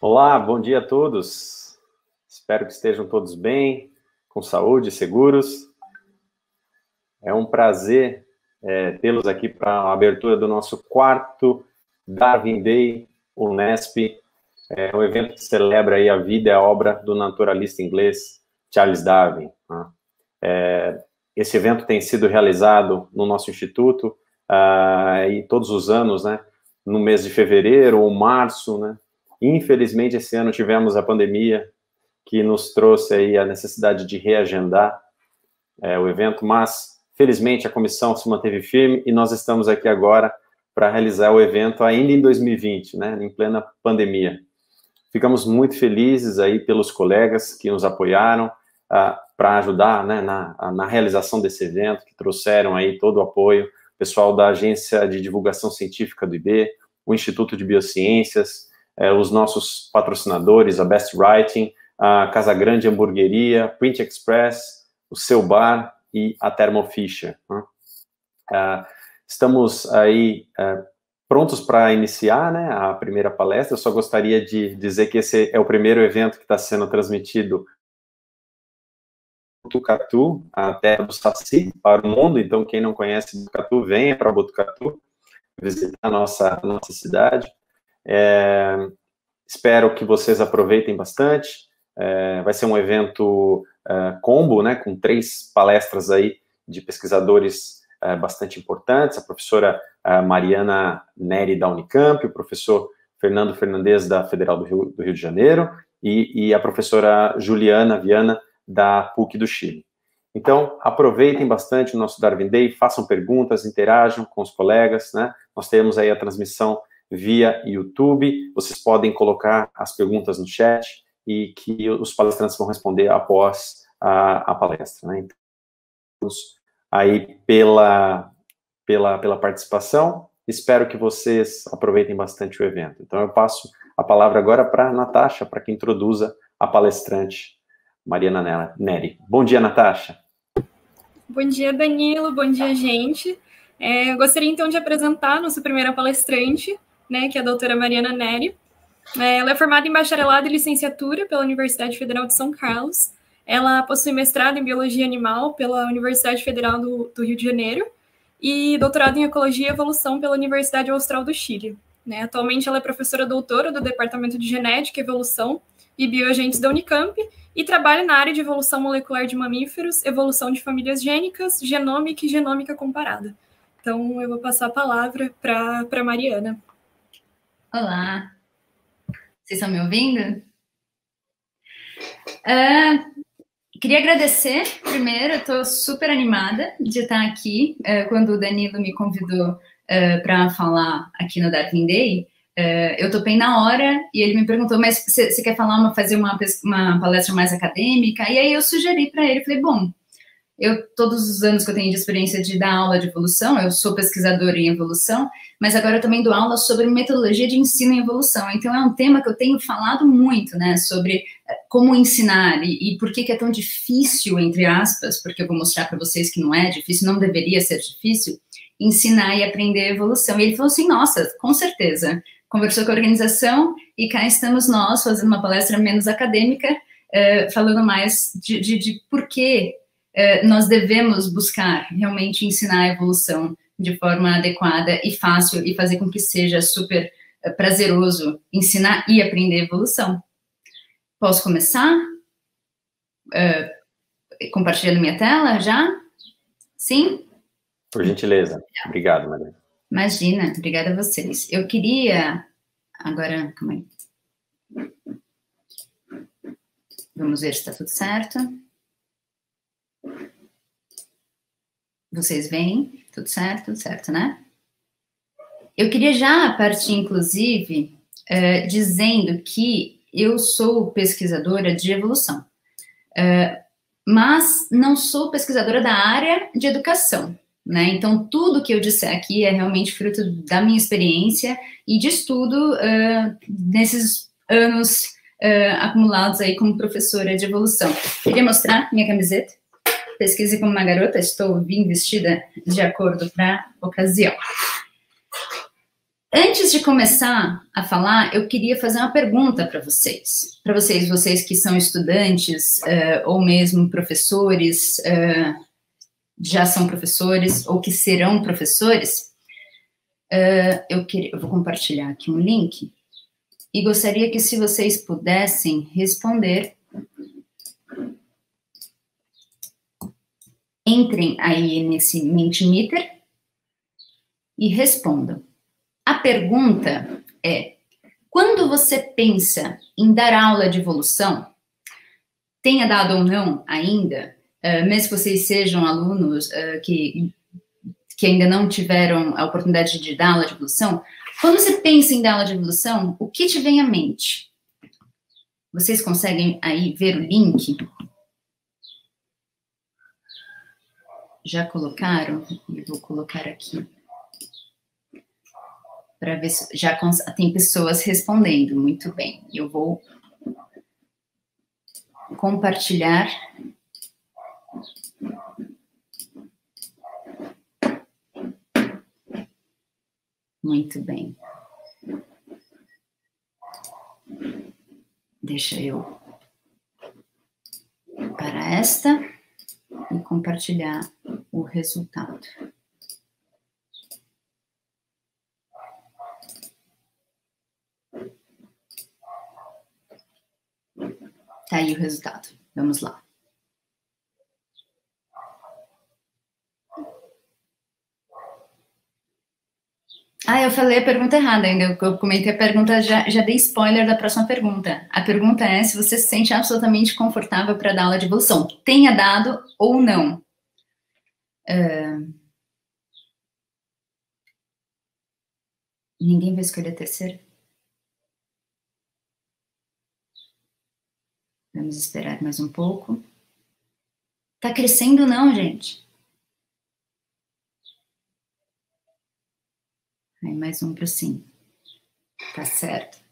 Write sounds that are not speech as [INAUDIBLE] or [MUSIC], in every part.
Olá, bom dia a todos. Espero que estejam todos bem, com saúde, seguros. É um prazer é, tê-los aqui para a abertura do nosso quarto Darwin Day Unesp, é um evento que celebra aí a vida e a obra do naturalista inglês Charles Darwin. Né? É, esse evento tem sido realizado no nosso instituto uh, e todos os anos, né, no mês de fevereiro ou março, né, Infelizmente, esse ano tivemos a pandemia que nos trouxe aí a necessidade de reagendar é, o evento, mas felizmente a comissão se manteve firme e nós estamos aqui agora para realizar o evento ainda em 2020, né, em plena pandemia. Ficamos muito felizes aí pelos colegas que nos apoiaram ah, para ajudar né, na, na realização desse evento, que trouxeram aí todo o apoio, pessoal da Agência de Divulgação Científica do IB, o Instituto de Biociências, é, os nossos patrocinadores, a Best Writing, a Casa Grande Hamburgueria, Print Express, o Seu Bar e a Thermo Fisher. Né? Uh, estamos aí uh, prontos para iniciar né, a primeira palestra. Eu só gostaria de dizer que esse é o primeiro evento que está sendo transmitido Botucatu, a terra do Saci, para o mundo. Então, quem não conhece Botucatu, venha para Botucatu visitar a nossa, a nossa cidade. É, espero que vocês aproveitem bastante. É, vai ser um evento é, combo, né, com três palestras aí de pesquisadores é, bastante importantes. A professora é, Mariana Neri da Unicamp, o professor Fernando Fernandes da Federal do Rio, do Rio de Janeiro e, e a professora Juliana Viana da PUC do Chile. Então, aproveitem bastante o nosso Darwin Day, façam perguntas, interajam com os colegas, né? Nós temos aí a transmissão via YouTube. Vocês podem colocar as perguntas no chat e que os palestrantes vão responder após a, a palestra. Né? Então, aí pela, pela, pela participação. Espero que vocês aproveitem bastante o evento. Então, eu passo a palavra agora para a Natasha, para que introduza a palestrante Mariana Neri. Bom dia, Natasha. Bom dia, Danilo. Bom dia, gente. É, eu gostaria, então, de apresentar a nossa primeira palestrante, né, que é a doutora Mariana Neri. É, ela é formada em bacharelado e licenciatura pela Universidade Federal de São Carlos. Ela possui mestrado em Biologia Animal pela Universidade Federal do, do Rio de Janeiro e doutorado em Ecologia e Evolução pela Universidade Austral do Chile. Né? Atualmente, ela é professora doutora do Departamento de Genética, Evolução e Bioagentes da Unicamp e trabalha na área de evolução molecular de mamíferos, evolução de famílias gênicas, genômica e genômica comparada. Então, eu vou passar a palavra para a Mariana. Olá, vocês estão me ouvindo? Uh, queria agradecer, primeiro, estou super animada de estar aqui. Uh, quando o Danilo me convidou uh, ah, para falar aqui no Darwin Day, eu topei na hora e ele me perguntou, mas você quer falar uma, fazer uma, uma palestra mais acadêmica? E aí eu sugeri para ele, falei, bom, eu, todos os anos que eu tenho de experiência de dar aula de evolução, eu sou pesquisadora em evolução, mas agora eu também dou aula sobre metodologia de ensino em evolução. Então, é um tema que eu tenho falado muito, né, sobre eh, como ensinar e, e por que, que é tão difícil, entre aspas, porque eu vou mostrar para vocês que não é difícil, não deveria ser difícil, ensinar e aprender evolução. E ele falou assim: nossa, com certeza. Conversou com a organização e cá estamos nós fazendo uma palestra menos acadêmica, uh, falando mais de, de, de por que eh, nós devemos buscar realmente ensinar a evolução de forma adequada e fácil e fazer com que seja super eh, prazeroso ensinar e aprender evolução. Posso começar? Uh, compartilhando minha tela já? Sim? Por gentileza. Obrigado, Maria. Imagina, obrigada a vocês. Eu queria. Agora, calma aí. Vamos ver se está tudo certo. Vocês veem? Tudo certo? Tudo certo, né? Eu queria já partir, inclusive, uh, dizendo que eu sou pesquisadora de evolução, uh, mas não sou pesquisadora da área de educação. Né? Então, tudo que eu disser aqui é realmente fruto da minha experiência e de estudo uh, nesses anos acumulados aí como professora de evolução. Queria mostrar minha camiseta. Pesquise como uma garota, estou bem vestida de acordo para a ocasião. Antes de começar a falar, eu queria fazer uma pergunta para vocês. Para vocês, vocês que são estudantes uh, ou mesmo professores, uh, já são professores ou que serão professores, uh, eu, queria, eu vou compartilhar aqui um link e gostaria que, se vocês pudessem responder, entrem aí nesse Mentimeter e respondam. A pergunta é: quando você pensa em dar aula de evolução, tenha dado ou não ainda, uh, mesmo que vocês sejam alunos uh, que, que ainda não tiveram a oportunidade de dar aula de evolução, quando você pensa em dar aula de evolução, o que te vem à mente? Vocês conseguem aí ver o link? Já colocaram? Eu vou colocar aqui para ver se já tem pessoas respondendo. Muito bem. Eu vou compartilhar. Muito bem. Deixa eu para esta e compartilhar o resultado. Tá aí o resultado. Vamos lá. Ah, eu falei a pergunta errada ainda. Eu comentei a pergunta, já, já dei spoiler da próxima pergunta. A pergunta é se você se sente absolutamente confortável para dar aula de evolução. Tenha dado ou não. Uh... Ninguém vai escolher a terceira? Vamos esperar mais um pouco. Tá crescendo não, gente? Aí mais um para sim. Tá certo.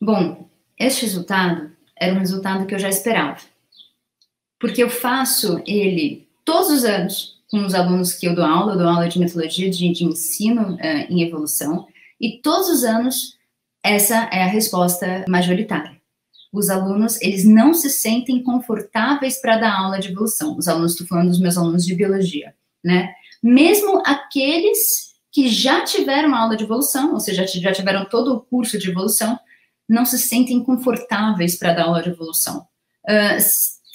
Bom, este resultado era um resultado que eu já esperava. Porque eu faço ele todos os anos com os alunos que eu dou aula, eu dou aula de metodologia de, de ensino uh, em evolução, e todos os anos essa é a resposta majoritária os alunos, eles não se sentem confortáveis para dar aula de evolução. Os alunos, estou falando dos meus alunos de biologia, né? Mesmo aqueles que já tiveram aula de evolução, ou seja, já tiveram todo o curso de evolução, não se sentem confortáveis para dar aula de evolução. Uh,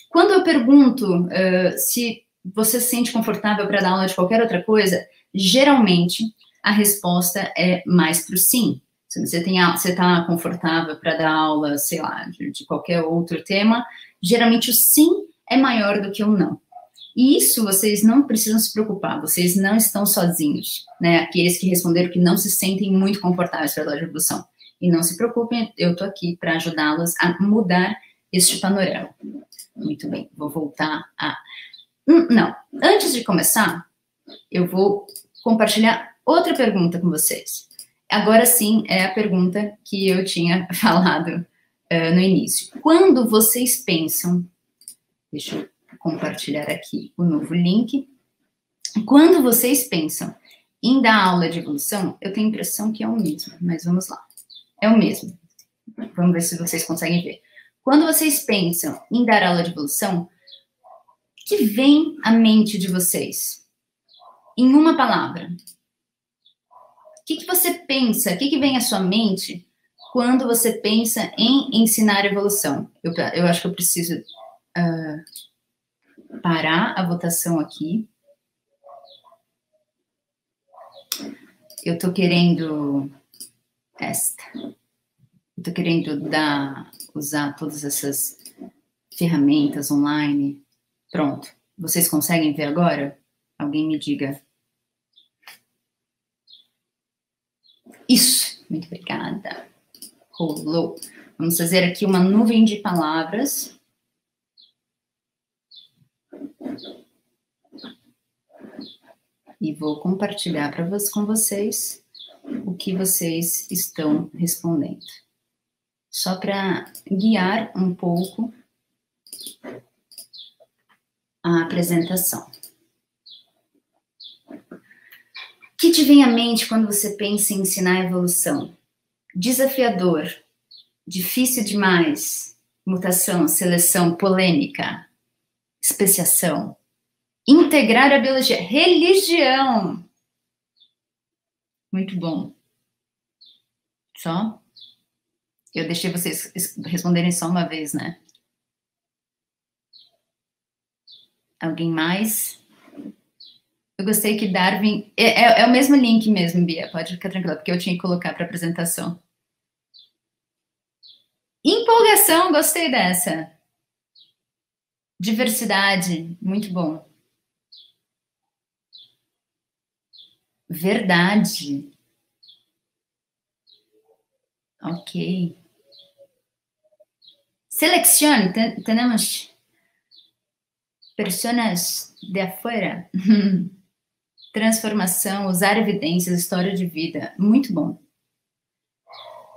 quando eu pergunto uh, se você se sente confortável para dar aula de qualquer outra coisa, geralmente a resposta é mais para o sim. Se você está confortável para dar aula, sei lá, de, de, qualquer outro tema, geralmente o sim é maior do que o não. E isso vocês não precisam se preocupar, vocês não estão sozinhos, né? Aqueles que responderam que não se sentem muito confortáveis para dar evolução. E não se preocupem, eu estou aqui para ajudá-los a mudar este panorama. Muito bem, vou voltar a. Hum, não, antes de começar, eu vou compartilhar outra pergunta com vocês. Agora sim é a pergunta que eu tinha [LAUGHS] falado uh, no início. Quando vocês pensam, deixa eu compartilhar aqui o novo link. Quando vocês pensam em dar aula de evolução, eu tenho a impressão que é o mesmo, mas vamos lá. É o mesmo. Vamos ver se vocês conseguem ver. Quando vocês pensam em dar aula de evolução, que vem à mente de vocês? Em uma palavra, que, que você pensa? O que, que vem à sua mente quando você pensa em ensinar evolução? Eu, eu acho que eu preciso uh, parar a votação aqui. Eu estou querendo esta. Eu estou querendo dar, usar todas essas ferramentas online. Pronto. Vocês conseguem ver agora? Alguém me diga Isso, muito obrigada. Rolou. Vamos fazer aqui uma nuvem de palavras. E vou compartilhar para com vocês o que vocês estão respondendo. Só para guiar um pouco a apresentação. O que, te vem à mente quando você pensa em ensinar evolução? Desafiador, difícil demais, mutação, seleção, polêmica, especiação, integrar a biologia, religião. Muito bom. Só? Eu deixei vocês responderem só uma vez, né? Alguém mais? Eu gostei que Darwin. É, é, é, o mesmo link mesmo, Bia. Pode ficar tranquila, porque eu tinha que colocar para apresentação. Empolgação, gostei dessa. Diversidade, muito bom. Verdade. Ok. Selección, tenemos personas de afuera. [LAUGHS] Transformação, usar evidências, história de vida. Muito bom.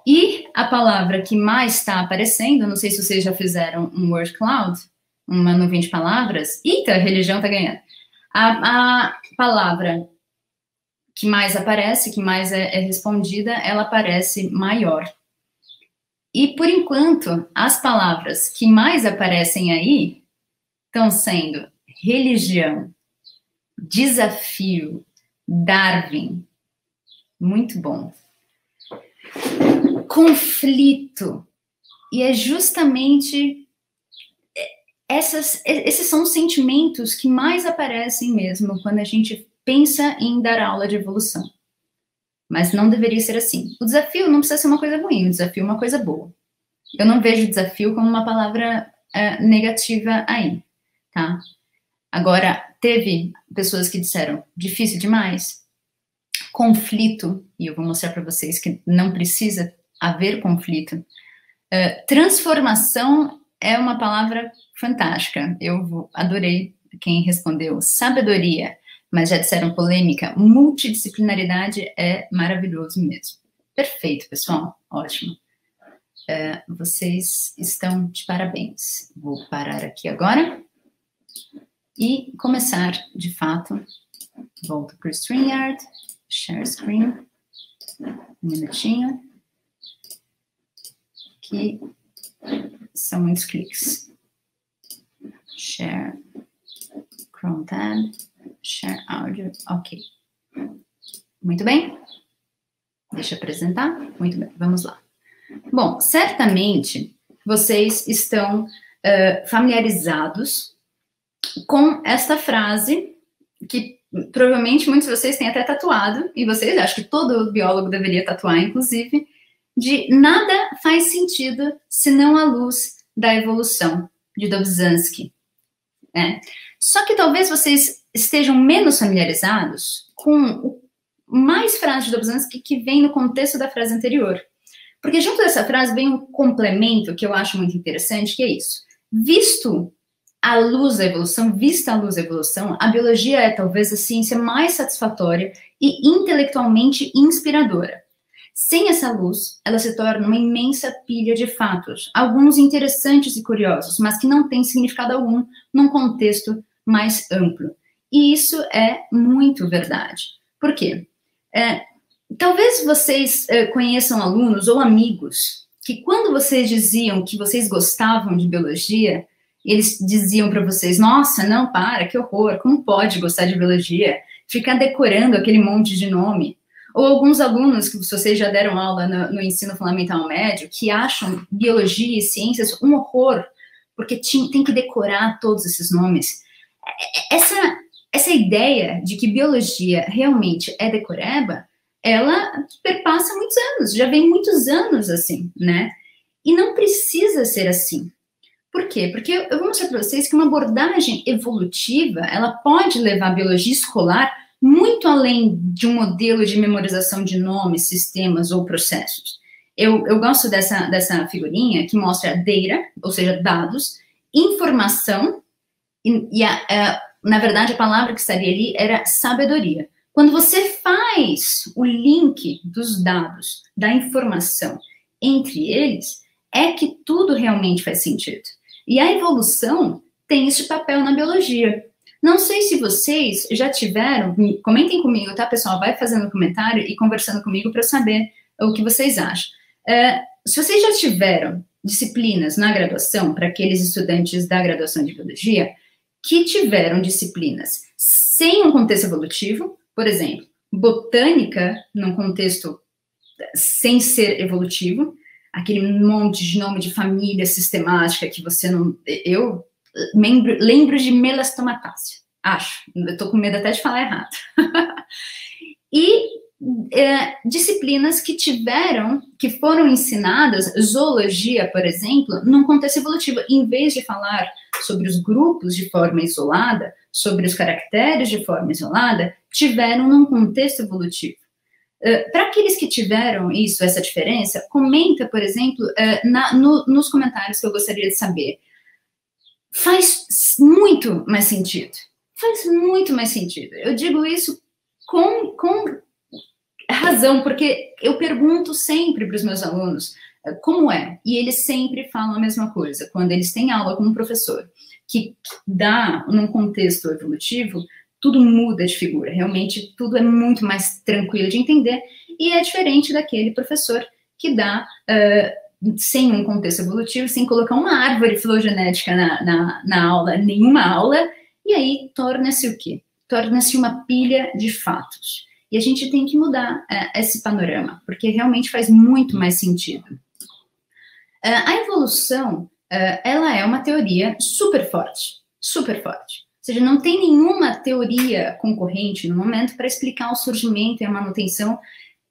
E a palavra que mais está aparecendo, não sei se vocês já fizeram um word cloud, uma nuvem de palavras. Eita, a religião está ganhando. A, a, palavra que mais aparece, que mais é, é respondida, ela aparece maior. E por enquanto, as palavras que mais aparecem aí estão sendo religião, desafio, Darwin. Muito bom. Conflito. E é justamente essas, esses são os sentimentos que mais aparecem mesmo quando a gente pensa em dar aula de evolução. Mas não deveria ser assim. O desafio não precisa ser uma coisa ruim, o desafio é uma coisa boa. Eu não vejo desafio como uma palavra uh, negativa aí, tá? Agora, teve pessoas que disseram difícil demais, conflito, e eu vou mostrar para vocês que não precisa haver conflito. Uh, transformação é uma palavra fantástica. Eu adorei quem respondeu sabedoria mas já disseram polêmica, multidisciplinaridade é maravilhoso mesmo. Perfeito, pessoal, ótimo. É, vocês estão de parabéns. Vou parar aqui agora e começar, de fato. Volto para o StreamYard, share screen, um minutinho, que são muitos cliques. Share, Chrome tab. Share áudio, ok. Muito bem. Deixa eu apresentar. Muito bem, vamos lá. Bom, certamente vocês estão uh, familiarizados com esta frase que provavelmente muitos de vocês têm até tatuado, e vocês, acho que todo biólogo deveria tatuar, inclusive, de nada faz sentido senão a luz da evolução, de Dobzhansky. Né? Só que talvez vocês estejam menos familiarizados com mais frase de Dobzhansky que vem no contexto da frase anterior. Porque junto dessa frase vem um complemento que eu acho muito interessante, que é isso. Visto a luz da evolução, vista a luz da evolução, a biologia é talvez a ciência mais satisfatória e intelectualmente inspiradora. Sem essa luz, ela se torna uma imensa pilha de fatos, alguns interessantes e curiosos, mas que não têm significado algum num contexto mais amplo. E isso é muito verdade. Por quê? É, talvez vocês é, conheçam alunos ou amigos que, quando vocês diziam que vocês gostavam de biologia, eles diziam para vocês: Nossa, não, para, que horror, como pode gostar de biologia? Ficar decorando aquele monte de nome. Ou alguns alunos que vocês já deram aula no, no ensino fundamental médio, que acham biologia e ciências um horror, porque tem que decorar todos esses nomes essa, essa ideia de que biologia realmente é decoreba, ela perpassa muitos anos, já vem muitos anos assim, né? E não precisa ser assim. Por quê? Porque eu vou mostrar para vocês que uma abordagem evolutiva, ela pode levar a biologia escolar muito além de um modelo de memorização de nomes, sistemas ou processos. Eu, eu gosto dessa, dessa figurinha que mostra data, ou seja, dados, informação e, e a, a, na verdade, a palavra que estaria ali era sabedoria. Quando você faz o link dos dados, da informação entre eles, é que tudo realmente faz sentido. E a evolução tem esse papel na biologia. Não sei se vocês já tiveram, comentem comigo, tá, pessoal? Vai fazendo comentário e conversando comigo para saber o que vocês acham. Uh, se vocês já tiveram disciplinas na graduação, para aqueles estudantes da graduação de biologia, que tiveram disciplinas sem um contexto evolutivo, por exemplo, botânica num contexto sem ser evolutivo, aquele monte de nome de família sistemática que você não. Eu lembro, lembro de melastomatácea, acho. Eu tô com medo até de falar errado. [LAUGHS] e é, disciplinas que tiveram, que foram ensinadas, zoologia, por exemplo, num contexto evolutivo, em vez de falar sobre os grupos de forma isolada, sobre os caracteres de forma isolada, tiveram num contexto evolutivo. Uh, Para aqueles que tiveram isso, essa diferença, comenta, por exemplo, uh, na, no, nos comentários que eu gostaria de saber. Faz muito mais sentido. Faz muito mais sentido. Eu digo isso com, com razão, porque eu pergunto sempre para os meus alunos uh, como é, e eles sempre falam a mesma coisa. Quando eles têm aula com um professor que dá, num contexto evolutivo, tudo muda de figura, realmente tudo é muito mais tranquilo de entender e é diferente daquele professor que dá uh, sem um contexto evolutivo, sem colocar uma árvore filogenética na, na, na aula, nenhuma aula, e aí torna-se o quê? Torna-se uma pilha de fatos. E a gente tem que mudar uh, esse panorama, porque realmente faz muito mais sentido. Uh, a evolução, ela é uma teoria super forte, super forte seja, não tem nenhuma teoria concorrente no momento para explicar o surgimento e a manutenção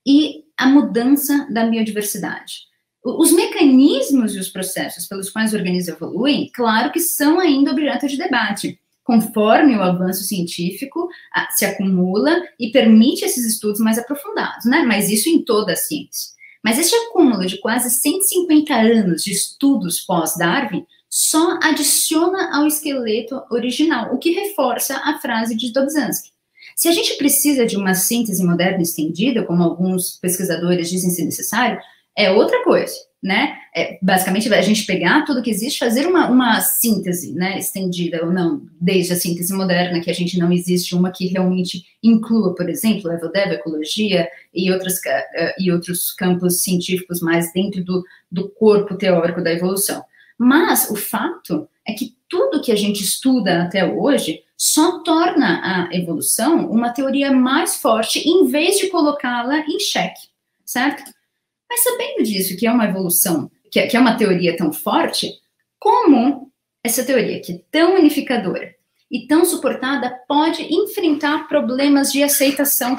e a mudança da biodiversidade. Os mecanismos e os processos pelos quais o organismo evolui, claro que são ainda objeto de debate, conforme o avanço científico se acumula e permite esses estudos mais aprofundados, né? Mas isso em toda a ciência. Mas esse acúmulo de quase 150 anos de estudos pós-Darwin só adiciona ao esqueleto original, o que reforça a frase de Dobzhansky. Se a gente precisa de uma síntese moderna estendida, como alguns pesquisadores dizem ser necessário, é outra coisa, né? É, basicamente, a gente pegar tudo que existe, fazer uma, uma síntese, né, estendida ou não, desde a síntese moderna, que a gente não existe uma que realmente inclua, por exemplo, a Evodev, ecologia e, outros uh, e outros campos científicos mais dentro do, do corpo teórico da evolução. Mas o fato é que tudo que a gente estuda até hoje só torna a evolução uma teoria mais forte em vez de colocá-la em xeque, certo? Mas sabendo disso, que é uma evolução, que é, que é uma teoria tão forte, como essa teoria, que é tão unificadora e tão suportada, pode enfrentar problemas de aceitação?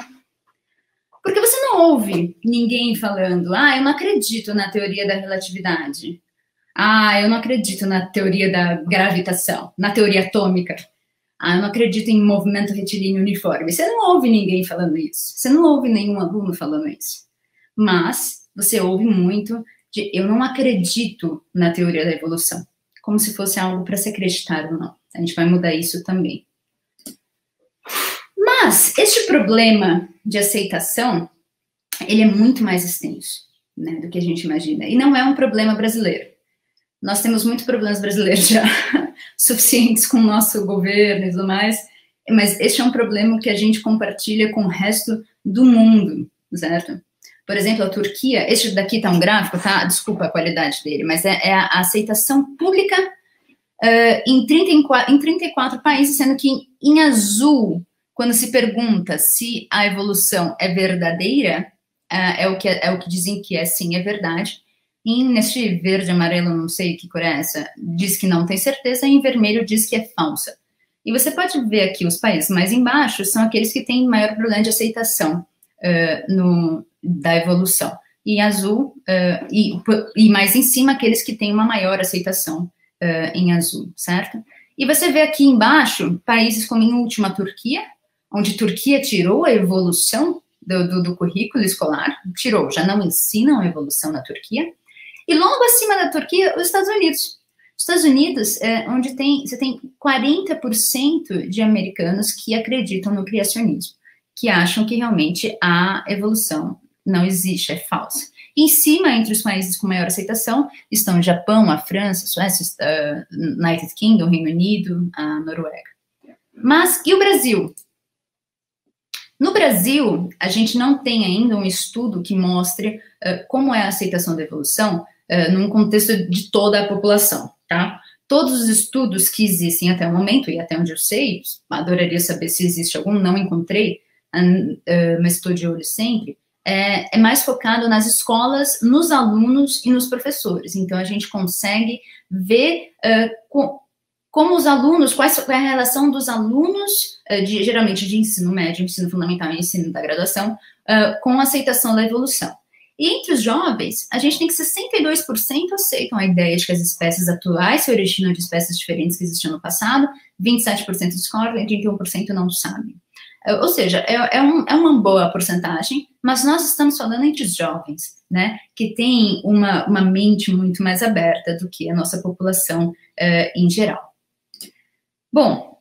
Porque você não ouve ninguém falando, ah, eu não acredito na teoria da relatividade. Ah, eu não acredito na teoria da gravitação, na teoria atômica. Ah, eu não acredito em movimento retilíneo uniforme. Você não ouve ninguém falando isso. Você não ouve nenhum aluno falando isso. Mas você ouve muito de eu não acredito na teoria da evolução, como se fosse algo para se acreditar ou não. A gente vai mudar isso também. Mas este problema de aceitação, ele é muito mais extenso, né, do que a gente imagina. E não é um problema brasileiro. Nós temos muitos problemas brasileiros já [LAUGHS] suficientes com o nosso governo e tudo mais, mas este é um problema que a gente compartilha com o resto do mundo, certo? Por exemplo, a Turquia, este daqui tá um gráfico, tá? Desculpa a qualidade dele, mas é, é a aceitação pública uh, em, 34, em 34 países, sendo que em, em azul, quando se pergunta se a evolução é verdadeira, uh, é, o que, é, é o que dizem que é sim, é verdade. E neste verde, amarelo, não sei que cor é essa, diz que não tem certeza, e em vermelho diz que é falsa. E você pode ver aqui os países mais embaixo são aqueles que têm maior problema de aceitação uh, no, da evolução. E azul, uh, e, e mais em cima, aqueles que têm uma maior aceitação uh, em azul, certo? E você vê aqui embaixo países como em última Turquia, onde Turquia tirou a evolução do, do, do currículo escolar, tirou, já não ensinam a evolução na Turquia, e logo acima da Turquia, os Estados Unidos. Os Estados Unidos, é, onde tem, você tem 40% de americanos que acreditam no criacionismo, que acham que realmente a evolução não existe, é falsa. Em cima, entre os países com maior aceitação, estão o Japão, a França, a Suécia, a United Kingdom, o Reino Unido, a Noruega. Mas e o Brasil? No Brasil, a gente não tem ainda um estudo que mostre uh, como é a aceitação da evolução uh, num contexto de toda a população, tá? Todos os estudos que existem até o momento, e até onde eu sei, adoraria saber se existe algum, não encontrei, uh, mas estou de olho sempre, é, é, mais focado nas escolas, nos alunos e nos professores. Então, a gente consegue ver uh, com, como os alunos, qual é a relação dos alunos, de, geralmente de ensino médio, ensino fundamental e ensino da graduação, com a aceitação da evolução. E entre os jovens, a gente tem que 62% aceitam a ideia de que as espécies atuais se originam de espécies diferentes que existiam no passado, 27% discordam e 31% não sabem. É, ou seja, é, é, um, é, uma boa porcentagem, mas nós estamos falando entre os jovens, né, que têm uma, uma mente muito mais aberta do que a nossa população uh, em geral. Bom,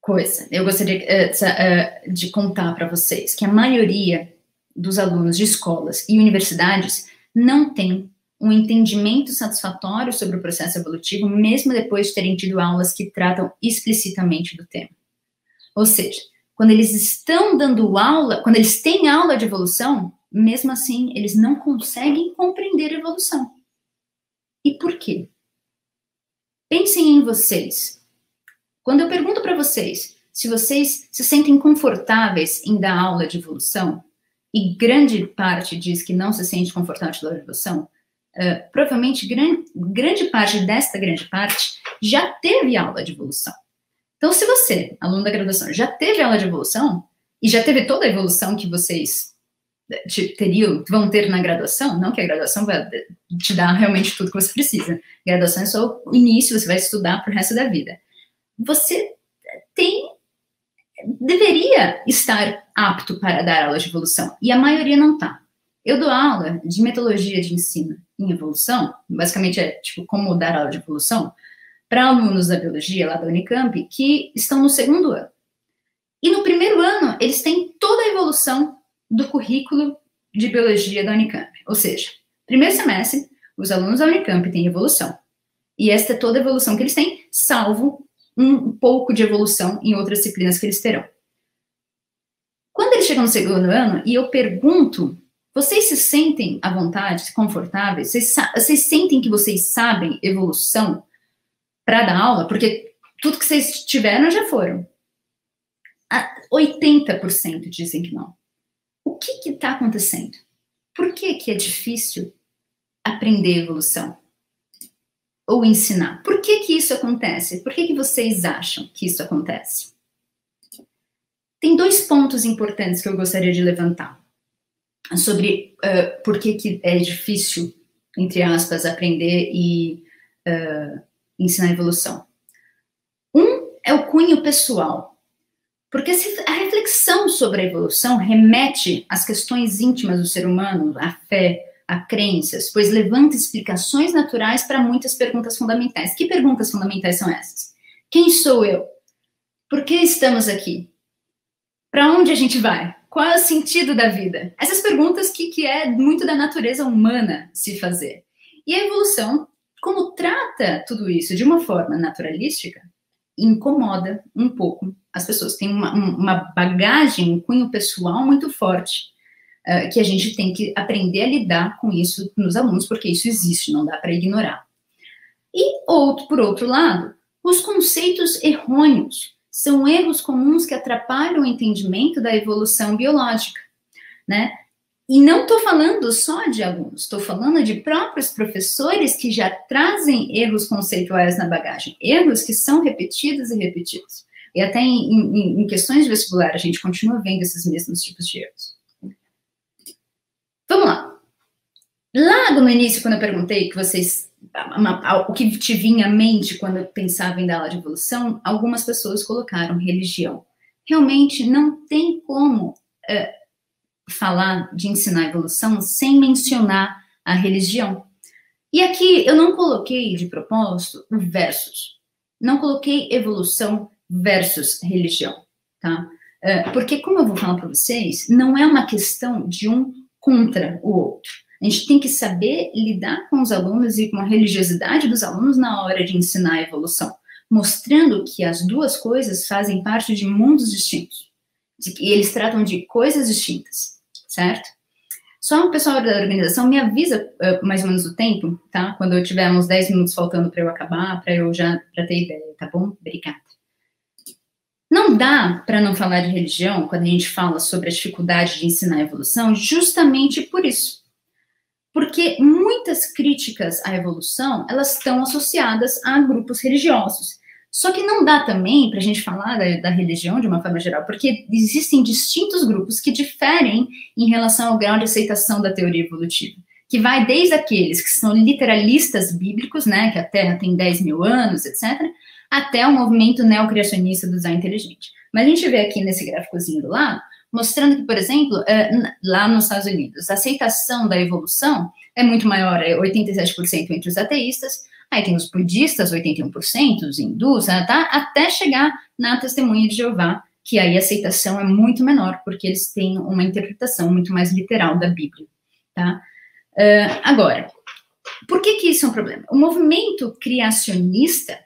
coisa, eu gostaria uh, de contar para vocês que a maioria dos alunos de escolas e universidades não tem um entendimento satisfatório sobre o processo evolutivo, mesmo depois de terem tido aulas que tratam explicitamente do tema. Ou seja, quando eles estão dando aula, quando eles têm aula de evolução, mesmo assim, eles não conseguem compreender a evolução. E por quê? Pensem em vocês. Quando eu pergunto para vocês se vocês se sentem confortáveis em dar aula de evolução, e grande parte diz que não se sente confortável de evolução, uh, provavelmente grande, grande parte desta grande parte já teve aula de evolução. Então, se você, aluno da graduação, já teve aula de evolução e já teve toda a evolução que vocês eh, teriam, vão ter na graduação, não que a graduação vai te dar realmente tudo que você precisa. Graduação é só o início, você vai estudar para o resto da vida. Você tem deveria estar apto para dar aula de evolução, e a maioria não está. Eu dou aula de metodologia de ensino em evolução, basicamente é tipo como dar aula de evolução, para alunos da biologia lá da Unicamp que estão no segundo ano. E no primeiro ano, eles têm toda a evolução do currículo de biologia da Unicamp. Ou seja, primeiro semestre, os alunos da Unicamp têm evolução. E esta é toda a evolução que eles têm, salvo um pouco de evolução em outras disciplinas que eles terão. Quando eles chegam no segundo ano e eu pergunto, vocês se sentem à vontade, confortáveis? Vocês, vocês sentem que vocês sabem evolução? para dar aula, porque tudo que vocês tiveram já foram. 80% dizem que não. O que está acontecendo? Por que, que é difícil aprender evolução? Ou ensinar? Por que, que isso acontece? Por que, que vocês acham que isso acontece? Tem dois pontos importantes que eu gostaria de levantar sobre uh, por que, que é difícil, entre aspas, aprender e uh, ensinar evolução. Um é o cunho pessoal, porque a reflexão sobre a evolução remete às questões íntimas do ser humano, à fé, a crenças, pois levanta explicações naturais para muitas perguntas fundamentais. Que perguntas fundamentais são essas? Quem sou eu? Por que estamos aqui? Para onde a gente vai? Qual é o sentido da vida? Essas perguntas que, que é muito da natureza humana se fazer. E a evolução como trata tudo isso de uma forma naturalística, incomoda um pouco as pessoas. Tem uma, uma bagagem, um cunho pessoal muito forte, uh, que a gente tem que aprender a lidar com isso nos alunos, porque isso existe, não dá para ignorar. E, outro, por outro lado, os conceitos errôneos são erros comuns que atrapalham o entendimento da evolução biológica, né? E não estou falando só de alunos, estou falando de próprios professores que já trazem erros conceituais na bagagem, erros que são repetidos e repetidos. E até em, em, em questões de vestibular a gente continua vendo esses mesmos tipos de erros. Vamos lá. Lá no início, quando eu perguntei que vocês o que te vinha à mente quando eu pensava em dar aula de evolução, algumas pessoas colocaram religião. Realmente não tem como uh, falar de ensinar evolução sem mencionar a religião. E aqui eu não coloquei de propósito versus. Não coloquei evolução versus religião, tá? É, porque, como eu vou falar para vocês, não é uma questão de um contra o outro. A gente tem que saber lidar com os alunos e com a religiosidade dos alunos na hora de ensinar a evolução. mostrando que as duas coisas fazem parte de mundos distintos. E eles tratam de coisas distintas, certo? Só o pessoal da organização me avisa uh, mais ou menos o tempo, tá? Quando eu tiver uns 10 minutos faltando para eu acabar, para eu já pra ter ideia, tá bom? Obrigada. Não dá para não falar de religião quando a gente fala sobre a dificuldade de ensinar a evolução, justamente por isso. Porque muitas críticas à evolução, elas estão associadas a grupos religiosos. Só que não dá também para a gente falar da, da, religião de uma forma geral, porque existem distintos grupos que diferem em relação ao grau de aceitação da teoria evolutiva, que vai desde aqueles que são literalistas bíblicos, né, que a Terra tem 10 mil anos, etc., até o movimento neocriacionista do design inteligente. Mas a gente vê aqui nesse gráficozinho do lado, mostrando que, por exemplo, é, lá nos Estados Unidos, a aceitação da evolução é muito maior, é 87% entre os ateístas, aí tem os budistas, 81%, os hindus, tá? até chegar na testemunha de Jeová, que aí a aceitação é muito menor, porque eles têm uma interpretação muito mais literal da Bíblia, tá? Uh, agora, por que que isso é um problema? O movimento criacionista,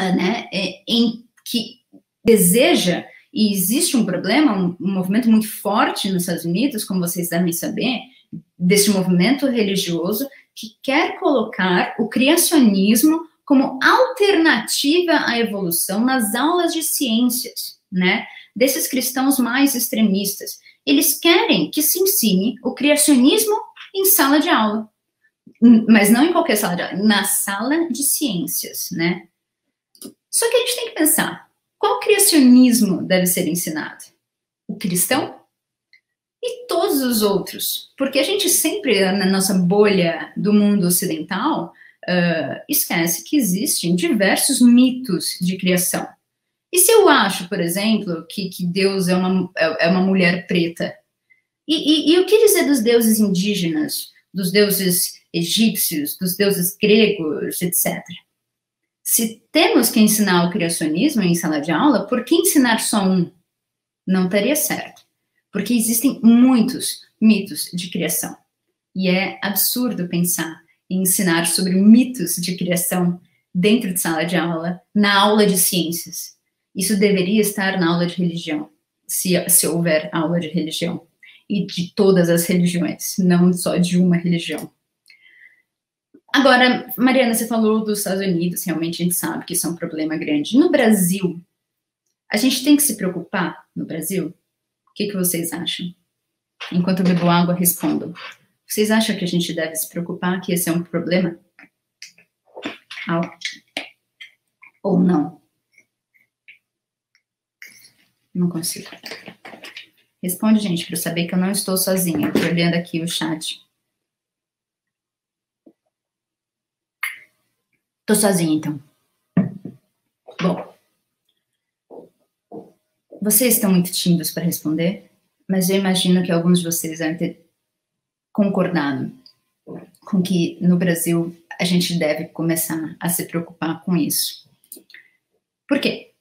né, é, em que deseja e existe um problema, um, um, movimento muito forte nos Estados Unidos, como vocês devem saber, desse movimento religioso que quer colocar o criacionismo como alternativa à evolução nas aulas de ciências, né? Desses cristãos mais extremistas. Eles querem que se ensine o criacionismo em sala de aula. Mas não em qualquer sala de aula, na sala de ciências, né? Só que a gente tem que pensar, qual criacionismo deve ser ensinado? O cristão e todos os outros. Porque a gente sempre, na nossa bolha do mundo ocidental, uh, esquece que existem diversos mitos de criação. E se eu acho, por exemplo, que, que Deus é uma, é, uma mulher preta? E, e, e o que dizer dos deuses indígenas, dos deuses egípcios, dos deuses gregos, etc. Se temos que ensinar o criacionismo em sala de aula, por que ensinar só um? Não estaria certo porque existem muitos mitos de criação. E é absurdo pensar em ensinar sobre mitos de criação dentro de sala de aula, na aula de ciências. Isso deveria estar na aula de religião, se, se houver aula de religião. E de todas as religiões, não só de uma religião. Agora, Mariana, você falou dos Estados Unidos, realmente a gente sabe que isso é um problema grande. No Brasil, a gente tem que se preocupar, no Brasil, que, que vocês acham? Enquanto eu bebo água, respondo. Vocês acham que a gente deve se preocupar que esse é um problema? Ou não? Não consigo. Responde, gente, para eu saber que eu não estou sozinha. Estou olhando aqui o chat. Estou sozinha, então. Bom, vocês estão muito tímidos para responder, mas eu imagino que alguns de vocês devem ter concordado com que no Brasil a gente deve começar a se preocupar com isso. Por quê?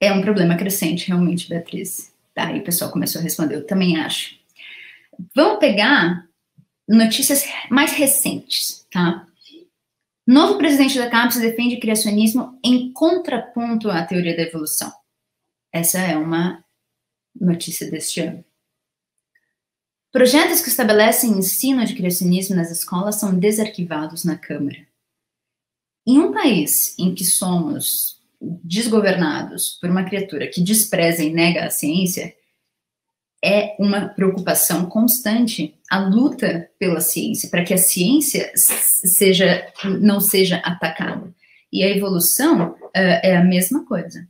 É um problema crescente, realmente, Beatriz. Tá, aí o pessoal começou a responder, eu também acho. Vamos pegar notícias mais recentes, tá? Novo presidente da CAPES defende criacionismo em contraponto à teoria da evolução. Essa é uma notícia deste ano. Projetos que estabelecem ensino de criacionismo nas escolas são desarquivados na Câmara. Em um país em que somos desgovernados por uma criatura que despreza e nega a ciência, é uma preocupação constante a luta pela ciência, para que a ciência seja, não seja atacada. E a evolução uh, é a mesma coisa.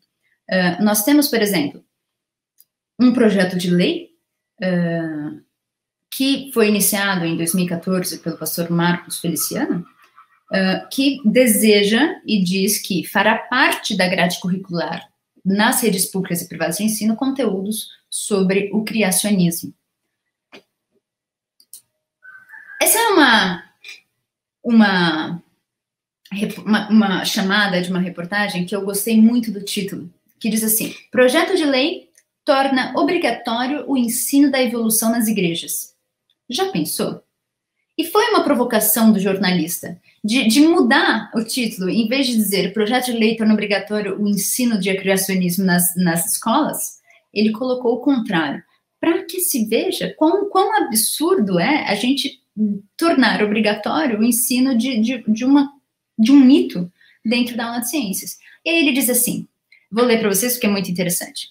Uh, nós temos, por exemplo, um projeto de lei uh, que foi iniciado em 2014 pelo pastor Marcos Feliciano, que deseja e diz que fará parte da grade curricular nas redes públicas e privadas de ensino conteúdos sobre o criacionismo. Essa é uma, uma, uma, uma chamada de uma reportagem que eu gostei muito do título, que diz assim: projeto de lei torna obrigatório o ensino da evolução nas igrejas. Já pensou? E foi uma provocação do jornalista. de, de, mudar o título, em vez de dizer projeto de lei torna obrigatório o ensino de criacionismo nas, nas escolas, ele colocou o contrário, para que se veja quão, quão absurdo é a gente tornar obrigatório o ensino de, de, de, uma, de um mito dentro da aula de ciências. E aí ele diz assim, vou ler para vocês porque é muito interessante.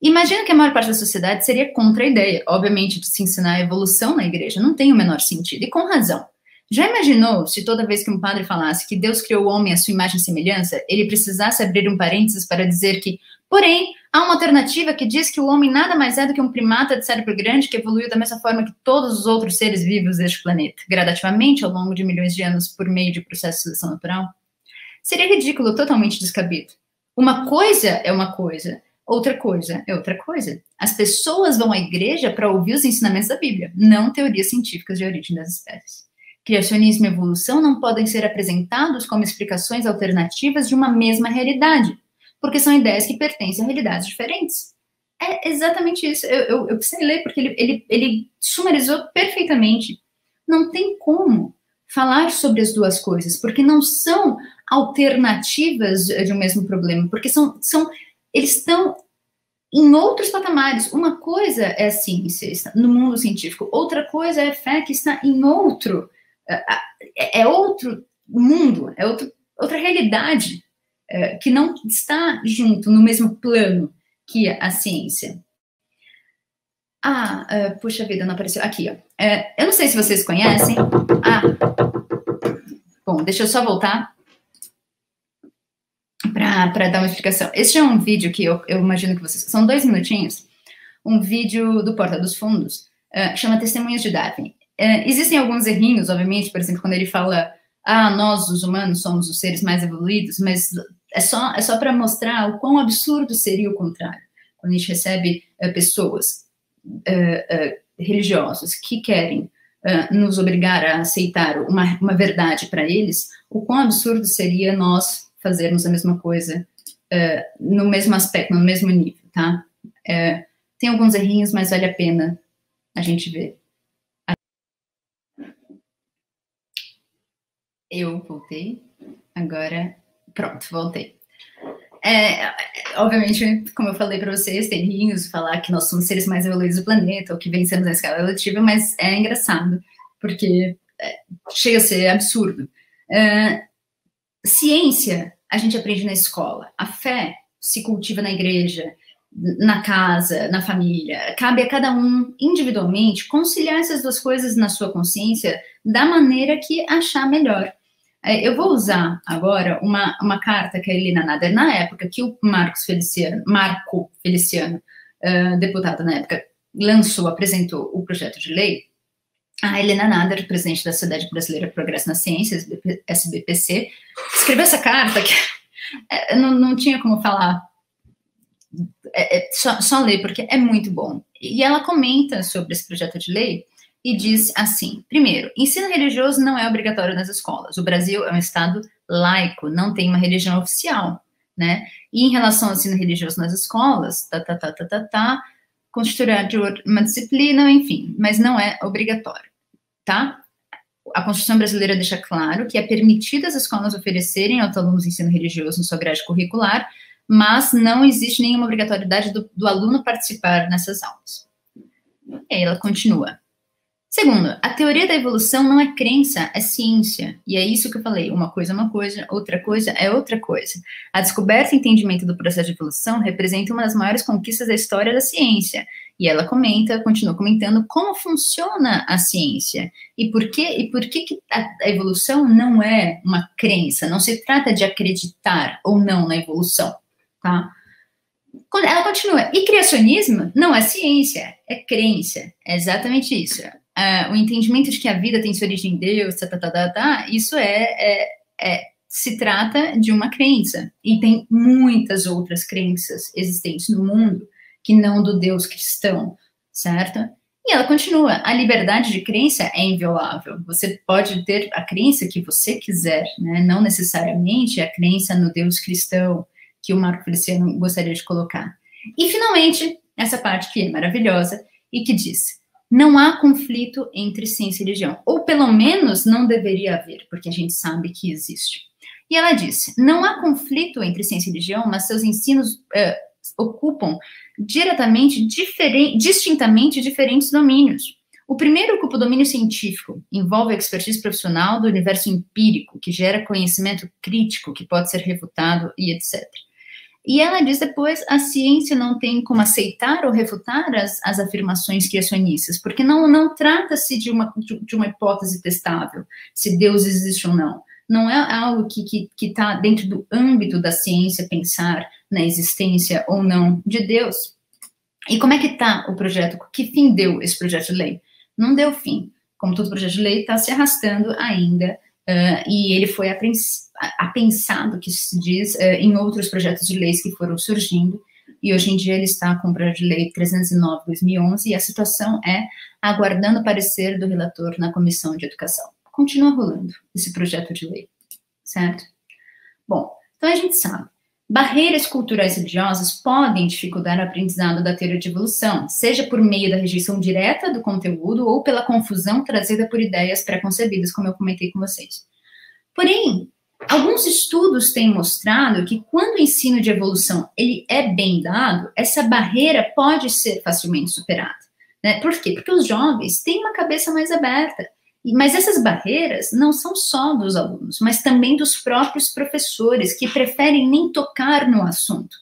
Imagina que a maior parte da sociedade seria contra a ideia, obviamente, de se ensinar a evolução na igreja. Não tem o menor sentido, e com razão. Já imaginou se toda vez que um padre falasse que Deus criou o homem à sua imagem e semelhança, ele precisasse abrir um parênteses para dizer que, porém, há uma alternativa que diz que o homem nada mais é do que um primata de cérebro grande que evoluiu da mesma forma que todos os outros seres vivos deste planeta, gradativamente ao longo de milhões de anos por meio de processo de seleção natural? Seria ridículo, totalmente descabido. Uma coisa é uma coisa, outra coisa é outra coisa. As pessoas vão à igreja para ouvir os ensinamentos da Bíblia, não teorias científicas de origem das espécies. Criacionismo e evolução não podem ser apresentados como explicações alternativas de uma mesma realidade, porque são ideias que pertencem a realidades diferentes. É exatamente isso. Eu, eu, eu precisei ler porque ele, ele, ele sumarizou perfeitamente. Não tem como falar sobre as duas coisas, porque não são alternativas de um mesmo problema, porque são, são eles estão em outros patamares. Uma coisa é a ciência no mundo científico, outra coisa é a fé que está em outro é, é outro mundo, é outro, outra realidade é, que não está junto no mesmo plano que a ciência. Ah, uh, puxa vida, não apareceu. Aqui, ó. É, eu não sei se vocês conhecem. Ah, bom, deixa eu só voltar para dar uma explicação. Este é um vídeo que eu, eu, imagino que vocês. São dois minutinhos. Um vídeo do Porta dos Fundos, uh, chama Testemunhas de Darwin. Existem alguns errinhos, obviamente, por exemplo, quando ele fala, ah, nós, os humanos, somos os seres mais evoluídos, mas é só, é só para mostrar o quão absurdo seria o contrário. Quando a gente recebe uh, pessoas religiosas que querem nos obrigar a aceitar uma, uma verdade para eles, o quão absurdo seria nós fazermos a mesma coisa no mesmo aspecto, no mesmo nível, tá? tem alguns errinhos, mas vale a pena a gente ver. Eu voltei. Agora, pronto, voltei. É, obviamente, como eu falei para vocês, tem rinhos falar que nós somos seres mais evoluídos do planeta, ou que vencemos a escala evolutiva, mas é engraçado, porque é, chega a ser absurdo. É, ciência, a gente aprende na escola. A fé se cultiva na igreja, na casa, na família. Cabe a cada um, individualmente, conciliar essas duas coisas na sua consciência da maneira que achar melhor. É, eu vou usar agora uma, uma carta que a Helena Nader, na época que o Marcos Feliciano, Marco Feliciano, uh, deputado na época, lançou, apresentou o projeto de lei, a Helena Nader, presidente da Sociedade Brasileira Progresso nas Ciências, SBPC, escreveu essa carta que é, não, não tinha como falar, é, é, só, só ler, porque é muito bom. E ela comenta sobre esse projeto de lei e diz assim: primeiro, ensino religioso não é obrigatório nas escolas. O Brasil é um estado laico, não tem uma religião oficial, né? E em relação ao ensino religioso nas escolas, tá, tá, tá, tá, tá, tá, constituirá uma disciplina, enfim, mas não é obrigatório, tá? A Constituição brasileira deixa claro que é permitido as escolas oferecerem aos alunos ensino religioso na sua grade curricular, mas não existe nenhuma obrigatoriedade do, do aluno participar nessas aulas. E aí ela continua. Segundo, a teoria da evolução não é crença, é ciência. E é isso que eu falei. Uma coisa é uma coisa, outra coisa é outra coisa. A descoberta e entendimento do processo de evolução representa uma das maiores conquistas da história da ciência. E ela comenta, continua comentando como funciona a ciência e por que e por que, que a, evolução não é uma crença. Não se trata de acreditar ou não na evolução, tá? Ela continua. E criacionismo não é ciência, é crença. É exatamente isso uh, o entendimento de que a vida tem sua origem em Deus, tá, tá, tá, tá, tá isso é, é, é, se trata de uma crença. E tem muitas outras crenças existentes no mundo que não do Deus cristão, certo? E ela continua: a liberdade de crença é inviolável. Você pode ter a crença que você quiser, né? não necessariamente a crença no Deus cristão que o Marco Feliciano gostaria de colocar. E, finalmente, essa parte que é maravilhosa e que diz: não há conflito entre ciência e religião, ou pelo menos não deveria haver, porque a gente sabe que existe. E ela disse: não há conflito entre ciência e religião, mas seus ensinos é, ocupam diretamente, diferente, distintamente diferentes domínios. O primeiro ocupa o domínio científico, envolve a expertise profissional do universo empírico, que gera conhecimento crítico, que pode ser refutado e etc. E ela diz depois, a ciência não tem como aceitar ou refutar as, as afirmações criacionistas, porque não, não trata-se de uma, de, uma hipótese testável, se Deus existe ou não. Não é algo que está tá dentro do âmbito da ciência pensar na existência ou não de Deus. E como é que está o projeto? Que fim deu esse projeto de lei? Não deu fim. Como todo projeto de lei, está se arrastando ainda Uh, e ele foi apensado, que se diz, uh, em outros projetos de leis que foram surgindo, e hoje em dia ele está com o projeto de lei 309-2011, e a situação é aguardando o parecer do relator na Comissão de Educação. Continua rolando esse projeto de lei, certo? Bom, então a gente sabe, Barreiras culturais religiosas podem dificultar o aprendizado da teoria de evolução, seja por meio da rejeição direta do conteúdo ou pela confusão trazida por ideias pré-concebidas, como eu comentei com vocês. Porém, alguns estudos têm mostrado que quando o ensino de evolução ele é bem dado, essa barreira pode ser facilmente superada. Né? Por quê? Porque os jovens têm uma cabeça mais aberta mas essas barreiras não são só dos alunos, mas também dos próprios professores, que preferem nem tocar no assunto.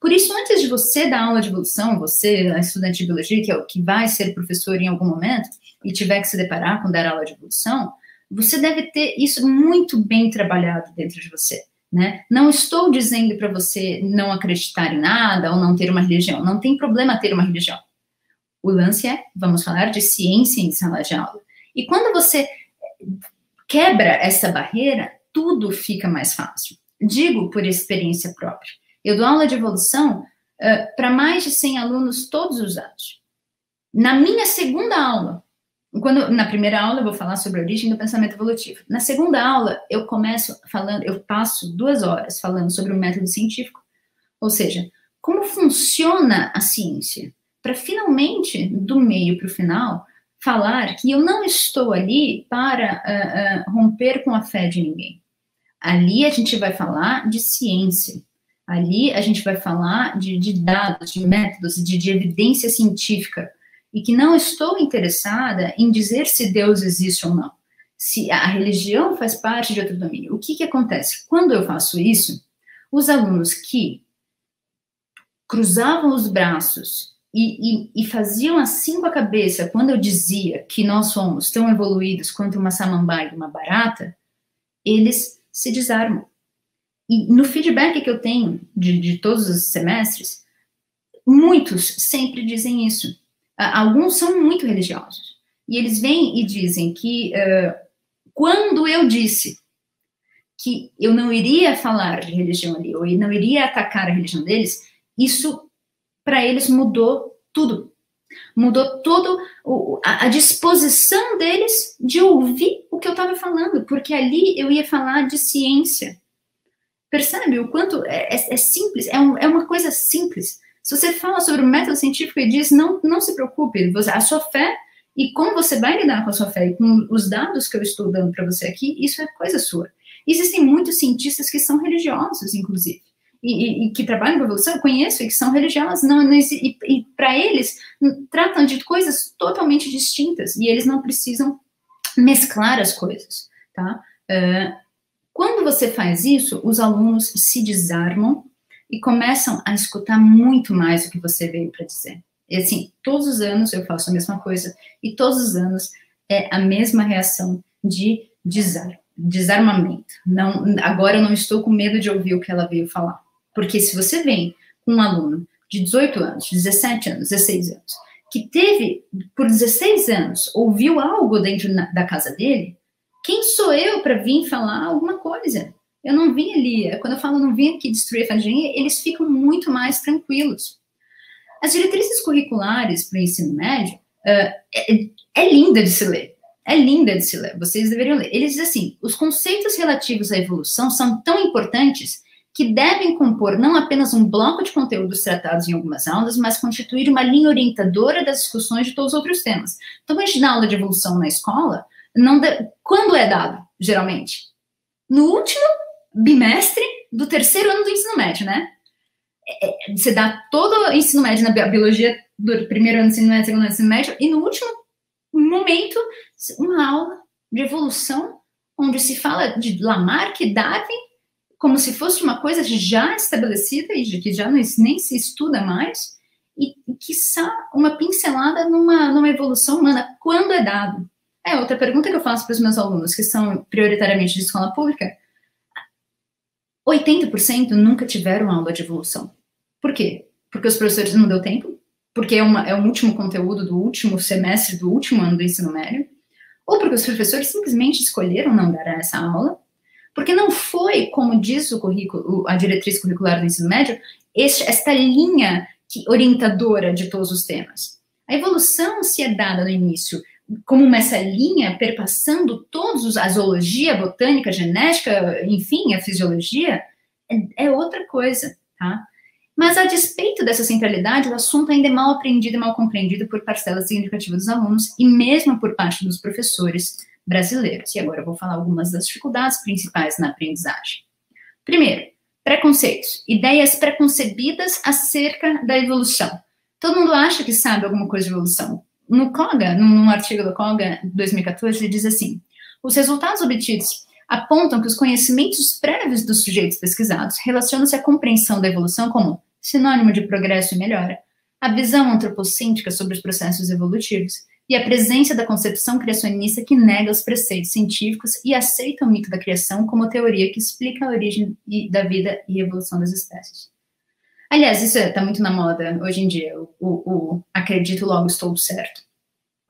Por isso, antes de você dar aula de evolução, você, estudante de biologia, que é o que vai ser professor em algum momento, e tiver que se deparar com dar aula de evolução, você deve ter isso muito bem trabalhado dentro de você. Né? Não estou dizendo para você não acreditar em nada ou não ter uma religião. Não tem problema ter uma religião. O lance é, vamos falar de ciência em sala de aula. E quando você quebra essa barreira, tudo fica mais fácil. Digo por experiência própria. Eu dou aula de evolução uh, para mais de 100 alunos todos os anos. Na minha segunda aula, quando na primeira aula eu vou falar sobre a origem do pensamento evolutivo. Na segunda aula eu começo falando, eu passo duas horas falando sobre o método científico, ou seja, como funciona a ciência, para finalmente do meio para o final falar que eu não estou ali para uh, uh, romper com a fé de ninguém. Ali a gente vai falar de ciência. Ali a gente vai falar de, de dados, de métodos, de, de evidência científica. E que não estou interessada em dizer se Deus existe ou não. Se a religião faz parte de outro domínio. O que, que acontece? Quando eu faço isso, os alunos que cruzavam os braços e, e, e, faziam assim com a cabeça quando eu dizia que nós somos tão evoluídos quanto uma samambaia e uma barata, eles se desarmam. E no feedback que eu tenho de, de todos os semestres, muitos sempre dizem isso. Alguns são muito religiosos. E eles vêm e dizem que uh, quando eu disse que eu não iria falar de religião ali, ou não iria atacar a religião deles, isso para eles mudou tudo. Mudou todo o, a, a, disposição deles de ouvir o que eu estava falando, porque ali eu ia falar de ciência. Percebe o quanto é, é, é simples, é, um, é, uma coisa simples. Se você fala sobre o método científico e diz, não, não se preocupe, você, a sua fé e como você vai lidar com a sua fé e com os dados que eu estou dando para você aqui, isso é coisa sua. Existem muitos cientistas que são religiosos, inclusive e, e, que trabalham com evolução, eu conheço e que são religiosas, não, não e, e para eles tratam de coisas totalmente distintas e eles não precisam mesclar as coisas, tá? Uh, quando você faz isso, os alunos se desarmam e começam a escutar muito mais o que você veio para dizer. E assim, todos os anos eu faço a mesma coisa e todos os anos é a mesma reação de desar, desarmamento. Não, agora eu não estou com medo de ouvir o que ela veio falar. Porque se você vem com um aluno de 18 anos, 17 anos, 16 anos, que teve, por 16 anos, ouviu algo dentro da casa dele, quem sou eu para vir falar alguma coisa? Eu não vim ali, é, quando eu falo não vim aqui destruir a família, eles ficam muito mais tranquilos. As diretrizes curriculares para o ensino médio uh, é, é, linda de se ler. É linda de se ler, vocês deveriam ler. Eles dizem assim: os conceitos relativos à evolução são tão importantes que devem compor não apenas um bloco de conteúdos tratados em algumas aulas, mas constituir uma linha orientadora das discussões de todos os outros temas. Então, a gente dá aula de evolução na escola, não de... quando é dado, geralmente? No último bimestre do terceiro ano do ensino médio, né? É, é, você dá todo o ensino médio na biologia do primeiro ano do ensino médio, segundo ano do ensino médio, e no último momento, uma aula de evolução, onde se fala de Lamarck, Darwin, como se fosse uma coisa já estabelecida e que já nem se estuda mais, e, e quiçá uma pincelada numa, numa evolução humana, quando é dado. É outra pergunta que eu faço para os meus alunos, que são prioritariamente de escola pública. 80% nunca tiveram aula de evolução. Por quê? Porque os professores não deu tempo, porque é, uma, é o último conteúdo do último semestre do último ano do ensino médio, ou porque os professores simplesmente escolheram não dar essa aula, porque não foi, como diz o currículo, a diretriz curricular do ensino médio, este, esta linha que, orientadora de todos os temas. A evolução, se é dada no início como essa linha perpassando todos a zoologia, a botânica, a genética, enfim, a fisiologia, é, é outra coisa, tá? Mas, a despeito dessa centralidade, o assunto ainda é mal aprendido e mal compreendido por parcelas significativas dos alunos e mesmo por parte dos professores brasileiros. E agora eu vou falar algumas das dificuldades principais na aprendizagem. Primeiro, preconceitos, ideias preconcebidas acerca da evolução. Todo mundo acha que sabe alguma coisa de evolução. No COGA, num artigo do COGA 2014, ele diz assim: os resultados obtidos apontam que os conhecimentos prévios dos sujeitos pesquisados relacionam-se à compreensão da evolução como sinônimo de progresso e melhora, a visão antropocêntrica sobre os processos evolutivos e a presença da concepção criacionista que nega os preceitos científicos e aceita o mito da criação como teoria que explica a origem da vida e evolução das espécies. Aliás, isso está muito na moda hoje em dia, o, o, acredito logo estou certo.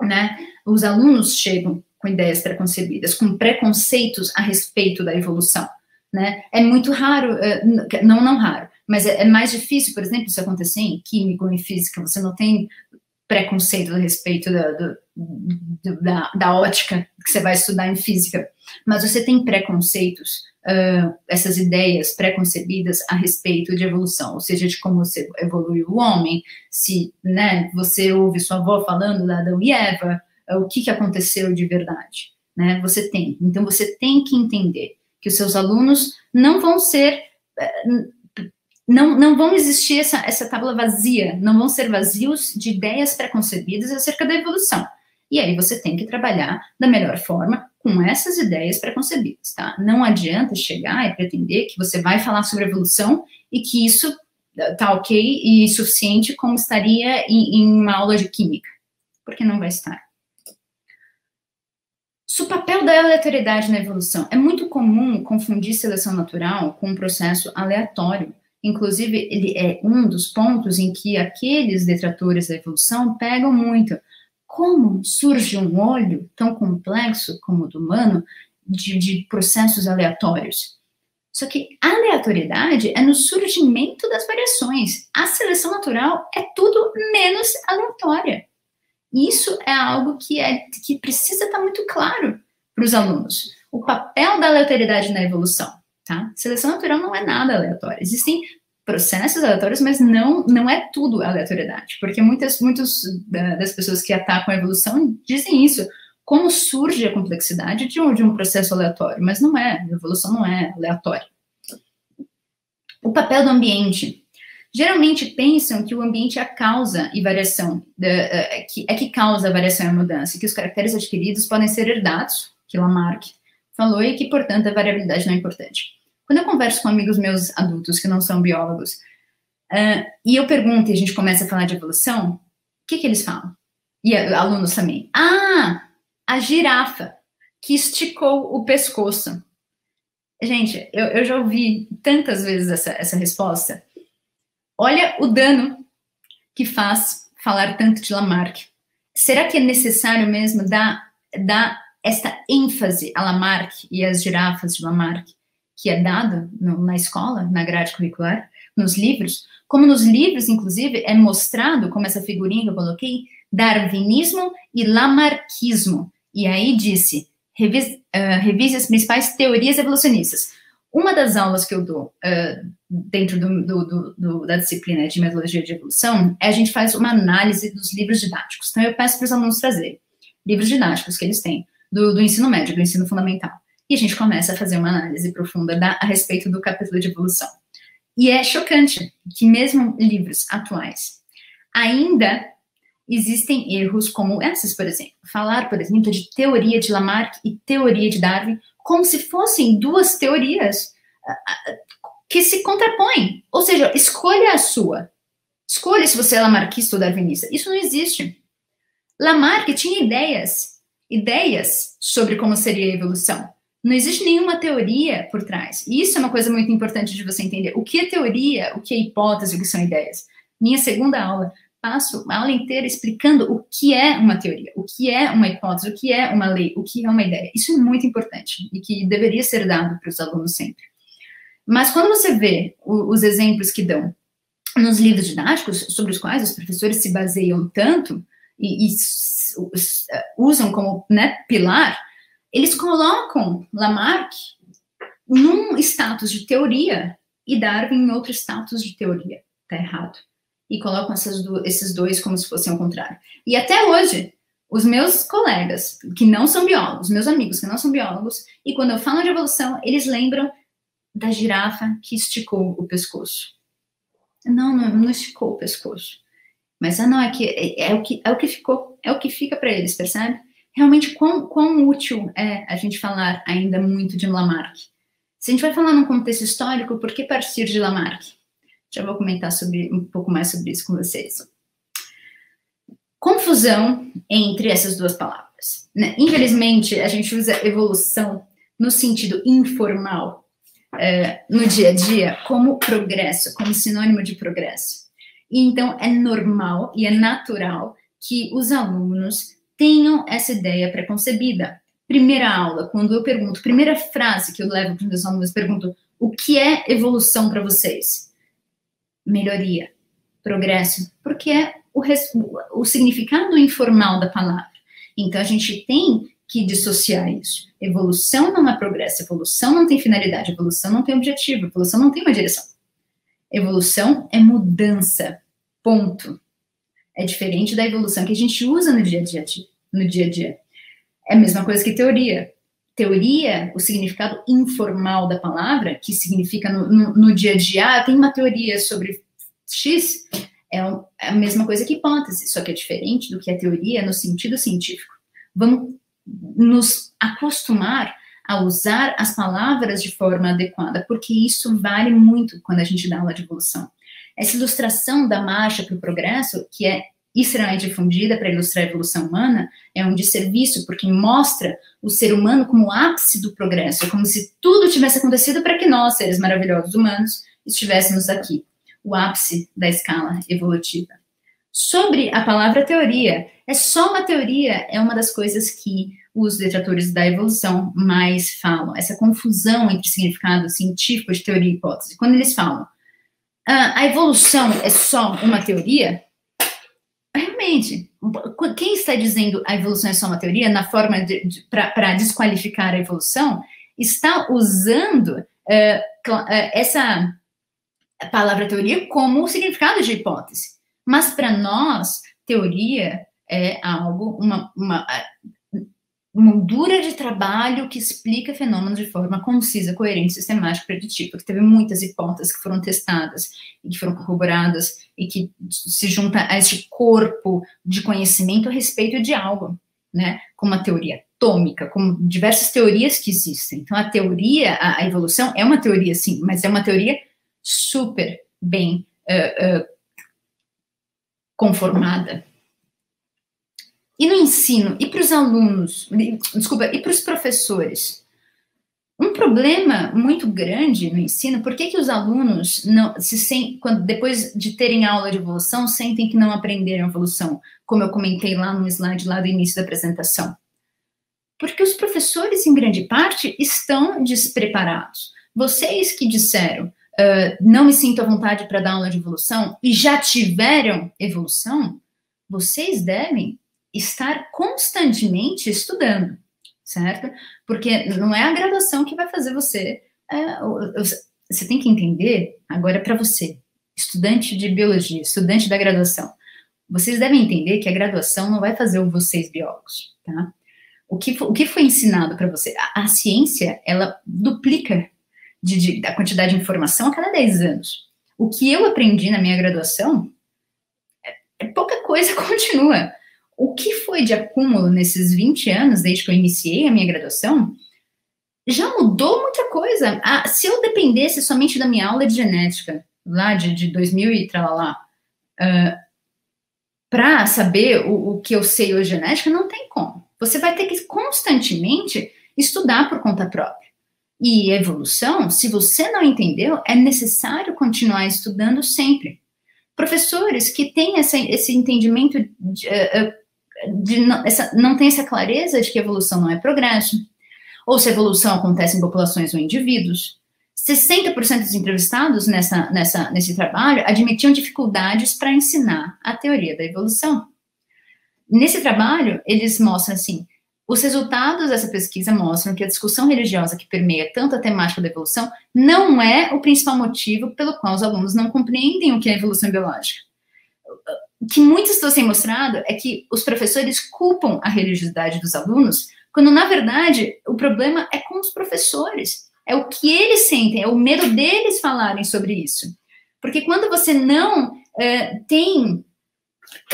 Né? Os alunos chegam com ideias preconcebidas, com preconceitos a respeito da evolução. Né? É muito raro, eh, não, não raro, mas é, é mais difícil, por exemplo, isso acontecer em química ou em física, você não tem preconceito a respeito da, do, da, da, ótica que você vai estudar em física, mas você tem preconceitos, uh, essas ideias preconcebidas a respeito de evolução, ou seja, de como você evoluiu o homem, se né, você ouve sua avó falando da Adão e Eva, uh, o que, que aconteceu de verdade, né? Você tem, então você tem que entender que os seus alunos não vão ser uh, não, não vão existir essa, essa tábua vazia, não vão ser vazios de ideias preconcebidas acerca da evolução. E aí você tem que trabalhar da melhor forma com essas ideias preconcebidas, tá? Não adianta chegar e pretender que você vai falar sobre evolução e que isso eh, tá ok e suficiente como estaria em, em uma aula de química, porque não vai estar. O papel da aleatoriedade na evolução. É muito comum confundir seleção natural com um processo aleatório Inclusive, ele é um dos pontos em que aqueles detratores da evolução pegam muito. Como surge um olho tão complexo como o do humano de, de processos aleatórios? Só que a aleatoriedade é no surgimento das variações. A seleção natural é tudo menos aleatória. Isso é algo que, é, que precisa estar muito claro para os alunos. O papel da aleatoriedade na evolução. Tá? Seleção natural não é nada aleatório. Existem processos aleatórios, mas não, não é tudo aleatoriedade, porque muitas, muitas das pessoas que atacam a evolução dizem isso. Como surge a complexidade de um, de um processo aleatório? Mas não é, a evolução não é aleatória. O papel do ambiente. Geralmente pensam que o ambiente é a causa e variação, é, que, é que causa a variação e a mudança, que os caracteres adquiridos podem ser herdados, que Lamarck falou, e que, portanto, a variabilidade não é importante. Quando eu converso com amigos meus adultos que não são biólogos, uh, e eu pergunto e a gente começa a falar de evolução, o que, que eles falam? E alunos também. Ah, a girafa que esticou o pescoço. Gente, eu, eu já ouvi tantas vezes essa, essa resposta. Olha o dano que faz falar tanto de Lamarck. Será que é necessário mesmo dar, dar esta ênfase a Lamarck e às girafas de Lamarck? que é dado no, na escola, na grade curricular, nos livros, como nos livros, inclusive, é mostrado, como essa figurinha que eu coloquei, darwinismo e lamarquismo. E aí disse, revise, uh, revise as principais teorias evolucionistas. Uma das aulas que eu dou uh, dentro do, do, do, da disciplina de metodologia de evolução é a gente faz uma análise dos livros didáticos. Então, eu peço para os alunos trazerem livros didáticos que eles têm do, do, ensino médio, do ensino fundamental. E a gente começa a fazer uma análise profunda da, a respeito do capítulo de evolução. E é chocante que mesmo livros atuais ainda existem erros como esses, por exemplo. Falar, por exemplo, de teoria de Lamarck e teoria de Darwin como se fossem duas teorias ah, ah, que se contrapõem. Ou seja, escolha a sua. Escolha se você é lamarquista ou darwinista. Isso não existe. Lamarck tinha ideias, ideias sobre como seria a evolução. Não existe nenhuma teoria por trás. E isso é uma coisa muito importante de você entender. O que é teoria, o que é hipótese, o que são ideias. Minha segunda aula passo a aula inteira explicando o que é uma teoria, o que é uma hipótese, o que é uma lei, o que é uma ideia. Isso é muito importante e que deveria ser dado para os alunos sempre. Mas quando você vê os exemplos que dão nos livros didáticos, sobre os quais os professores se baseiam tanto e, e usam como né, pilar, eles colocam Lamarck num status de teoria e Darwin em outro status de teoria. Está errado e colocam do, esses dois como se fossem ao contrário. E até hoje, os meus colegas, que não são biólogos, meus amigos que não são biólogos, e quando eu falo de evolução, eles lembram da girafa que esticou o pescoço. Não, não, não esticou o pescoço. Mas ah, não, é, que, é, é, o que, é o que ficou, é o que fica para eles, percebe? Realmente, quão, quão útil é a gente falar ainda muito de Lamarck? Se a gente vai falar num contexto histórico, por que partir de Lamarck? Já vou comentar sobre, um pouco mais sobre isso com vocês. Confusão entre essas duas palavras. Né? Infelizmente, a gente usa evolução no sentido informal é, no dia a dia como progresso, como sinônimo de progresso. E então é normal e é natural que os alunos tenham essa ideia preconcebida. Primeira aula, quando eu pergunto, primeira frase que eu levo para os meus alunos, pergunto: o que é evolução para vocês? melhoria, progresso, porque é o, o significado informal da palavra. Então, a gente tem que dissociar isso. Evolução não é progresso, evolução não tem finalidade, evolução não tem objetivo, evolução não tem uma direção. Evolução é mudança, ponto. É diferente da evolução que a gente usa no dia a dia. No dia, a dia. É a mesma coisa que teoria teoria, o significado informal da palavra, que significa no, no, no dia a dia, ah, tem uma teoria sobre X, é, é a mesma coisa que hipótese, só que é diferente do que a teoria no sentido científico. Vamos nos acostumar a usar as palavras de forma adequada, porque isso vale muito quando a gente dá aula de evolução. Essa ilustração da marcha para o progresso, que é extremamente difundida para ilustrar a evolução humana, é um desserviço, porque mostra o ser humano como o ápice do progresso, como se tudo tivesse acontecido para que nós, seres maravilhosos humanos, estivéssemos aqui, o ápice da escala evolutiva. Sobre a palavra teoria, é só uma teoria, é uma das coisas que os detratores da evolução mais falam, essa confusão entre significado científico de teoria e hipótese. Quando eles falam, a evolução é só uma teoria, realmente, quem está dizendo a evolução é só uma teoria, na forma de, de para desqualificar a evolução, está usando uh, essa palavra teoria como significado de hipótese. Mas para nós, teoria é algo, uma, uma, moldura de trabalho que explica fenômenos de forma concisa, coerente, sistemática, preditiva, que teve muitas hipóteses que foram testadas e que foram corroboradas e que se junta a este corpo de conhecimento a respeito de algo, né? Como a teoria atômica, como diversas teorias que existem. Então, a teoria, a, a evolução é uma teoria, sim, mas é uma teoria super bem uh, uh, conformada, e no ensino, e para os alunos, desculpa, e para os professores? Um problema muito grande no ensino, por que, que os alunos não se sentem, quando, depois de terem aula de evolução, sentem que não aprenderam evolução, como eu comentei lá no slide lá do início da apresentação? Porque os professores, em grande parte, estão despreparados. Vocês que disseram, uh, não me sinto à vontade para dar aula de evolução, e já tiveram evolução, vocês devem estar constantemente estudando, certo? Porque não é a graduação que vai fazer você é, você tem que entender, agora para você, estudante de biologia, estudante da graduação, vocês devem entender que a graduação não vai fazer vocês biólogos, tá? O que, o que foi ensinado para você? A, a, ciência, ela duplica de, de, a quantidade de informação a cada 10 anos. O que eu aprendi na minha graduação, é, é pouca coisa [LAUGHS] continua. O que foi de acúmulo nesses 20 anos, desde que eu iniciei a minha graduação, já mudou muita coisa. Ah, se eu dependesse somente da minha aula de genética, lá de, de 2000 e tralalá, uh, para saber o, o, que eu sei hoje de genética, não tem como. Você vai ter que constantemente estudar por conta própria. E evolução, se você não entendeu, é necessário continuar estudando sempre. Professores que têm essa, esse entendimento, de, uh, de não, essa, não tem essa clareza de que evolução não é progresso, ou se evolução acontece em populações ou indivíduos. 60% dos entrevistados nessa, nessa, nesse trabalho admitiam dificuldades para ensinar a teoria da evolução. Nesse trabalho, eles mostram assim: os resultados dessa pesquisa mostram que a discussão religiosa que permeia tanto a temática da evolução não é o principal motivo pelo qual os alunos não compreendem o que é evolução biológica. Que muitos estudos têm mostrado é que os professores culpam a religiosidade dos alunos quando, na verdade, o problema é com os professores. É o que eles sentem, é o medo deles falarem sobre isso. Porque quando você não é, tem.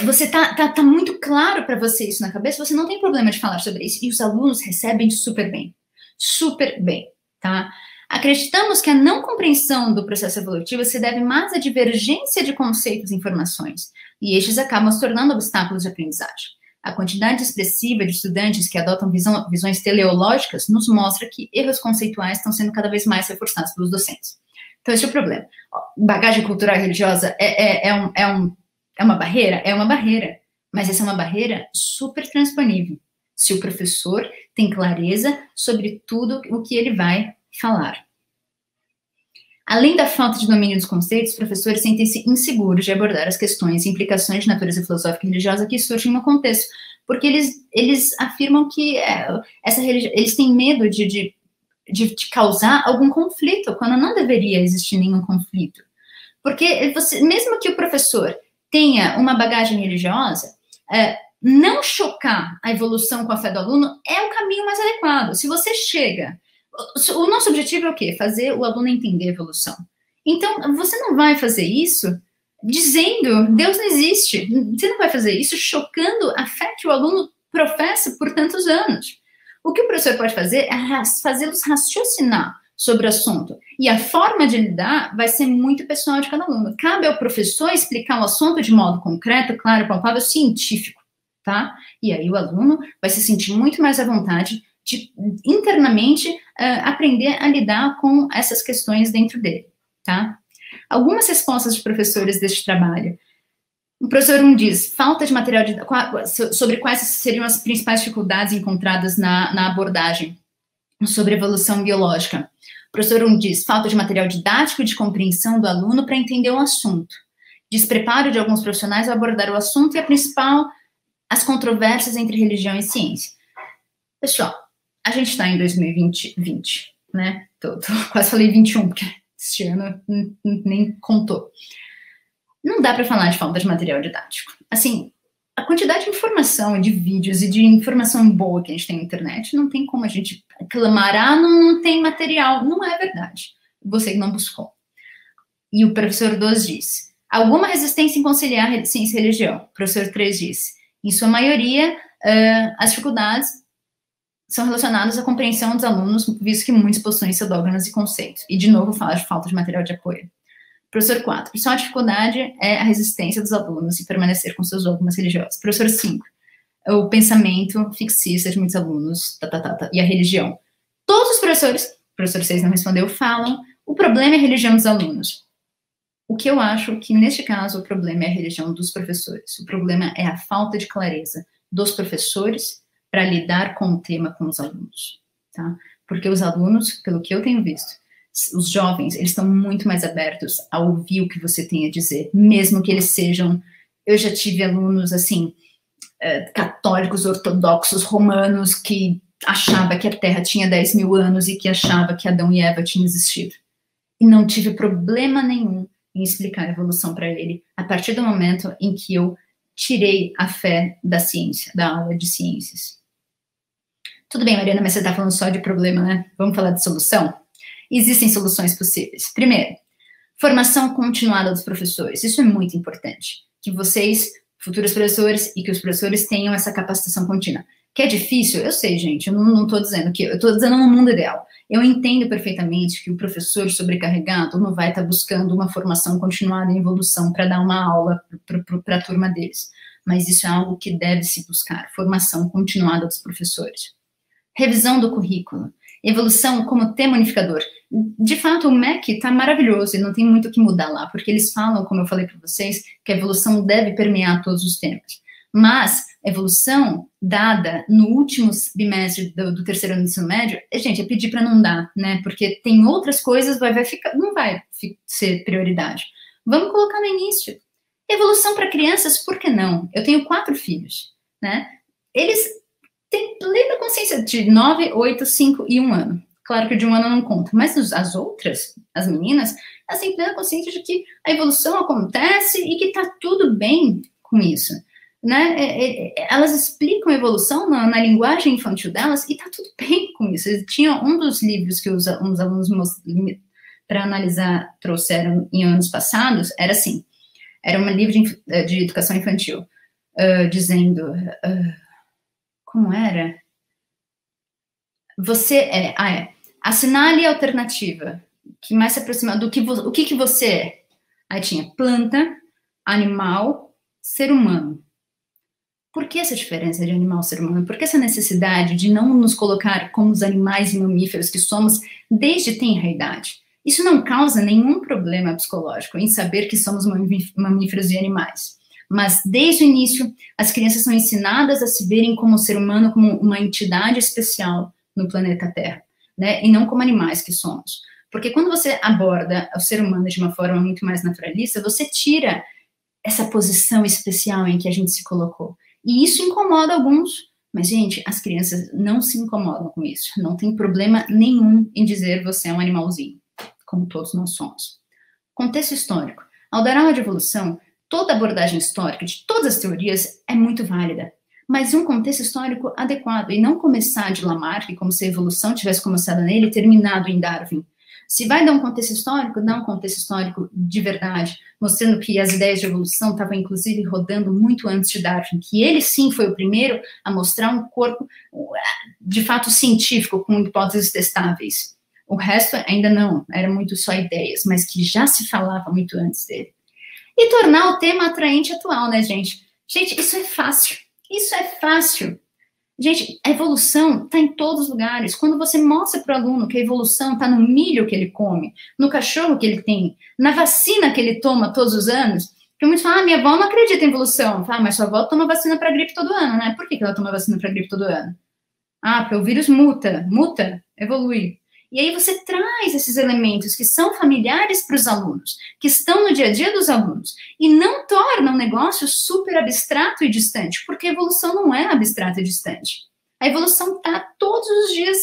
Você tá, tá, tá muito claro para você isso na cabeça, você não tem problema de falar sobre isso. E os alunos recebem super bem. Super bem, tá? Acreditamos que a não compreensão do processo evolutivo se deve mais à divergência de conceitos e informações, e estes acabam se tornando obstáculos de aprendizagem. A quantidade expressiva de estudantes que adotam visão, visões teleológicas nos mostra que erros conceituais estão sendo cada vez mais reforçados pelos docentes. Então, esse é o problema. Bagagem cultural e religiosa é, é, é, um, é, um, é uma barreira? É uma barreira. Mas essa é uma barreira super transponível. Se o professor tem clareza sobre tudo o que ele vai falar. Além da falta de domínio dos conceitos, os professores sentem-se inseguros de abordar as questões e implicações de natureza filosófica e religiosa que surgem no contexto, porque eles, eles afirmam que é, essa eles têm medo de, de, de, de, causar algum conflito, quando não deveria existir nenhum conflito. Porque você, mesmo que o professor tenha uma bagagem religiosa, é, não chocar a evolução com a fé do aluno é o caminho mais adequado. Se você chega o nosso objetivo é o quê? Fazer o aluno entender a evolução. Então, você não vai fazer isso dizendo Deus não existe. Você não vai fazer isso chocando a fé que o aluno professa por tantos anos. O que o professor pode fazer é fazê-los raciocinar sobre o assunto. E a forma de lidar vai ser muito pessoal de cada aluno. Cabe ao professor explicar o assunto de modo concreto, claro, palpável, científico, tá? E aí o aluno vai se sentir muito mais à vontade de internamente uh, aprender a lidar com essas questões dentro dele, tá? Algumas respostas de professores deste trabalho. O professor 1 diz, falta de material de, sobre quais seriam as principais dificuldades encontradas na, na abordagem sobre evolução biológica. O professor 1 diz, falta de material didático de compreensão do aluno para entender o assunto. Despreparo de alguns profissionais ao abordar o assunto e a principal, as controvérsias entre religião e ciência. Pessoal, a gente está em 2020, 20, né? Tô, tô, [LAUGHS] quase falei 21, porque esse ano nem contou. Não dá para falar de falta de material didático. Assim, a quantidade de informação, de vídeos e de informação boa que a gente tem na internet, não tem como a gente clamar, ah, não, não tem material. Não é verdade. Você que não buscou. E o professor 2 diz, alguma resistência em conciliar ciência e religião. O professor 3 diz, em sua maioria, uh, as dificuldades são relacionados à compreensão dos alunos, visto que muitos possuem pseudógramas e conceitos. E, de novo, fala de falta de material de apoio. Professor 4. Principal dificuldade é a resistência dos alunos em permanecer com seus dogmas religiosos. Professor 5. O pensamento fixista de muitos alunos tá, tá, tá, tá, e a religião. Todos os professores, o professor 6 não respondeu, falam o problema é a religião dos alunos. O que eu acho que, neste caso, o problema é a religião dos professores. O problema é a falta de clareza dos professores para lidar com o tema com os alunos, tá? Porque os alunos, pelo que eu tenho visto, os jovens, eles estão muito mais abertos a ouvir o que você tem a dizer, mesmo que eles sejam. Eu já tive alunos assim, eh, católicos, ortodoxos, romanos, que achava que a Terra tinha 10 mil anos e que achava que Adão e Eva tinham existido. E não tive problema nenhum em explicar a evolução para ele, a partir do momento em que eu tirei a fé da ciência, da aula de ciências. Tudo bem, Mariana, mas você está falando só de problema, né? Vamos falar de solução? Existem soluções possíveis. Primeiro, formação continuada dos professores. Isso é muito importante. Que vocês, futuros professores, e que os professores tenham essa capacitação contínua. Que é difícil, eu sei, gente, eu não estou dizendo que, eu estou dizendo no mundo ideal. Eu entendo perfeitamente que o professor sobrecarregado não vai estar tá buscando uma formação continuada em evolução para dar uma aula para a turma deles. Mas isso é algo que deve se buscar, formação continuada dos professores. Revisão do currículo. Evolução como tema unificador. De fato, o MEC está maravilhoso e não tem muito o que mudar lá, porque eles falam, como eu falei para vocês, que a evolução deve permear todos os temas. Mas evolução dada no último bimestre do, do terceiro ano do ensino médio, é, gente, é pedir para não dar, né? Porque tem outras coisas, vai, vai ficar, não vai ser prioridade. Vamos colocar no início. Evolução para crianças, por que não? Eu tenho quatro filhos, né? Eles têm plena consciência de 9, 8, 5 e 1 ano. Claro que de um ano não conta, mas as outras, as meninas, elas têm plena consciência de que a evolução acontece e que está tudo bem com isso né, é, é, é, elas explicam a evolução na, na, linguagem infantil delas e tá tudo bem com isso. Tinha um dos livros que os, uns alunos para analisar trouxeram em anos passados, era assim, era um livro de, de educação infantil, uh, dizendo, uh, como era? Você é, ah, é, assinale a alternativa que mais se aproxima do que, o que, que você é. Aí tinha planta, animal, ser humano. Por que essa diferença de animal ser humano? Por que essa necessidade de não nos colocar como os animais e mamíferos que somos desde tenra idade? Isso não causa nenhum problema psicológico em saber que somos mamíferos e animais. Mas desde o início, as crianças são ensinadas a se verem como ser humano, como uma entidade especial no planeta Terra, né? E não como animais que somos. Porque quando você aborda o ser humano de uma forma muito mais naturalista, você tira essa posição especial em que a gente se colocou. E isso incomoda alguns. Mas, gente, as crianças não se incomodam com isso. Não tem problema nenhum em dizer você é um animalzinho, como todos nós somos. Contexto histórico. Ao dar aula de evolução, toda abordagem histórica de todas as teorias é muito válida, mas um contexto histórico adequado e não começar de Lamarck como se a evolução tivesse começado nele e terminado em Darwin. Se vai dar um contexto histórico, dá um contexto histórico de verdade, mostrando que as ideias de evolução estavam, inclusive, rodando muito antes de Darwin, que ele sim foi o primeiro a mostrar um corpo de fato científico, com hipóteses testáveis. O resto ainda não, era muito só ideias, mas que já se falava muito antes dele. E tornar o tema atraente atual, né, gente? Gente, isso é fácil. Isso é fácil. Gente, a evolução está em todos os lugares. Quando você mostra para o aluno que a evolução está no milho que ele come, no cachorro que ele tem, na vacina que ele toma todos os anos, que muitos falam, ah, minha avó não acredita em evolução. Fala, ah, mas sua avó toma vacina para gripe todo ano, né? Por que, que ela toma vacina para gripe todo ano? Ah, porque o vírus muta, muta, evolui. E aí você traz esses elementos que são familiares para os alunos, que estão no dia a dia dos alunos, e não torna um negócio super abstrato e distante, porque a evolução não é abstrata e distante. A evolução está todos os dias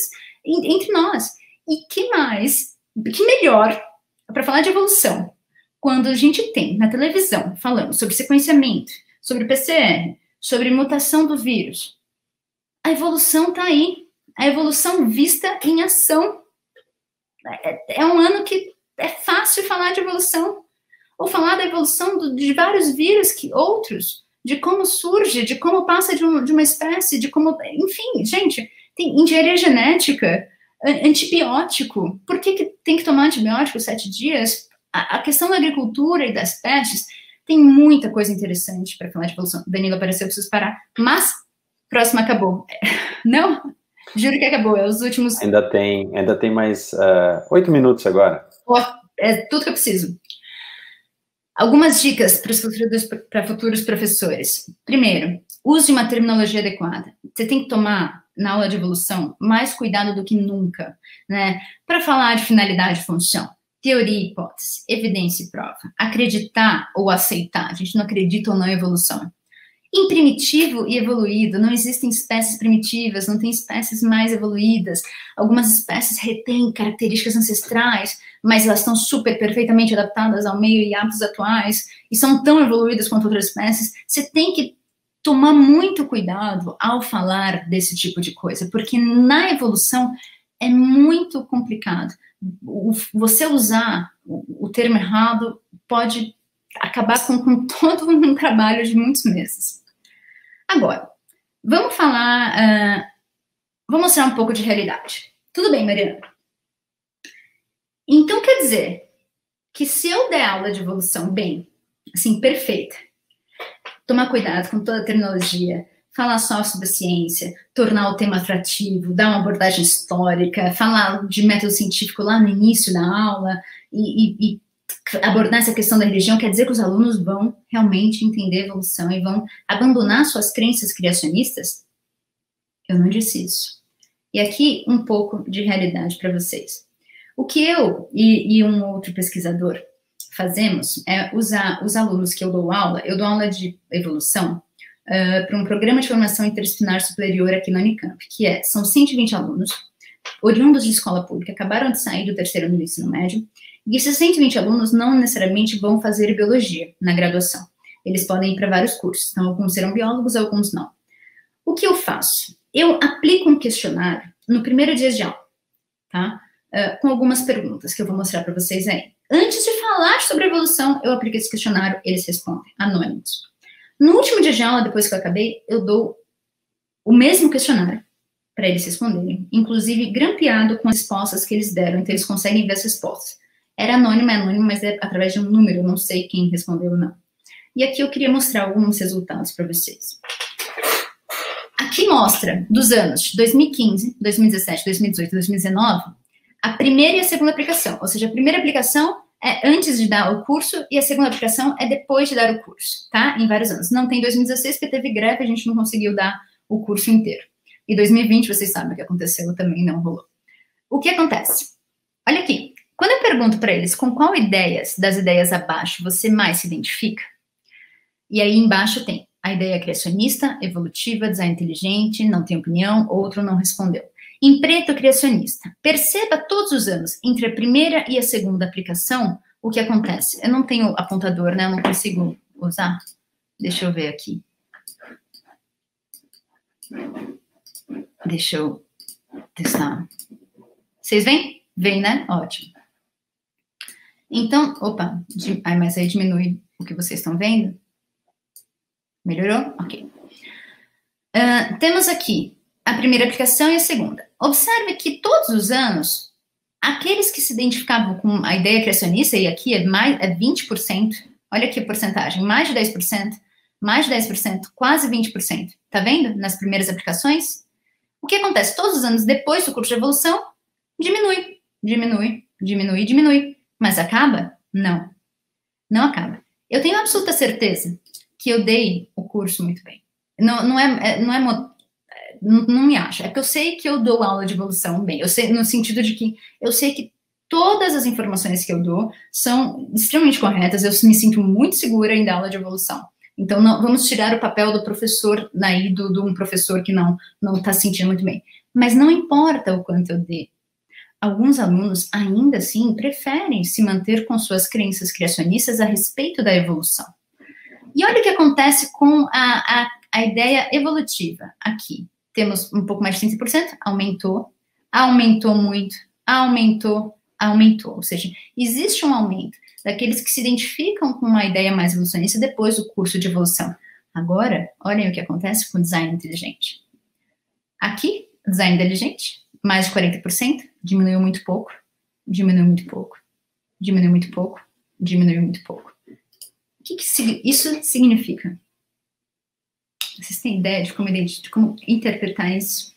entre nós. E que mais, que melhor, para falar de evolução, quando a gente tem na televisão falando sobre sequenciamento, sobre PCR, sobre mutação do vírus, a evolução está aí. A evolução vista em ação é, é um ano que é fácil falar de evolução, ou falar da evolução do, de vários vírus que outros, de como surge, de como passa de, um, de uma espécie, de como, enfim, gente, tem engenharia genética, antibiótico, por que, que tem que tomar antibiótico sete dias? A, a questão da agricultura e das pestes tem muita coisa interessante para falar de evolução. Danilo apareceu, eu preciso parar, mas próximo acabou. [LAUGHS] Não, Juro que acabou, é os últimos. Ainda tem, ainda tem mais uh, oito minutos agora. É tudo que eu preciso. Algumas dicas para futuros, para futuros professores. Primeiro, use uma terminologia adequada. Você tem que tomar, na aula de evolução, mais cuidado do que nunca, né? Para falar de finalidade e função, teoria e hipótese, evidência e prova, acreditar ou aceitar. A gente não acredita ou não em evolução. Em primitivo e evoluído, não existem espécies primitivas, não tem espécies mais evoluídas. Algumas espécies retêm características ancestrais, mas elas estão super perfeitamente adaptadas ao meio e hábitos atuais e são tão evoluídas quanto outras espécies. Você tem que tomar muito cuidado ao falar desse tipo de coisa, porque na evolução é muito complicado. você usar o, termo errado pode acabar com, com todo [LAUGHS] um trabalho de muitos meses. Agora, vamos falar, uh, vou mostrar um pouco de realidade. Tudo bem, Mariana? Então quer dizer que se eu der aula de evolução bem, assim, perfeita, tomar cuidado com toda a terminologia, falar só sobre ciência, tornar o tema atrativo, dar uma abordagem histórica, falar de método científico lá no início da aula e, e, e abordar essa questão da religião, quer dizer que os alunos vão realmente entender a evolução e vão abandonar suas crenças criacionistas? Eu não disse isso. E aqui um pouco de realidade para vocês. O que eu e, e um outro pesquisador fazemos é usar os alunos que eu dou aula, eu dou aula de evolução uh, para um programa de formação interdisciplinar superior aqui na Unicamp, que é, são 120 alunos, oriundos de escola pública, acabaram de sair do terceiro ano do ensino médio, e esses 120 alunos não necessariamente vão fazer biologia na graduação. Eles podem ir para vários cursos, então alguns serão biólogos, alguns não. O que eu faço? Eu aplico um questionário no primeiro dia de aula, tá? Uh, com algumas perguntas que eu vou mostrar para vocês aí. Antes de falar sobre evolução, eu aplico esse questionário, eles respondem, anônimos. No último dia de aula, depois que eu acabei, eu dou o mesmo questionário para eles responderem, inclusive grampeado com as respostas que eles deram, então eles conseguem ver as respostas. Era anônimo, é anônimo, mas é através de um número, não sei quem respondeu ou não. E aqui eu queria mostrar alguns resultados para vocês. Aqui mostra dos anos de 2015, 2017, 2018, 2019, a primeira e a segunda aplicação. Ou seja, a primeira aplicação é antes de dar o curso e a segunda aplicação é depois de dar o curso, tá? Em vários anos. Não tem 2016 porque teve greve, a gente não conseguiu dar o curso inteiro. E 2020, vocês sabem o que aconteceu, também não rolou. O que acontece? Olha aqui. Quando eu pergunto para eles com qual ideias das ideias abaixo você mais se identifica, e aí embaixo tem a ideia criacionista, evolutiva, design inteligente, não tem opinião, outro não respondeu. Em preto criacionista, perceba todos os anos, entre a primeira e a segunda aplicação, o que acontece. Eu não tenho apontador, né? Eu não consigo usar. Deixa eu ver aqui. Deixa eu testar. Vocês veem? Vem, né? Ótimo. Então, opa, mas aí diminui o que vocês estão vendo. Melhorou? Ok. Uh, temos aqui a primeira aplicação e a segunda. Observe que todos os anos, aqueles que se identificavam com a ideia criacionista, e aqui é, mais, é 20%, olha aqui a porcentagem, mais de 10%, mais de 10%, quase 20%. Tá vendo? Nas primeiras aplicações. O que acontece? Todos os anos depois do curso de evolução, diminui, diminui, diminui, diminui. Mas acaba? Não. Não acaba. Eu tenho absoluta certeza que eu dei o curso muito bem. Não, não é, é não é não, não me acho. É que eu sei que eu dou aula de evolução bem. Eu sei, no sentido de que eu sei que todas as informações que eu dou são extremamente corretas. Eu me sinto muito segura em dar aula de evolução. Então, não, vamos tirar o papel do professor daí, do, de um professor que não não está sentindo muito bem. Mas não importa o quanto eu dê. Alguns alunos, ainda assim, preferem se manter com suas crenças criacionistas a respeito da evolução. E olha o que acontece com a, a, a ideia evolutiva aqui temos um pouco mais de 15%, aumentou, aumentou muito, aumentou, aumentou. Ou seja, existe um aumento daqueles que se identificam com uma ideia mais evolucionista depois do curso de evolução. Agora, olhem o que acontece com o design inteligente. Aqui, design inteligente, mais de 40%, diminuiu muito pouco, diminuiu muito pouco, diminuiu muito pouco, diminuiu muito pouco. O que, que isso significa? Vocês têm ideia de como, de como interpretar isso?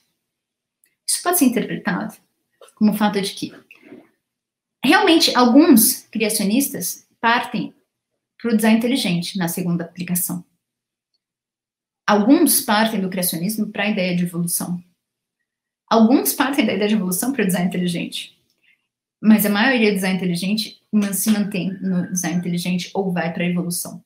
Isso pode ser interpretado como o fato de que realmente alguns criacionistas partem para o design inteligente na segunda aplicação. Alguns partem do criacionismo para a ideia de evolução. Alguns partem da ideia de evolução para o design inteligente. Mas a maioria do design inteligente se mantém no design inteligente ou vai para a evolução.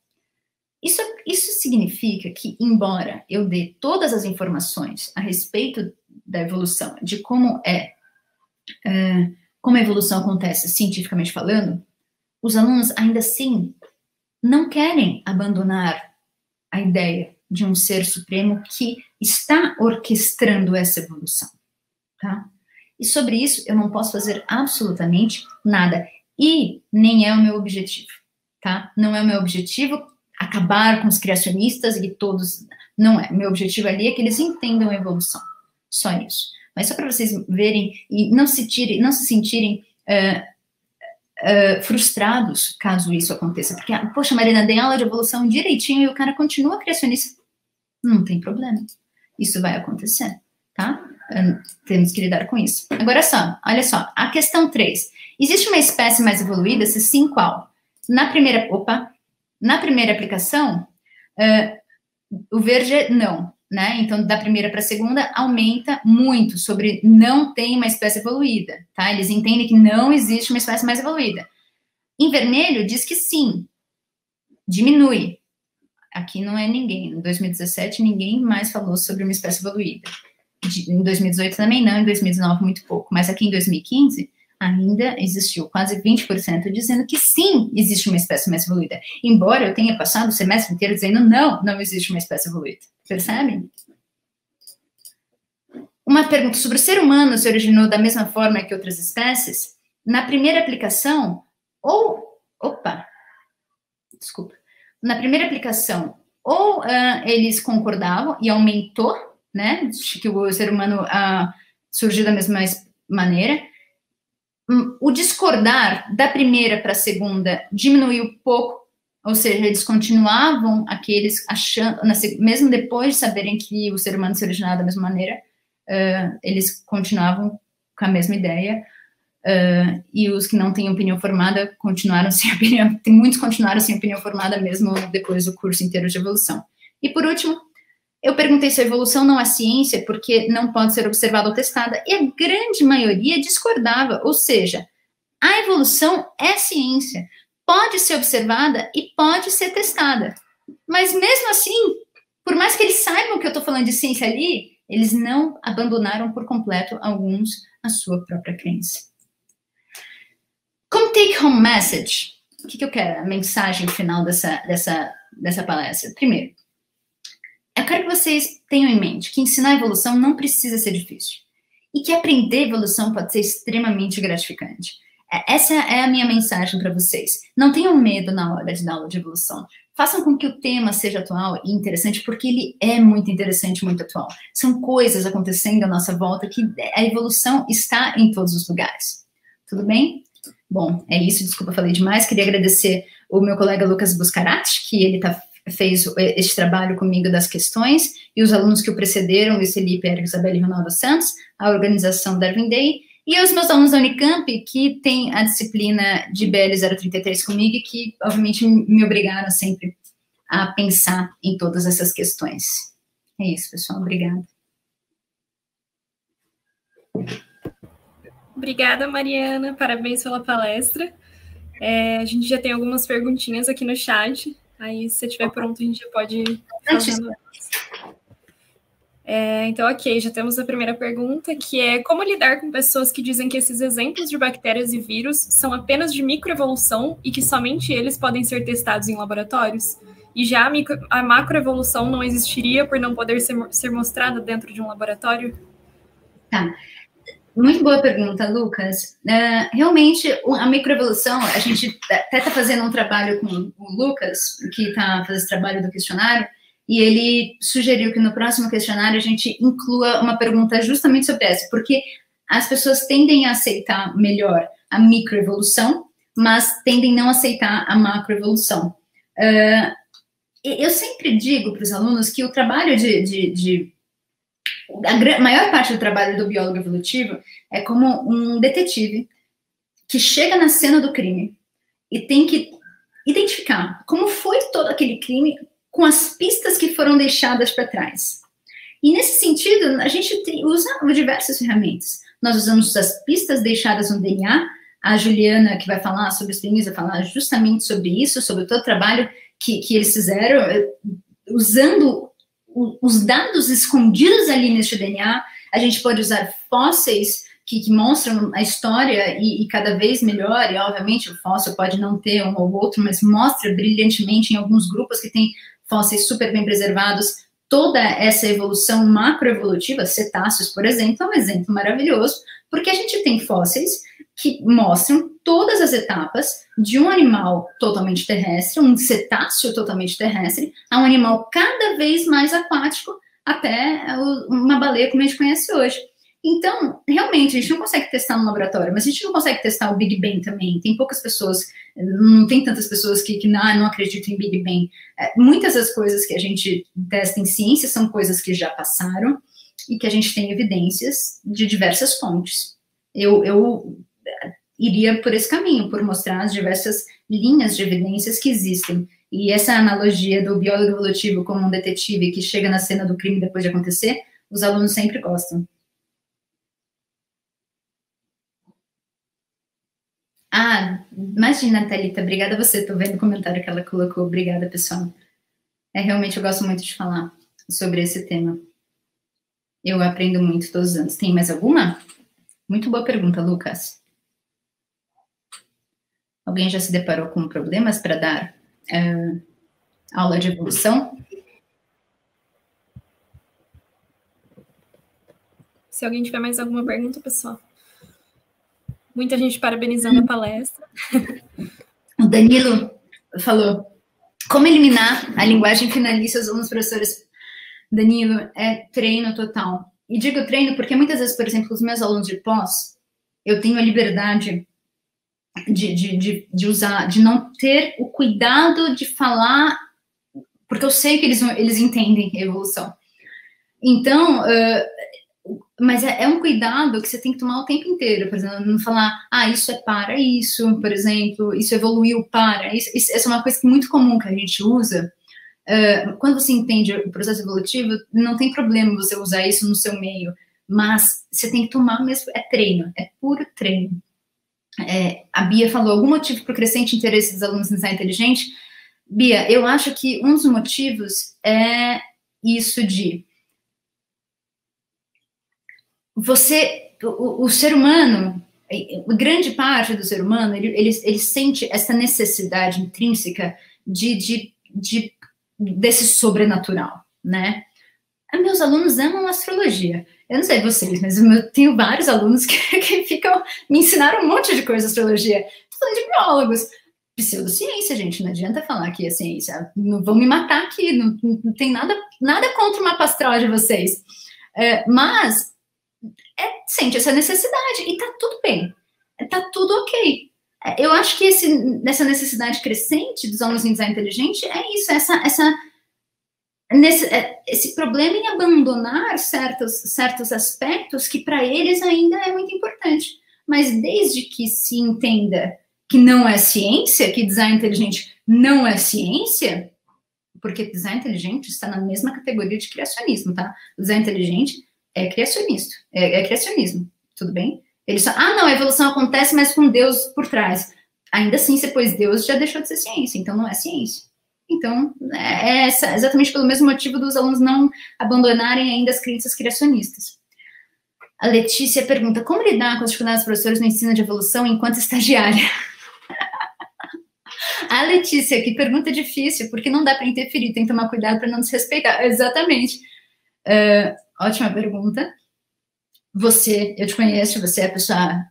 Isso isso significa que, embora eu dê todas as informações a respeito da evolução, de como é, é como a evolução acontece cientificamente falando, os alunos ainda assim não querem abandonar a ideia de um ser supremo que está orquestrando essa evolução, tá? E sobre isso eu não posso fazer absolutamente nada e nem é o meu objetivo, tá? Não é o meu objetivo acabar com os criacionistas e todos, não é. Meu objetivo ali é que eles entendam a evolução, só isso. Mas só para vocês verem e não se tirem, não se sentirem uh, uh, frustrados caso isso aconteça. Porque, poxa, Marina, dei aula de evolução direitinho e o cara continua criacionista. Não tem problema. Isso vai acontecer, tá? Uh, temos que lidar com isso. Agora só, olha só, a questão 3. Existe uma espécie mais evoluída? Se sim, qual? Na primeira, opa, na primeira aplicação, o verde não, né? Então, da primeira para a segunda, aumenta muito sobre não tem uma espécie evoluída, tá? Eles entendem que não existe uma espécie mais evoluída. Em vermelho, diz que sim, diminui. Aqui não é ninguém. Em 2017, ninguém mais falou sobre uma espécie evoluída. Em 2018 também não, em 2019 muito pouco. Mas aqui em 2015, ainda existiu quase 20% dizendo que sim, existe uma espécie mais evoluída. Embora eu tenha passado o semestre inteiro dizendo não, não existe uma espécie evoluída. Percebem? Uma pergunta sobre o ser humano se originou da mesma forma que outras espécies. Na primeira aplicação, ou. Opa! Desculpa. Na primeira aplicação, ou uh, eles concordavam e aumentou, né? Que o ser humano uh, surgiu da mesma maneira Hum, o discordar da primeira para a segunda diminuiu pouco, ou seja, eles continuavam aqueles achando, mesmo depois de saberem que o ser humano se originava da mesma maneira, uh, eles continuavam com a mesma ideia, uh, e os que não têm opinião formada continuaram [LAUGHS] sem opinião, muitos continuaram sem opinião formada mesmo depois do curso inteiro de evolução. E por último, eu perguntei se a evolução não é ciência porque não pode ser observada ou testada, e a grande maioria discordava, ou seja, a evolução é ciência, pode ser observada e pode ser testada. Mas mesmo assim, por mais que eles saibam que eu estou falando de ciência ali, eles não abandonaram por completo alguns a sua própria crença. Como take home message, o que, que eu quero? A mensagem final dessa, dessa, dessa palestra. Primeiro, eu quero que vocês tenham em mente que ensinar evolução não precisa ser difícil. E que aprender evolução pode ser extremamente gratificante. É, essa é a minha mensagem para vocês. Não tenham medo na hora de dar aula de evolução. Façam com que o tema seja atual e interessante, porque ele é muito interessante, muito atual. São coisas acontecendo à nossa volta que a evolução está em todos os lugares. Tudo bem? Bom, é isso. Desculpa, falei demais. Queria agradecer o meu colega Lucas Buscarati, que ele está fez este trabalho comigo das questões, e os alunos que o precederam, Luiz Felipe, Eric, Isabel e Ronaldo Santos, a organização Darwin Day, e os meus alunos da Unicamp, que têm a disciplina de BL 033 comigo, e que, obviamente, me obrigaram sempre a pensar em todas essas questões. É isso, pessoal. Obrigada. Obrigada, Mariana. Parabéns pela palestra. É, a gente já tem algumas perguntinhas aqui no chat. Aí, se você estiver pronto, a gente já pode ir fazendo é, então, ok, já temos a primeira pergunta, que é como lidar com pessoas que dizem que esses exemplos de bactérias e vírus são apenas de microevolução e que somente eles podem ser testados em laboratórios? E já a, micro, a macroevolução não existiria por não poder ser, ser mostrada dentro de um laboratório? Tá. Muito boa pergunta, Lucas. Uh, realmente, a microevolução, a gente até está fazendo um trabalho com o Lucas, que está fazendo esse trabalho do questionário, e ele sugeriu que no próximo questionário a gente inclua uma pergunta justamente sobre essa, porque as pessoas tendem a aceitar melhor a microevolução, mas tendem não aceitar a macroevolução. Uh, eu sempre digo para os alunos que o trabalho de, de, de a maior parte do trabalho do biólogo evolutivo é como um detetive que chega na cena do crime e tem que identificar como foi todo aquele crime com as pistas que foram deixadas para trás. E nesse sentido, a gente usa diversas ferramentas. Nós usamos as pistas deixadas no DNA. A Juliana, que vai falar sobre os treinos, vai falar justamente sobre isso, sobre todo o trabalho que, que eles fizeram, eh, os dados escondidos ali neste DNA, a gente pode usar fósseis que, que mostram a história e, e, cada vez melhor, e obviamente o fóssil pode não ter um ou outro, mas mostra brilhantemente em alguns grupos que tem fósseis super bem preservados, toda essa evolução macroevolutiva, cetáceos, por exemplo, é um exemplo maravilhoso, porque a gente tem fósseis que mostram todas as etapas de um animal totalmente terrestre, um cetáceo totalmente terrestre, a um animal cada vez mais aquático, até uma baleia como a gente conhece hoje. Então, realmente, a gente não consegue testar no laboratório, mas a gente não consegue testar o Big Bang também. Tem poucas pessoas, não tem tantas pessoas que, que não, não acreditam em Big Bang. É, muitas das coisas que a gente testa em ciência são coisas que já passaram e que a gente tem evidências de diversas fontes. Eu, eu iria por esse caminho, por mostrar as diversas linhas de evidências que existem. E essa analogia do biólogo evolutivo como um detetive que chega na cena do crime depois de acontecer, os alunos sempre gostam. Ah, imagina, Thalita, obrigada a você, tô vendo o comentário que ela colocou, obrigada, pessoal. É, realmente, eu gosto muito de falar sobre esse tema. Eu aprendo muito todos os anos. Tem mais alguma? Muito boa pergunta, Lucas. Alguém já se deparou com problemas para dar uh, aula de evolução? Se alguém tiver mais alguma pergunta, pessoal. Muita gente parabenizando a palestra. [LAUGHS] O Danilo falou: como eliminar a linguagem finalista dos alunos professores? Danilo, é treino total. E digo treino porque muitas vezes, por exemplo, os meus alunos de pós, eu tenho a liberdade de, de, de, de usar, de não ter o cuidado de falar, porque eu sei que eles, eles entendem evolução. Então, uh, mas é, é, um cuidado que você tem que tomar o tempo inteiro, por exemplo, não falar, ah, isso é para isso, por exemplo, isso evoluiu para, isso, isso essa é uma coisa muito comum que a gente usa. Uh, quando você entende o processo evolutivo, não tem problema você usar isso no seu meio, mas você tem que tomar mesmo, é treino, é puro treino. É, a Bia falou, algum motivo para o crescente interesse dos alunos em design inteligente? Bia, eu acho que um dos motivos é isso de você, o, o ser humano, grande parte do ser humano, ele, ele, ele sente essa necessidade intrínseca de, de, de, desse sobrenatural, né? Meus alunos amam astrologia. Eu não sei vocês, mas eu tenho vários alunos que, [LAUGHS] que ficam me ensinaram um monte de coisa astrologia. Estou falando de biólogos. Pseudociência, gente, não adianta falar que é ciência. Não vão me matar aqui, não, não tem nada, nada contra o mapa astral de vocês. É, mas é, sente essa necessidade e tá tudo bem, tá tudo ok. É, eu acho que esse, essa necessidade crescente dos alunos em design inteligente é isso, essa, essa nesse, é, esse problema em abandonar certos, certos aspectos que para eles ainda é muito importante. Mas desde que se entenda que não é ciência, que design inteligente não é ciência, porque design inteligente está na mesma categoria de criacionismo, tá? Design inteligente é criacionista, é, é criacionismo, tudo bem? Ele só, ah, não, a evolução acontece, mas com Deus por trás. Ainda assim, depois Deus já deixou de ser ciência, então não é ciência. Então, é, é exatamente pelo mesmo motivo dos alunos não abandonarem ainda as crenças criacionistas. A Letícia pergunta: como lidar com as dificuldades dos professores no ensino de evolução enquanto estagiária? [LAUGHS] A Letícia, que pergunta difícil, porque não dá para interferir, tem que tomar cuidado para não desrespeitar. [LAUGHS] Exatamente. Uh, ótima pergunta. Você, eu te conheço, você é pessoa,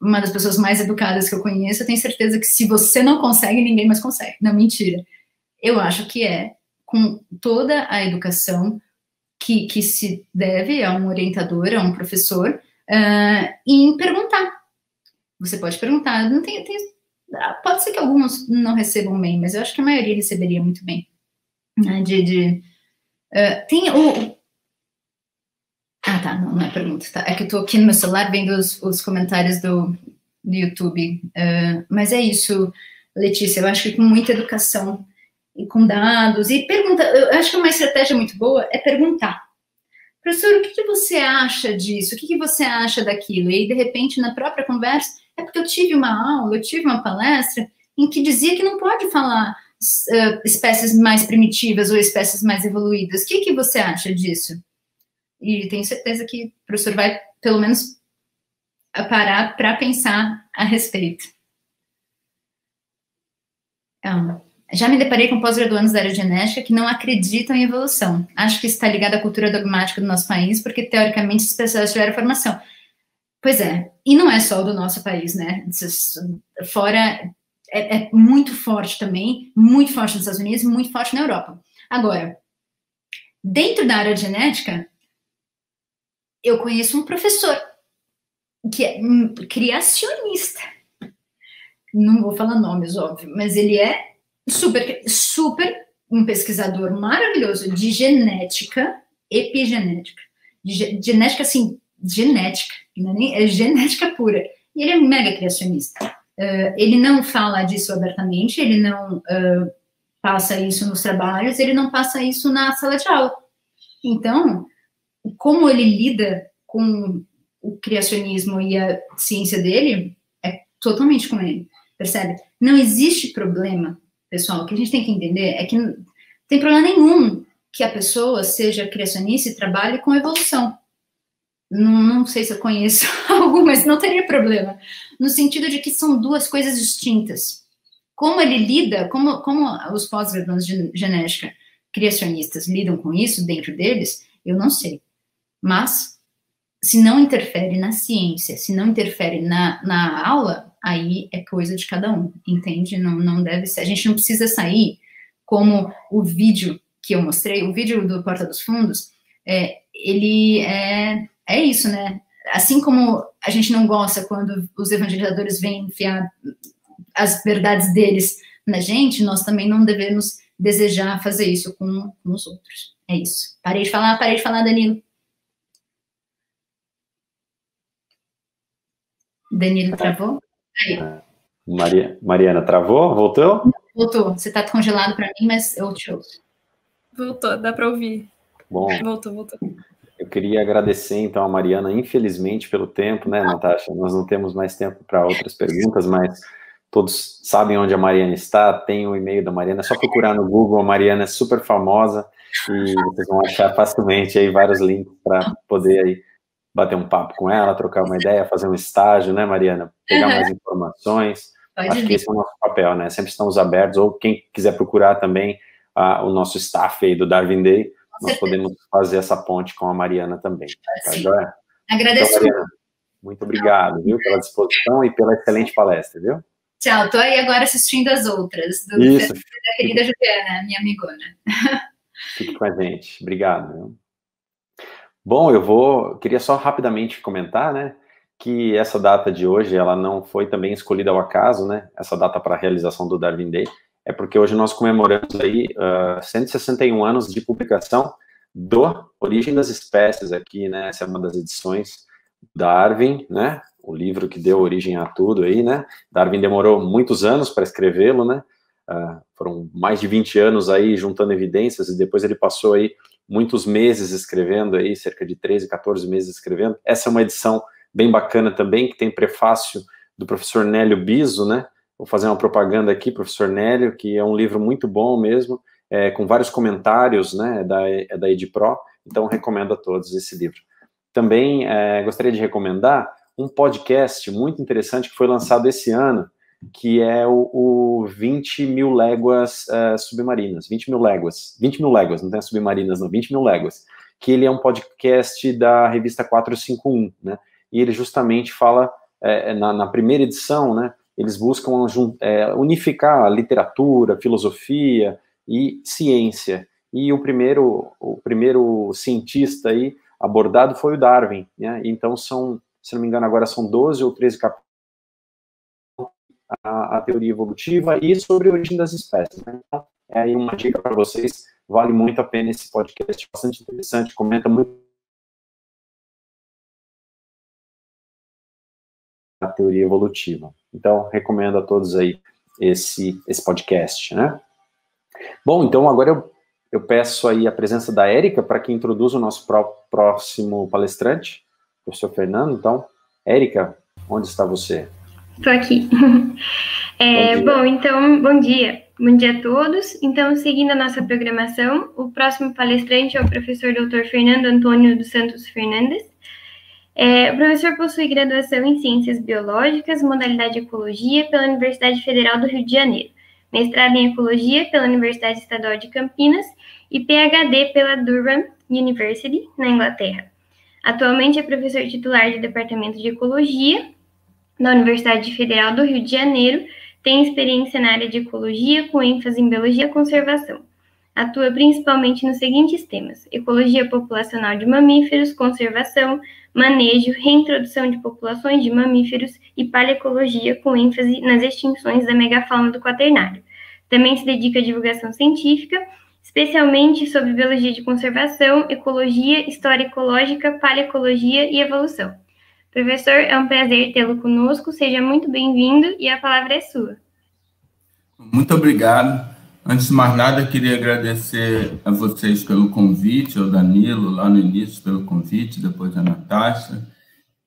uma das pessoas mais educadas que eu conheço. Eu tenho certeza que se você não consegue, ninguém mais consegue. Não, mentira. Eu acho que é com toda a educação que, que se deve a um orientador, a um professor, uh, em perguntar. Você pode perguntar, não tem, tem, pode ser que alguns não recebam bem, mas eu acho que a maioria receberia muito bem. Né, de, de uh, tem o, ah, tá, não, não é pergunta, tá? É que eu tô aqui no meu celular vendo os, os comentários do, do YouTube. Uh, mas é isso, Letícia, eu acho que com muita educação com dados, e pergunta, eu acho que uma estratégia muito boa é perguntar. Professor, o que, que você acha disso? O que, que você acha daquilo? E de repente, na própria conversa, é porque eu tive uma aula, eu tive uma palestra em que dizia que não pode falar uh, espécies mais primitivas ou espécies mais evoluídas. O que, que você acha disso? E tenho certeza que o professor vai, pelo menos, parar para pensar a respeito. Um, já me deparei com pós-graduandos da área genética que não acreditam em evolução. Acho que isso está ligado à cultura dogmática do nosso país, porque teoricamente as pessoas tiveram formação. Pois é, e não é só do nosso país, né? Fora é, é, muito forte também, muito forte nos Estados Unidos, muito forte na Europa. Agora, dentro da área de genética, eu conheço um professor que é criacionista. Não vou falar nomes, óbvio, mas ele é super, super um pesquisador maravilhoso de genética, epigenética, de genética assim, genética, não é, nem, é genética pura. E ele é mega criacionista. Uh, ele não fala disso abertamente, ele não uh, passa isso nos trabalhos, ele não passa isso na sala de aula. Então, como ele lida com o criacionismo e a ciência dele é totalmente com ele, percebe? Não existe problema, pessoal. O que a gente tem que entender é que não tem problema nenhum que a pessoa seja criacionista e trabalhe com evolução. Não, não sei se eu conheço [LAUGHS] algo, mas não teria problema. No sentido de que são duas coisas distintas. Como ele lida, como, como os pós-graduandos de genética criacionistas lidam com isso dentro deles, eu não sei. Mas, se não interfere na ciência, se não interfere na, na aula, aí é coisa de cada um, entende? Não, não deve ser. A gente não precisa sair como o vídeo que eu mostrei, o vídeo do Porta dos Fundos, é, ele é é isso, né? Assim como a gente não gosta quando os evangelizadores vêm enfiar as verdades deles na gente, nós também não devemos desejar fazer isso com, com os outros. É isso. Parei de falar, parei de falar, Danilo. Danilo travou? Aí. Maria, Mariana, travou? Voltou? Voltou. Você está congelado para mim, mas eu te ouço. Voltou, dá para ouvir. Bom. Voltou, voltou. Eu queria agradecer, então, a Mariana, infelizmente, pelo tempo, né, Natasha? Nós não temos mais tempo para outras perguntas, mas todos sabem onde a Mariana está, tem o e-mail da Mariana, é só procurar no Google, a Mariana é super famosa e vocês vão achar facilmente aí vários links para poder aí bater um papo com ela, trocar uma ideia, fazer um estágio, né, Mariana? Pegar uhum. mais informações. Pode Acho vir. que esse é o nosso papel, né? Sempre estamos abertos, ou quem quiser procurar também uh, o nosso staff aí do Darwin Day, nós podemos fazer essa ponte com a Mariana também. Tá, Joia? Agradeço. Então, Mariana, muito obrigado, viu, pela disposição e pela excelente palestra, viu? Tchau, estou aí agora assistindo as outras, do Isso. da querida Juliana, minha amigona. Fique com a gente, obrigado. Viu? Bom, eu vou, queria só rapidamente comentar, né, que essa data de hoje, ela não foi também escolhida ao acaso, né, essa data para a realização do Darwin Day, é porque hoje nós comemoramos aí uh, ah, 161 anos de publicação do Origem das Espécies aqui, né? Essa é uma das edições Darwin, né? O livro que deu origem a tudo aí, né? Darwin demorou muitos anos para escrevê-lo, né? Uh, foram mais de 20 anos aí juntando evidências e depois ele passou aí muitos meses escrevendo aí, cerca de 13, 14 meses escrevendo. Essa é uma edição bem bacana também, que tem prefácio do professor Nélio Biso, né? Vou fazer uma propaganda aqui, professor Nélio, que é um livro muito bom mesmo, é, com vários comentários, né, é da, é da Edipro, então recomendo a todos esse livro. Também é, gostaria de recomendar um podcast muito interessante que foi lançado esse ano, que é o, o 20 mil léguas uh, submarinas, 20 mil léguas, 20 mil léguas, não tem submarinas não, 20 mil léguas, que ele é um podcast da revista 451, né, e ele justamente fala, é, na, na primeira edição, né, eles buscam é, unificar a literatura, filosofia e ciência. E o primeiro, o primeiro cientista aí abordado foi o Darwin, né? Então são, se não me engano, agora são 12 ou 13 capítulos a, a teoria evolutiva e sobre a origem das espécies. Né? Então, é aí uma dica para vocês, vale muito a pena esse podcast, bastante interessante, comenta muito a teoria evolutiva. Então, recomendo a todos aí esse, esse podcast, né? Bom, então agora eu, eu peço aí a presença da Érica para que introduza o nosso pró próximo palestrante, o professor Fernando. Então, Érica, onde está você? Estou aqui. [LAUGHS] É, bom, bom, então, bom dia. Bom dia a todos. Então, seguindo a nossa programação, o próximo palestrante é o professor Dr. Fernando Antônio dos Santos Fernandes. É, o professor possui graduação em Ciências Biológicas, modalidade Ecologia, pela Universidade Federal do Rio de Janeiro, mestrado em Ecologia pela Universidade Estadual de Campinas e PhD pela Durham University, na Inglaterra. Atualmente é professor titular do Departamento de Ecologia da Universidade Federal do Rio de Janeiro tem experiência na área de ecologia, com ênfase em biologia e conservação. Atua principalmente nos seguintes temas: ecologia populacional de mamíferos, conservação, manejo, reintrodução de populações de mamíferos e paleecologia, com ênfase nas extinções da megafauna do quaternário. Também se dedica à divulgação científica, especialmente sobre biologia de conservação, ecologia, história ecológica, paleecologia e evolução. Professor, é um prazer tê-lo conosco. Seja muito bem-vindo e a palavra é sua. Muito obrigado. Antes de mais nada, queria agradecer a vocês pelo convite, ao Danilo, lá no início, pelo convite, depois a Natasha.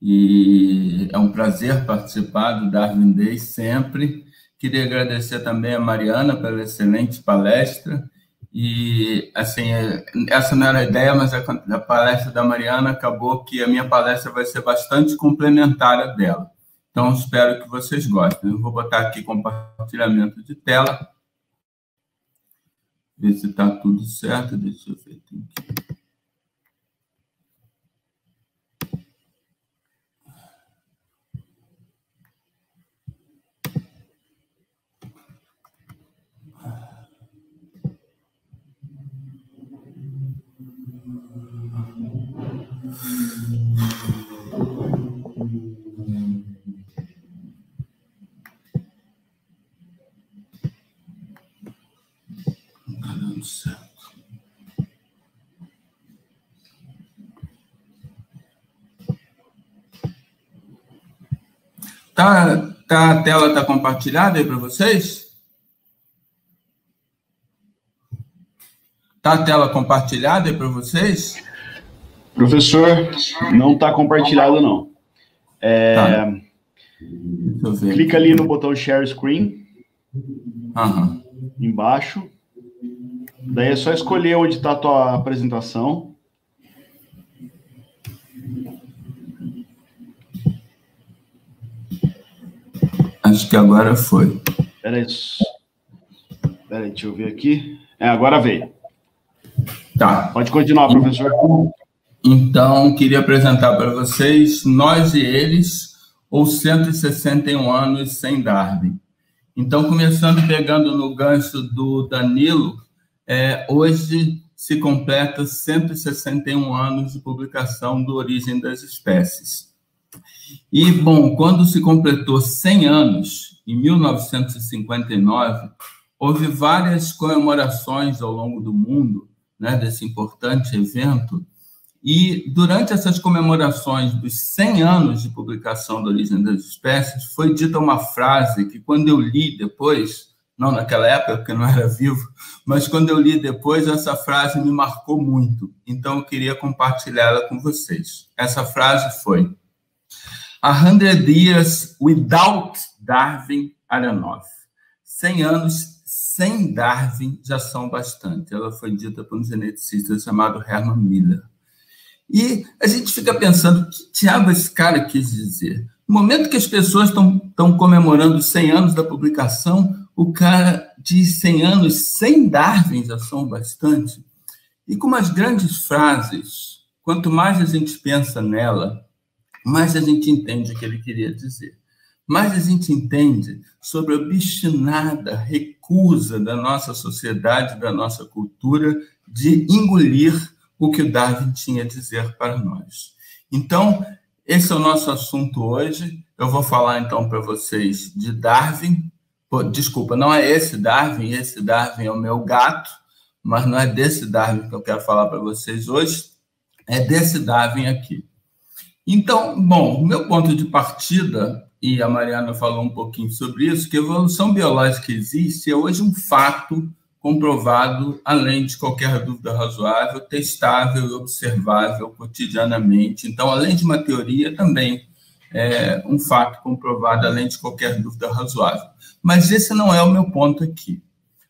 E é um prazer participar do Darwin Day sempre. Queria agradecer também a Mariana pela excelente palestra e, assim, essa não era a ideia, mas a, palestra da Mariana acabou que a minha palestra vai ser bastante complementar dela. Então, espero que vocês gostem. Eu vou botar aqui compartilhamento de tela. Ver se está tudo certo. Deixa eu ver. Que... Tá, tá, a tela está compartilhada aí para vocês? Tá a tela compartilhada aí para vocês? Professor, não está compartilhado, não. É, tá. Clica ali no botão Share Screen. Uhum. Embaixo. Daí é só escolher onde está a tua apresentação. Acho que agora foi. Peraí. Peraí, deixa eu ver aqui. É, agora veio. Tá. Pode continuar, professor. Então, queria apresentar para vocês Nós e Eles, ou 161 anos sem Darwin. Então, começando pegando no gancho do Danilo, é, hoje se completa 161 anos de publicação do Origem das Espécies. E, bom, quando se completou 100 anos, em 1959, houve várias comemorações ao longo do mundo né, desse importante evento, e durante essas comemorações dos 100 anos de publicação da Origem das Espécies, foi dita uma frase que, quando eu li depois, não naquela época, porque não era vivo, mas quando eu li depois, essa frase me marcou muito. Então, eu queria compartilhá-la com vocês. Essa frase foi: A hundred years without Darwin Aronoff. 100 anos sem Darwin já são bastante. Ela foi dita por um geneticista chamado Herman Miller. E a gente fica pensando, o que diabo esse cara quis dizer? No momento que as pessoas estão comemorando 100 anos da publicação, o cara diz 100 anos sem Darwin já são bastante. E com umas grandes frases, quanto mais a gente pensa nela, mais a gente entende o que ele queria dizer. Mais a gente entende sobre a obstinada recusa da nossa sociedade, da nossa cultura, de engolir o que o Darwin tinha a dizer para nós. Então, esse é o nosso assunto hoje. Eu vou falar então para vocês de Darwin. Desculpa, não é esse Darwin, esse Darwin é o meu gato, mas não é desse Darwin que eu quero falar para vocês hoje, é desse Darwin aqui. Então, bom, meu ponto de partida, e a Mariana falou um pouquinho sobre isso, que a evolução biológica existe é hoje um fato comprovado, além de qualquer dúvida razoável, testável e observável cotidianamente. Então, além de uma teoria, também é um fato comprovado, além de qualquer dúvida razoável. Mas esse não é o meu ponto aqui.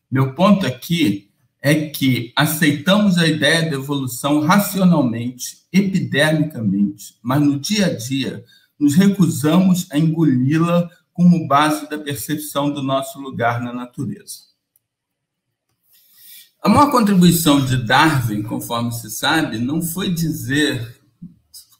Meu ponto aqui é que aceitamos a ideia de evolução racionalmente, epidermicamente, mas no dia a dia nos recusamos a engoli-la como base da percepção do nosso lugar na natureza. A maior contribuição de Darwin, conforme se sabe, não foi dizer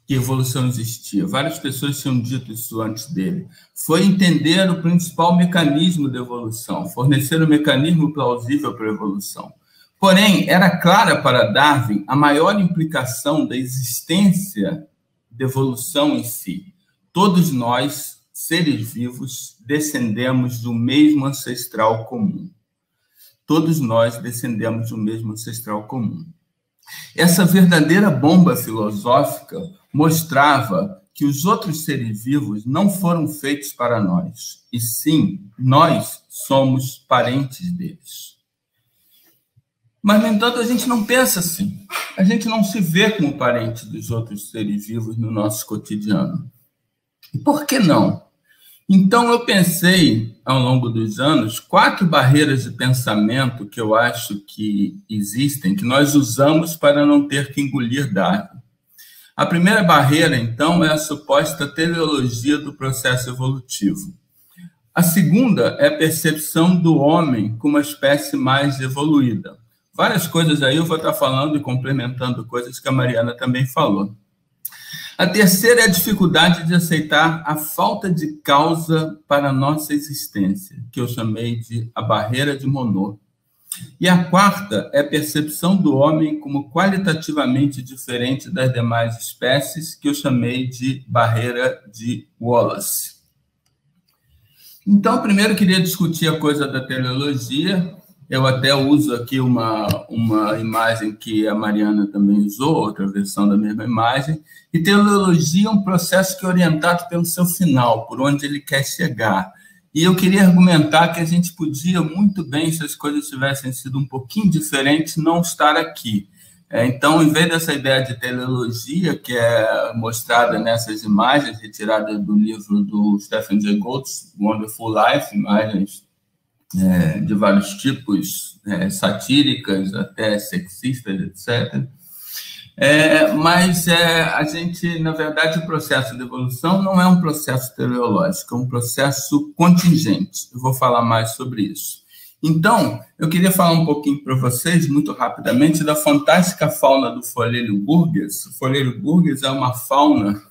que evolução existia. Várias pessoas tinham dito isso antes dele. Foi entender o principal mecanismo da evolução, fornecer um mecanismo plausível para a evolução. Porém, era clara para Darwin a maior implicação da existência da evolução em si. Todos nós, seres vivos, descendemos do mesmo ancestral comum. Todos nós descendemos do mesmo ancestral comum. Essa verdadeira bomba filosófica mostrava que os outros seres vivos não foram feitos para nós, e sim, nós somos parentes deles. Mas, no entanto, a gente não pensa assim. A gente não se vê como parente dos outros seres vivos no nosso cotidiano. E por que não? Então, eu pensei, ao longo dos anos, quatro barreiras de pensamento que eu acho que existem, que nós usamos para não ter que engolir Darwin. A primeira barreira, então, é a suposta teleologia do processo evolutivo. A segunda é a percepção do homem como uma espécie mais evoluída várias coisas aí eu vou estar falando e complementando coisas que a Mariana também falou. A terceira é a dificuldade de aceitar a falta de causa para a nossa existência, que eu chamei de a barreira de Monod. E a quarta é a percepção do homem como qualitativamente diferente das demais espécies, que eu chamei de barreira de Wallace. Então, primeiro queria discutir a coisa da teleologia, eu até uso aqui uma, uma imagem que a Mariana também usou, outra versão da mesma imagem. E teleologia é um processo que é orientado pelo seu final, por onde ele quer chegar. E eu queria argumentar que a gente podia muito bem, se as coisas tivessem sido um pouquinho diferentes, não estar aqui. É, então, em vez dessa ideia de teleologia, que é mostrada nessas imagens retiradas do livro do Stephen Jay Goulds, Wonderful Life, imagens é, de vários tipos, é, satíricas, até sexistas, etc. É, mas é, a gente, na verdade, o processo de evolução não é um processo teleológico, é um processo contingente. Eu vou falar mais sobre isso. Então, eu queria falar um pouquinho para vocês, muito rapidamente, da fantástica fauna do folheiro burgues. O folheiro burgues é uma fauna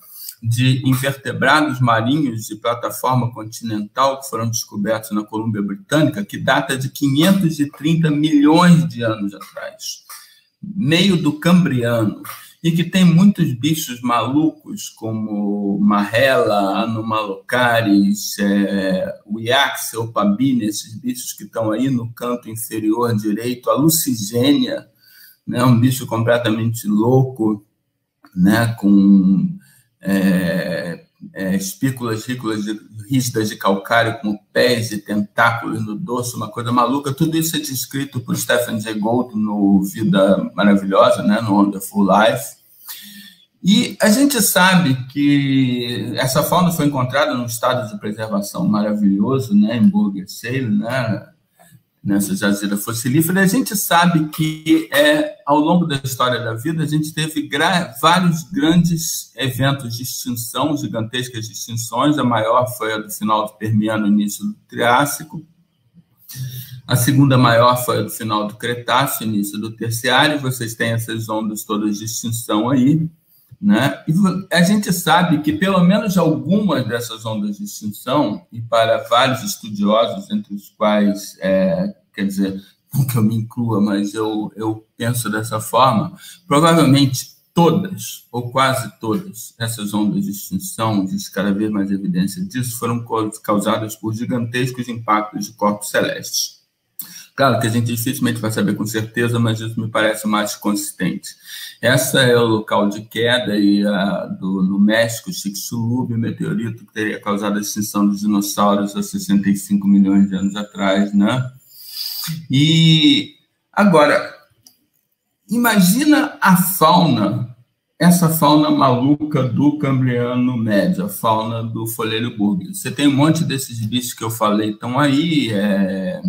de invertebrados marinhos de plataforma continental que foram descobertos na Colômbia Britânica, que data de 530 milhões de anos atrás, meio do Cambriano, e que tem muitos bichos malucos, como marrela, anomalocaris, é, opabine, esses bichos que estão aí no canto inferior direito, a lucigênia, né, um bicho completamente louco, né, com é, é, espículas de, rígidas de calcário com pés e tentáculos no dorso, uma coisa maluca. Tudo isso é descrito por Stephen Jay Gould no Vida Maravilhosa, né, no Wonderful Life. E a gente sabe que essa fauna foi encontrada num estado de preservação maravilhoso, né, em Burger Sale, né, nessa jazida fossilífera, a gente sabe que é, ao longo da história da vida a gente teve gra vários grandes eventos de extinção, gigantescas extinções. A maior foi a do final do Permiano, início do Triássico. A segunda maior foi a do final do Cretáceo, início do Terciário. Vocês têm essas ondas todas de extinção aí. Né? E a gente sabe que pelo menos algumas dessas ondas de extinção, e para vários estudiosos, entre os quais, é, quer dizer, não que eu me inclua, mas eu, eu penso dessa forma, provavelmente todas, ou quase todas, essas ondas de extinção, existe cada vez mais evidência disso, foram causadas por gigantescos impactos de corpos celestes. Claro que a gente dificilmente vai saber com certeza, mas isso me parece mais consistente. Essa é o local de queda e a, do, no México, Chicxulub, meteorito que teria causado a extinção dos dinossauros há 65 milhões de anos atrás, né? E agora, imagina a fauna, essa fauna maluca do Cambriano médio, a fauna do folheiro burguês. Você tem um monte desses bichos que eu falei, estão aí, é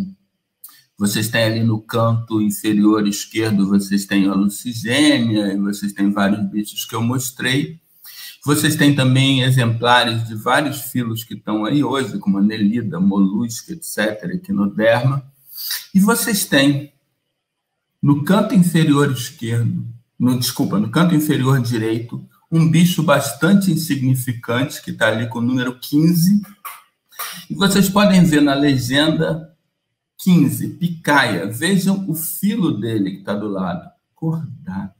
Vocês têm ali no canto inferior esquerdo, vocês têm a lucigênia, vocês têm vários bichos que eu mostrei. Vocês têm também exemplares de vários filos que estão aí hoje, como anelida, molusca, etc., equinoderma. E vocês têm, no canto inferior esquerdo, no, desculpa, no canto inferior direito, um bicho bastante insignificante, que está ali com o número 15. E vocês podem ver na legenda 15, picaia. Vejam o filo dele que está do lado. Cordata.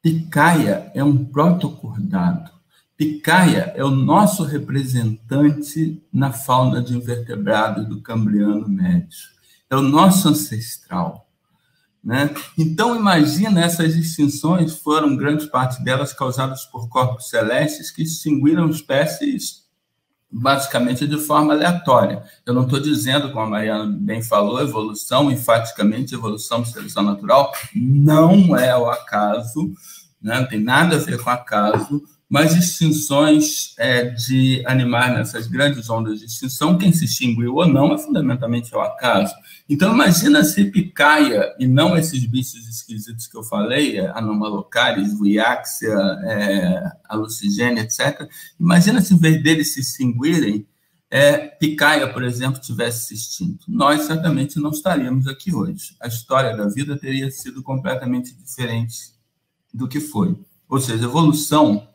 Picaia é um protocordado. Picaia é o nosso representante na fauna de invertebrado do Cambriano médio. É o nosso ancestral. Né? Então, imagina, essas extinções foram, grande parte delas, causadas por corpos celestes que extinguiram espécies basicamente de forma aleatória. Eu não estou dizendo, como a Mariana bem falou, evolução, enfaticamente, evolução, seleção natural, não é o acaso, né? não tem nada a ver com acaso, mas extinções é, de animais nessas grandes ondas de extinção, quem se extinguiu ou não é fundamentalmente o acaso. Então, imagina se picaia, e não esses bichos esquisitos que eu falei, é, anomalocaris, Viaxia, é, alucigênia, etc. Imagina se, vez deles se extinguirem, é, picaia, por exemplo, tivesse se extinto. Nós certamente não estaríamos aqui hoje. A história da vida teria sido completamente diferente do que foi. Ou seja, evolução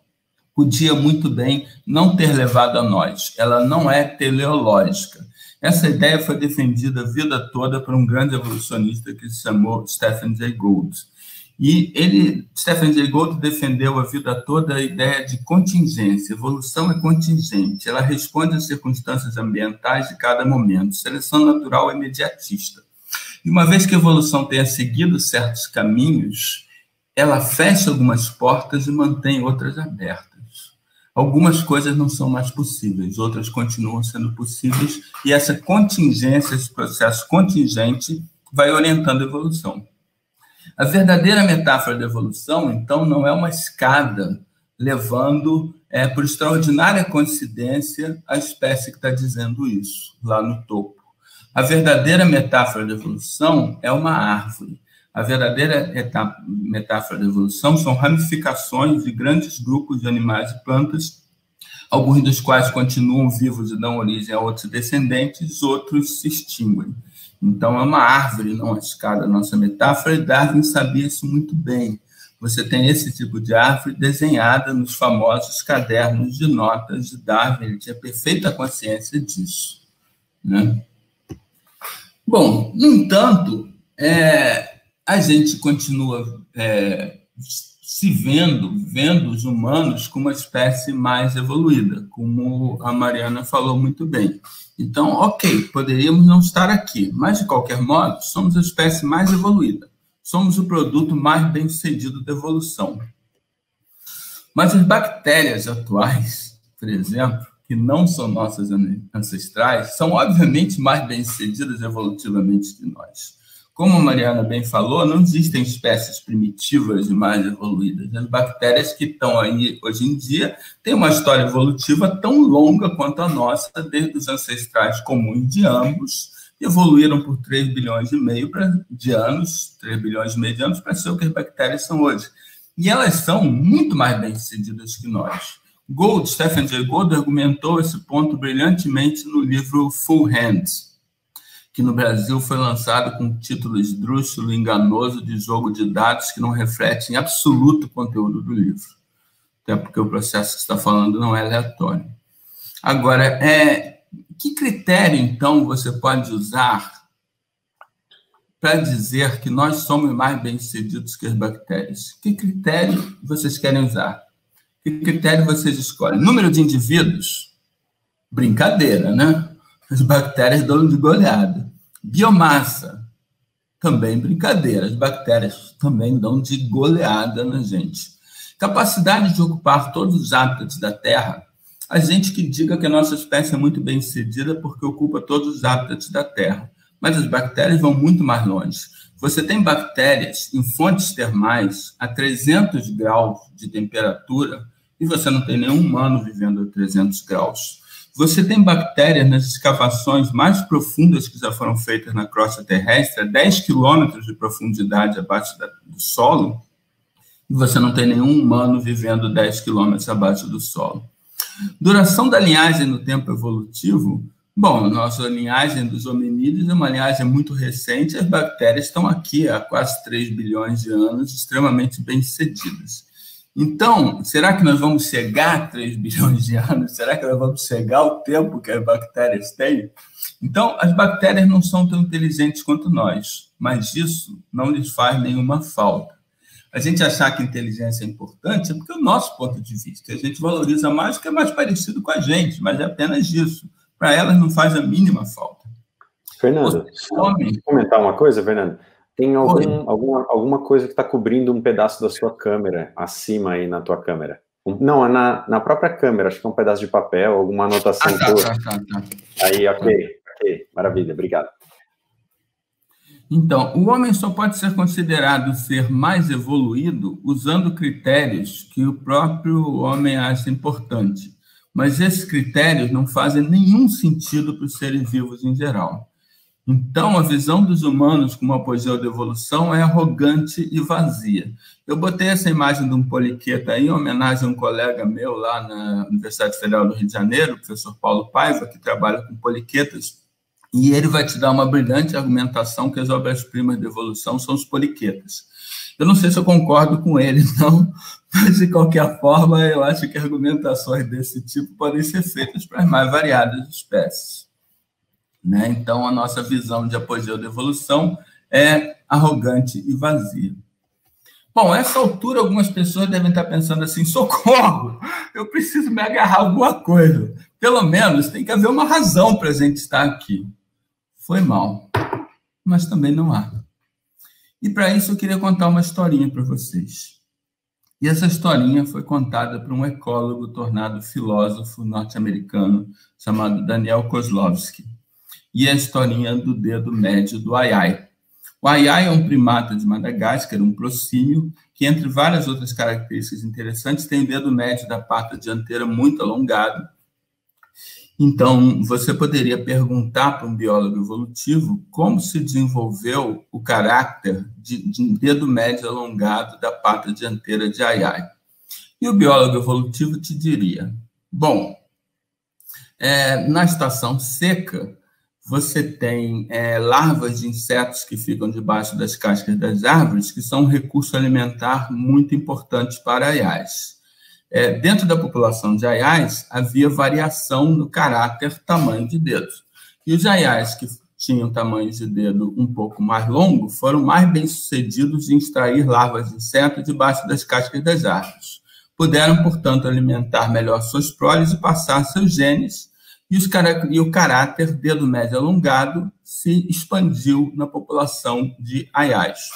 podia muito bem não ter levado a nós. Ela não é teleológica. Essa ideia foi defendida a vida toda por um grande evolucionista que se chamou Stephen Jay Gould. E ele, Stephen Jay Gould, defendeu a vida toda a ideia de contingência. Evolução é contingente, ela responde às circunstâncias ambientais de cada momento. Seleção natural é imediatista. E uma vez que a evolução tenha seguido certos caminhos, ela fecha algumas portas e mantém outras abertas. Algumas coisas não são mais possíveis, outras continuam sendo possíveis, e essa contingência, esse processo contingente, vai orientando a evolução. A verdadeira metáfora da evolução, então, não é uma escada levando, é, por extraordinária coincidência, a espécie que está dizendo isso, lá no topo. A verdadeira metáfora da evolução é uma árvore. A verdadeira etapa, metáfora da evolução são ramificações de grandes grupos de animais e plantas, alguns dos quais continuam vivos e dão origem a outros descendentes, outros se extinguem. Então, é uma árvore, não a escada, a nossa metáfora, e Darwin sabia isso muito bem. Você tem esse tipo de árvore desenhada nos famosos cadernos de notas de Darwin, ele tinha perfeita consciência disso. Né? Bom, no entanto, é, a gente continua é, se vendo, vendo os humanos como uma espécie mais evoluída, como a Mariana falou muito bem. Então, ok, poderíamos não estar aqui, mas de qualquer modo, somos a espécie mais evoluída. Somos o produto mais bem sucedido da evolução. Mas as bactérias atuais, por exemplo, que não são nossas ancestrais, são obviamente mais bem sucedidas evolutivamente que nós. Como a Mariana bem falou, não existem espécies primitivas e mais evoluídas. As bactérias que estão aí hoje em dia têm uma história evolutiva tão longa quanto a nossa, desde os ancestrais comuns de ambos, evoluíram por 3 bilhões e meio de anos, 3 bilhões e meio de anos, para ser o que as bactérias são hoje. E elas são muito mais bem-sucedidas que nós. Gold, Stephen Jay Gould, argumentou esse ponto brilhantemente no livro Full Hands, que no Brasil foi lançado com título esdrúxulo enganoso de jogo de dados que não reflete em absoluto o conteúdo do livro. Até porque o processo que está falando não é aleatório. Agora, é, que critério, então, você pode usar para dizer que nós somos mais bem-sucedidos que as bactérias? Que critério vocês querem usar? Que critério vocês escolhem? Número de indivíduos? Brincadeira, né? As bactérias dão de goleada. Biomassa, também brincadeira. As bactérias também dão de goleada na gente. Capacidade de ocupar todos os hábitats da Terra. A gente que diga que a nossa espécie é muito bem sucedida porque ocupa todos os hábitats da Terra. Mas as bactérias vão muito mais longe. Você tem bactérias em fontes termais a 300 graus de temperatura e você não tem nenhum humano vivendo a 300 graus. Você tem bactérias nas escavações mais profundas que já foram feitas na crosta terrestre, a 10 quilômetros de profundidade abaixo do solo, e você não tem nenhum humano vivendo 10 quilômetros abaixo do solo. Duração da linhagem no tempo evolutivo, bom, nossa linhagem dos hominídeos é uma linhagem muito recente, as bactérias estão aqui há quase 3 bilhões de anos, extremamente bem-sucedidas. Então, será que nós vamos chegar a 3 bilhões de anos? Será que nós vamos chegar ao tempo que as bactérias têm? Então, as bactérias não são tão inteligentes quanto nós, mas isso não lhes faz nenhuma falta. A gente achar que inteligência é importante é porque é o nosso ponto de vista. A gente valoriza mais o que é mais parecido com a gente, mas é apenas isso. Para elas não faz a mínima falta. Fernando, homem... comentar uma coisa, Fernando? Tem algum, alguma, alguma coisa que está cobrindo um pedaço da sua câmera, acima aí na tua câmera? Não, é na, na própria câmera, acho que é um pedaço de papel, alguma anotação. Ah, tá, tá, tá, tá, Aí, ok, ok, maravilha, obrigado. Então, o homem só pode ser considerado ser mais evoluído usando critérios que o próprio homem acha importante. Mas esses critérios não fazem nenhum sentido para os seres vivos em geral. Então, a visão dos humanos como apogeu da evolução é arrogante e vazia. Eu botei essa imagem de um poliqueta aí, em homenagem a um colega meu lá na Universidade Federal do Rio de Janeiro, o professor Paulo Paiva, que trabalha com poliquetas e ele vai te dar uma brilhante argumentação que as obras-primas de evolução são os poliquetas. Eu não sei se eu concordo com ele, [LAUGHS] não, mas de qualquer forma, eu acho que argumentações desse tipo podem ser feitas para as mais variadas espécies. Né? Então, a nossa visão de apogeu da evolução é arrogante e vazia. Bom, essa altura, algumas pessoas devem estar pensando assim: socorro, eu preciso me agarrar a alguma coisa. Pelo menos tem que haver uma razão para a gente estar aqui. Foi mal, mas também não há. E para isso eu queria contar uma historinha para vocês. E essa historinha foi contada por um ecólogo tornado filósofo norte-americano chamado Daniel Kozlovsky. E a historinha do dedo médio do Ayai. O Ayai é um primata de Madagascar, um proscínio, que, entre várias outras características interessantes, tem o dedo médio da pata dianteira muito alongado então, você poderia perguntar para um biólogo evolutivo como se desenvolveu o caráter de, de um dedo médio alongado da pata dianteira de Ayai. E o biólogo evolutivo te diria: bom, é, na estação seca, você tem é, larvas de insetos que ficam debaixo das cascas das árvores, que são um recurso alimentar muito importante para aiais. É, dentro da população de aiais, havia variação no caráter tamanho de dedos. E os aiais que tinham tamanho de dedo um pouco mais longo foram mais bem-sucedidos em extrair larvas de inseto debaixo das cascas das árvores. Puderam, portanto, alimentar melhor suas proles e passar seus genes, e, os, e o caráter dedo médio alongado se expandiu na população de aiais.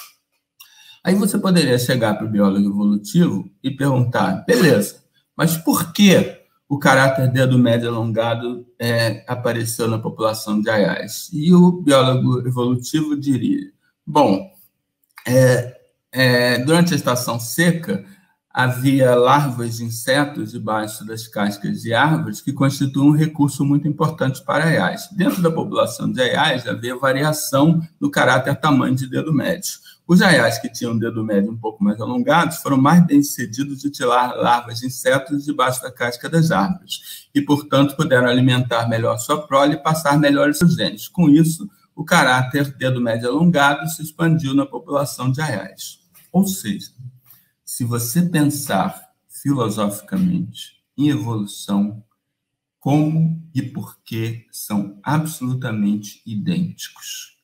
Aí você poderia chegar para o biólogo evolutivo e perguntar, beleza, mas por que o caráter dedo médio alongado é, apareceu na população de aiais? E o biólogo evolutivo diria, bom, é, é, durante a estação seca, havia larvas de insetos debaixo das cascas de árvores que constituem um recurso muito importante para aiais. Dentro da população de aiais, havia variação no caráter tamanho de dedo médio. Os aiais que tinham dedo médio um pouco mais alongados foram mais bem-sucedidos de tirar larvas de insetos debaixo da casca das árvores e, portanto, puderam alimentar melhor sua prole e passar melhor os seus genes. Com isso, o caráter dedo médio alongado se expandiu na população de aiais. Ou seja, se você pensar filosoficamente em evolução, como e por que são absolutamente idênticos.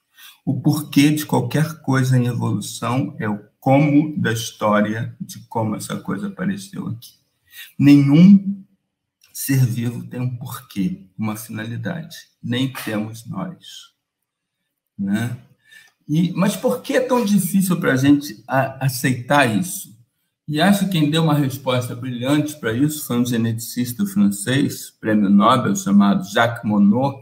O porquê de qualquer coisa em evolução é o como da história de como essa coisa apareceu aqui. Nenhum ser vivo tem um porquê, uma finalidade. Nem temos nós. Né? E, mas por que é tão difícil para a gente aceitar isso? E acho que quem deu uma resposta brilhante para isso foi um geneticista francês, prêmio Nobel, chamado Jacques Monod,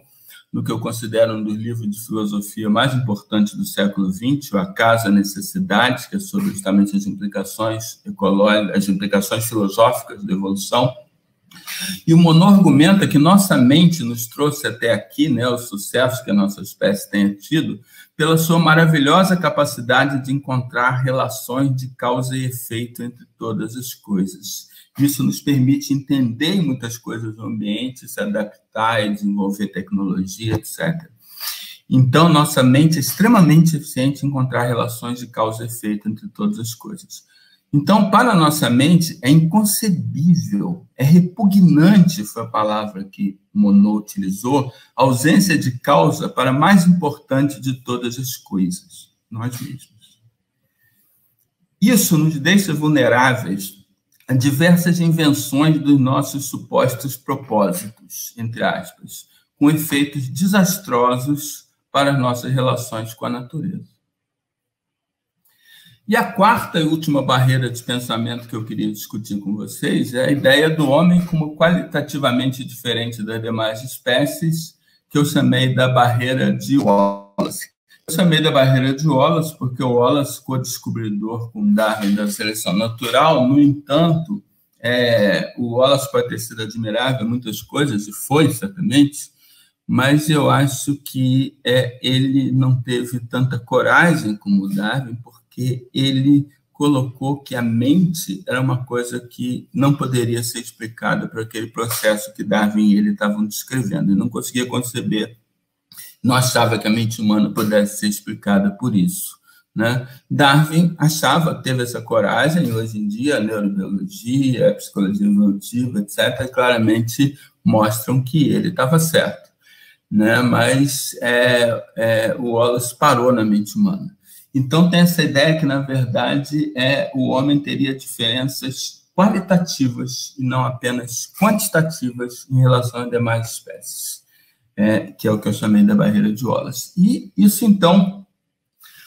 no que eu considero um dos livros de filosofia mais importantes do século XX, o Acaso a Necessidade, que é sobre justamente as implicações ecológicas, as implicações filosóficas da evolução. E o Monod argumenta que nossa mente nos trouxe até aqui, né, o sucesso que a nossa espécie tem tido, pela sua maravilhosa capacidade de encontrar relações de causa e efeito entre todas as coisas. Isso nos permite entender muitas coisas do ambiente, se adaptar e desenvolver tecnologia, etc. Então, nossa mente é extremamente eficiente em encontrar relações de causa e efeito entre todas as coisas. Então, para a nossa mente, é inconcebível, é repugnante, foi a palavra que Monod utilizou, a ausência de causa para a mais importante de todas as coisas, nós mesmos. Isso nos deixa vulneráveis a diversas invenções dos nossos supostos propósitos, entre aspas, com efeitos desastrosos para as nossas relações com a natureza. E a quarta e última barreira de pensamento que eu queria discutir com vocês é a ideia do homem como qualitativamente diferente das demais espécies, que eu chamei da barreira de Wallace. Eu chamei da barreira de Wallace porque o Wallace, co-descobridor com Darwin da seleção natural, no entanto, é, o Wallace pode ter sido admirável em muitas coisas, e foi certamente, mas eu acho que é, ele não teve tanta coragem como Darwin, porque porque ele colocou que a mente era uma coisa que não poderia ser explicada por aquele processo que Darwin e ele estavam descrevendo. Ele não conseguia conceber, não achava que a mente humana pudesse ser explicada por isso. Né? Darwin achava, teve essa coragem, e hoje em dia a neurobiologia, a psicologia evolutiva, etc., claramente mostram que ele estava certo. Né? Mas é, é, o Wallace parou na mente humana. Então, tem essa ideia que, na verdade, é o homem teria diferenças qualitativas e não apenas quantitativas em relação às demais espécies, é, que é o que eu chamei da barreira de Wallace. E isso, então,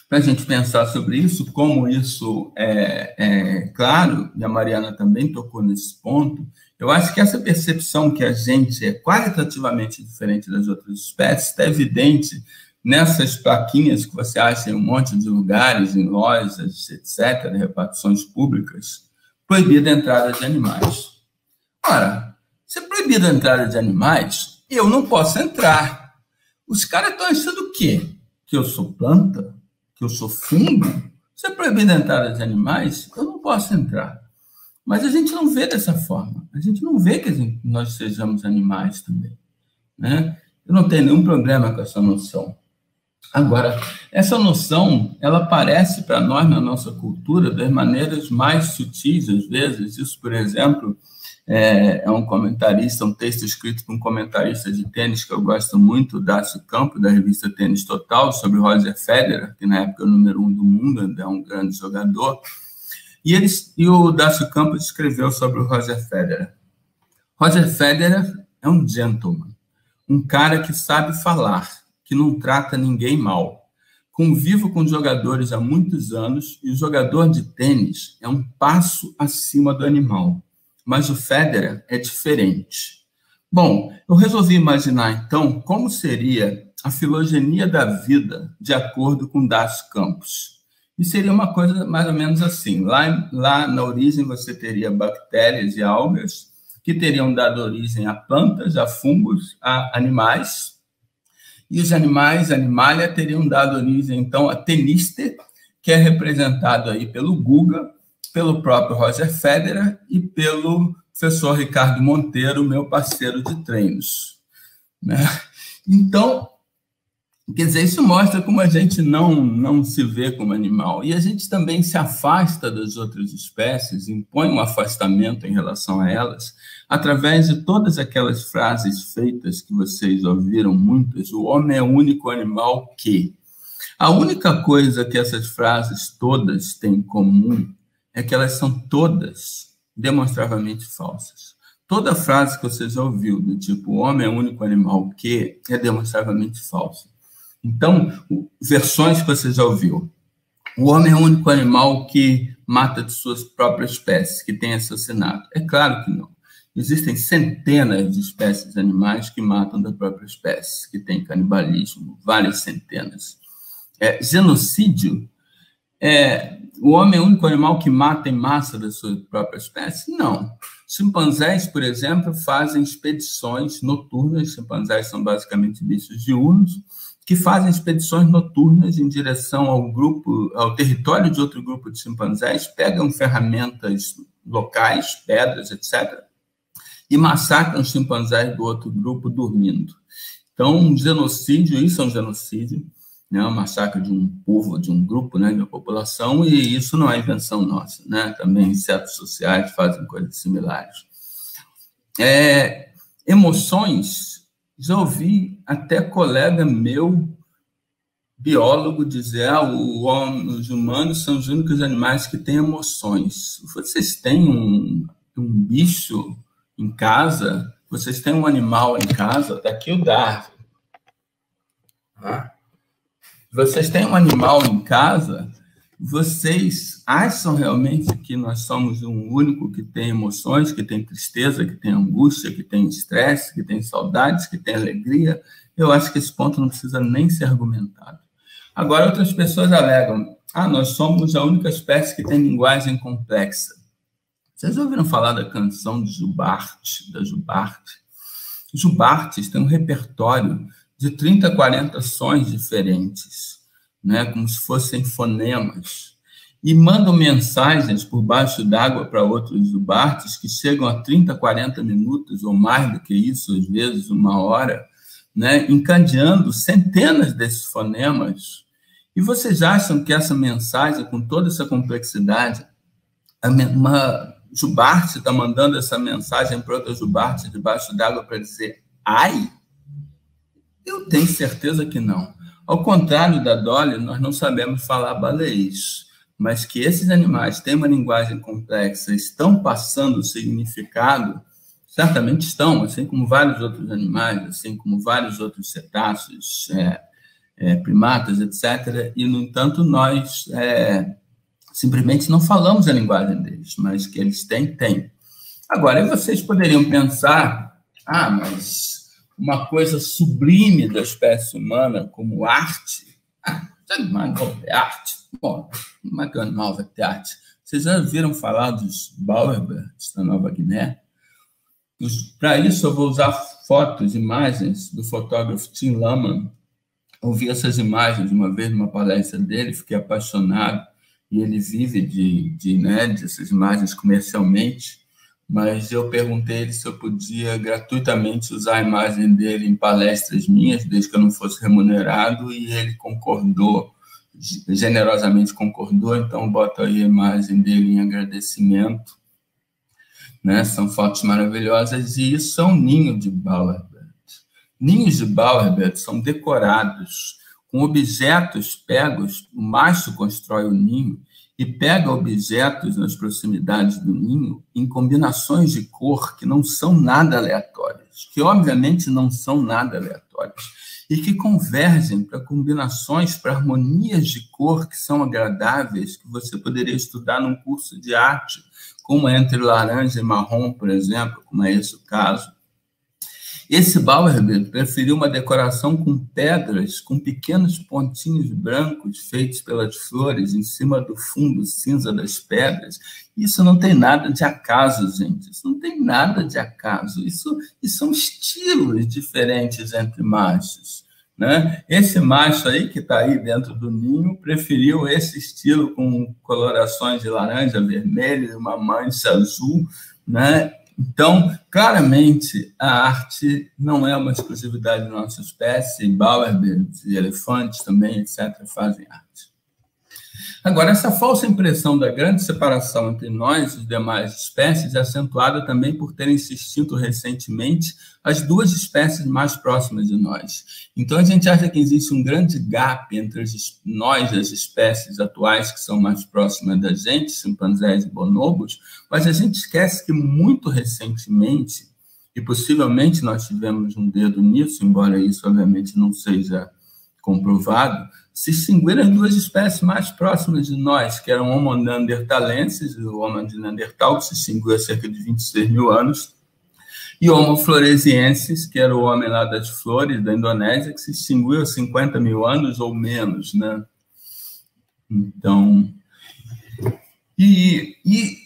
para a gente pensar sobre isso, como isso é, é, claro, e a Mariana também tocou nesse ponto, eu acho que essa percepção que a gente é qualitativamente diferente das outras espécies está evidente nessas plaquinhas que você acha em um monte de lugares, em lojas, etc., repartições públicas, proibida a entrada de animais. Ora, se é proibida a entrada de animais, eu não posso entrar. Os caras estão achando o quê? Que eu sou planta? Que eu sou fungo? Se é proibida a entrada de animais, eu não posso entrar. Mas a gente não vê dessa forma. A gente não vê que nós sejamos animais também. Né? Eu não tenho nenhum problema com essa noção. Agora, essa noção, ela aparece para nós na nossa cultura das maneiras mais sutis, às vezes. Isso, por exemplo, é, é um comentarista, um texto escrito por um comentarista de tênis que eu gosto muito, Dácio Campo, da revista Tênis Total, sobre Roger Federer, que na época é o número um do mundo, é um grande jogador. E, eles, e o Dácio Campos escreveu sobre o Roger Federer. Roger Federer é um gentleman, um cara que sabe falar, que não trata ninguém mal. Convivo com jogadores há muitos anos e o jogador de tênis é um passo acima do animal. Mas o Federer é diferente. Bom, eu resolvi imaginar então como seria a filogenia da vida de acordo com Das Campos. E seria uma coisa mais ou menos assim: lá, lá na origem você teria bactérias e algas que teriam dado origem a plantas, a fungos, a animais, e os animais, animalia, teriam dado origem, então, a teniste, que é representado aí pelo Guga, pelo próprio Roger Federer e pelo professor Ricardo Monteiro, meu parceiro de treinos. Né? Então, Quer dizer, isso mostra como a gente não, não se vê como animal. E a gente também se afasta das outras espécies, impõe um afastamento em relação a elas, através de todas aquelas frases feitas que vocês ouviram muitas. O homem é o único animal que. A única coisa que essas frases todas têm em comum é que elas são todas demonstravelmente falsas. Toda frase que você já ouviu, do tipo o homem é o único animal que, é demonstravelmente falsa. Então, versões que você já ouviu. O homem é o único animal que mata de suas próprias espécies, que tem assassinato. É claro que não. Existem centenas de espécies animais que matam da própria espécie, que tem canibalismo, várias centenas. É, genocídio É, o homem é o único animal que mata em massa da sua própria espécie? Não. Chimpanzés, por exemplo, fazem expedições noturnas. Chimpanzés são basicamente bichos diurnos que fazem expedições noturnas em direção ao grupo, ao território de outro grupo de chimpanzés, pegam ferramentas locais, pedras, etc., e massacram chimpanzés do outro grupo dormindo. Então, um genocídio, isso é um genocídio, né, um massacre de um povo, de um grupo, né, da população, e isso não é invenção nossa, né? Também insetos sociais fazem coisas similares. É, emoções, já ouvi até colega meu, biólogo, dizer ah, o os humanos são os únicos animais que têm emoções. Vocês têm um, um bicho em casa? Vocês têm um animal em casa? Daqui o Darwin. Ah vocês têm um animal em casa, vocês acham realmente que nós somos um único que tem emoções, que tem tristeza, que tem angústia, que tem estresse, que tem saudades, que tem alegria? Eu acho que esse ponto não precisa nem ser argumentado. Agora, outras pessoas alegam: ah, nós somos a única espécie que tem linguagem complexa. Vocês ouviram falar da canção de Jubarte, da Jubarte? Jubartes tem um repertório de 30, 40 sons diferentes, né, como se fossem fonemas, e mandam mensagens por baixo d'água para outros zubartes que chegam a 30, 40 minutos ou mais do que isso, às vezes uma hora, né, encadeando centenas desses fonemas. E vocês acham que essa mensagem, com toda essa complexidade, uma Jubarte está mandando essa mensagem para outra Jubarte debaixo d'água para dizer ai? Eu tenho certeza que não. Ao contrário da Dolly, nós não sabemos falar baleiês, mas que esses animais têm uma linguagem complexa, estão passando o significado, certamente estão, assim como vários outros animais, assim como vários outros cetáceos, é, é, primatas, etc. E, no entanto, nós é, simplesmente não falamos a linguagem deles, mas que eles têm, têm. Agora, vocês poderiam pensar, ah, mas uma coisa sublime da espécie humana como arte. [LAUGHS] Ah, animal é arte. Bom, vai ter arte? Vocês já viram falar dos Bowerbirds da Nova Guiné? Para isso, eu vou usar fotos, imagens do fotógrafo Tim Laman. Ouvi essas imagens uma vez numa palestra dele, fiquei apaixonado. E ele vive de, de, né, dessas imagens comercialmente mas eu perguntei ele se eu podia gratuitamente usar a imagem dele em palestras minhas, desde que eu não fosse remunerado, e ele concordou, generosamente concordou, então boto aí a imagem dele em agradecimento. Né? São fotos maravilhosas, e isso é um ninho de Bauerbert. Ninhos de Bauerbert são decorados com objetos pegos, o macho constrói o ninho, e pega objetos nas proximidades do ninho em combinações de cor que não são nada aleatórias, que obviamente não são nada aleatórias, e que convergem para combinações, para harmonias de cor que são agradáveis, que você poderia estudar num curso de arte, como entre laranja e marrom, por exemplo, como é esse o caso esse Bauerbach preferiu uma decoração com pedras, com pequenos pontinhos brancos feitos pelas flores em cima do fundo cinza das pedras. Isso não tem nada de acaso, gente. Isso não tem nada de acaso. Isso, isso são estilos diferentes entre machos. Né? Esse macho aí que está aí dentro do ninho preferiu esse estilo com colorações de laranja, vermelho uma mancha azul, né? Então, claramente, a arte não é uma exclusividade da nossa espécie, Bauerbirds e elefantes também, etc., fazem arte. Agora, essa falsa impressão da grande separação entre nós e as demais espécies é acentuada também por terem se extinto recentemente as duas espécies mais próximas de nós. Então, a gente acha que existe um grande gap entre nós e as espécies atuais que são mais próximas da gente, chimpanzés e bonobos, mas a gente esquece que muito recentemente, e possivelmente nós tivemos um dedo nisso, embora isso obviamente não seja comprovado, se extinguiram duas espécies mais próximas de nós, que eram Homo neanderthalensis, o Homo de Neandertal, que se extinguiu há cerca de 26 mil anos, e Homo floresiensis, que era o homem lá das flores, da Indonésia, que se extinguiu há 50 mil anos ou menos, né? Então, e, e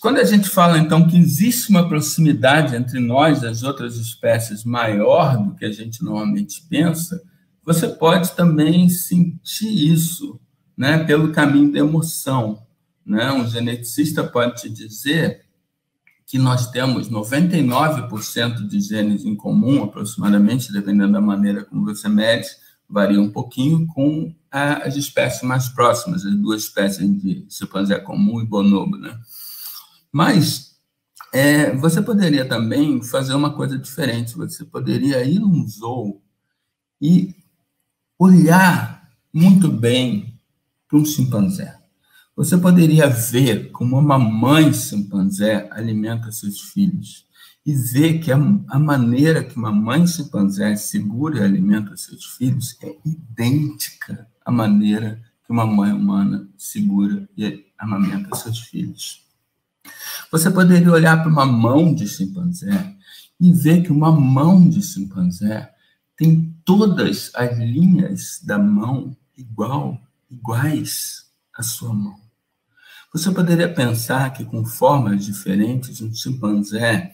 quando a gente fala, então, que existe uma proximidade entre nós e as outras espécies maior do que a gente normalmente pensa, você pode também sentir isso né, pelo caminho da emoção. Né? Um geneticista pode te dizer que nós temos 99% de genes em comum, aproximadamente, dependendo da maneira como você mede, varia um pouquinho com as espécies mais próximas, as duas espécies de chimpanzé comum e bonobo, né? Mas é, você poderia também fazer uma coisa diferente. Você poderia ir num zoo e olhar muito bem para um chimpanzé. Você poderia ver como uma mãe chimpanzé alimenta seus filhos e ver que a, a maneira que uma mãe chimpanzé segura e alimenta seus filhos é idêntica à maneira que uma mãe humana segura e amamenta seus filhos. Você poderia olhar para uma mão de chimpanzé e ver que uma mão de chimpanzé tem todas as linhas da mão igual, iguais à sua mão. Você poderia pensar que com formas diferentes, um chimpanzé,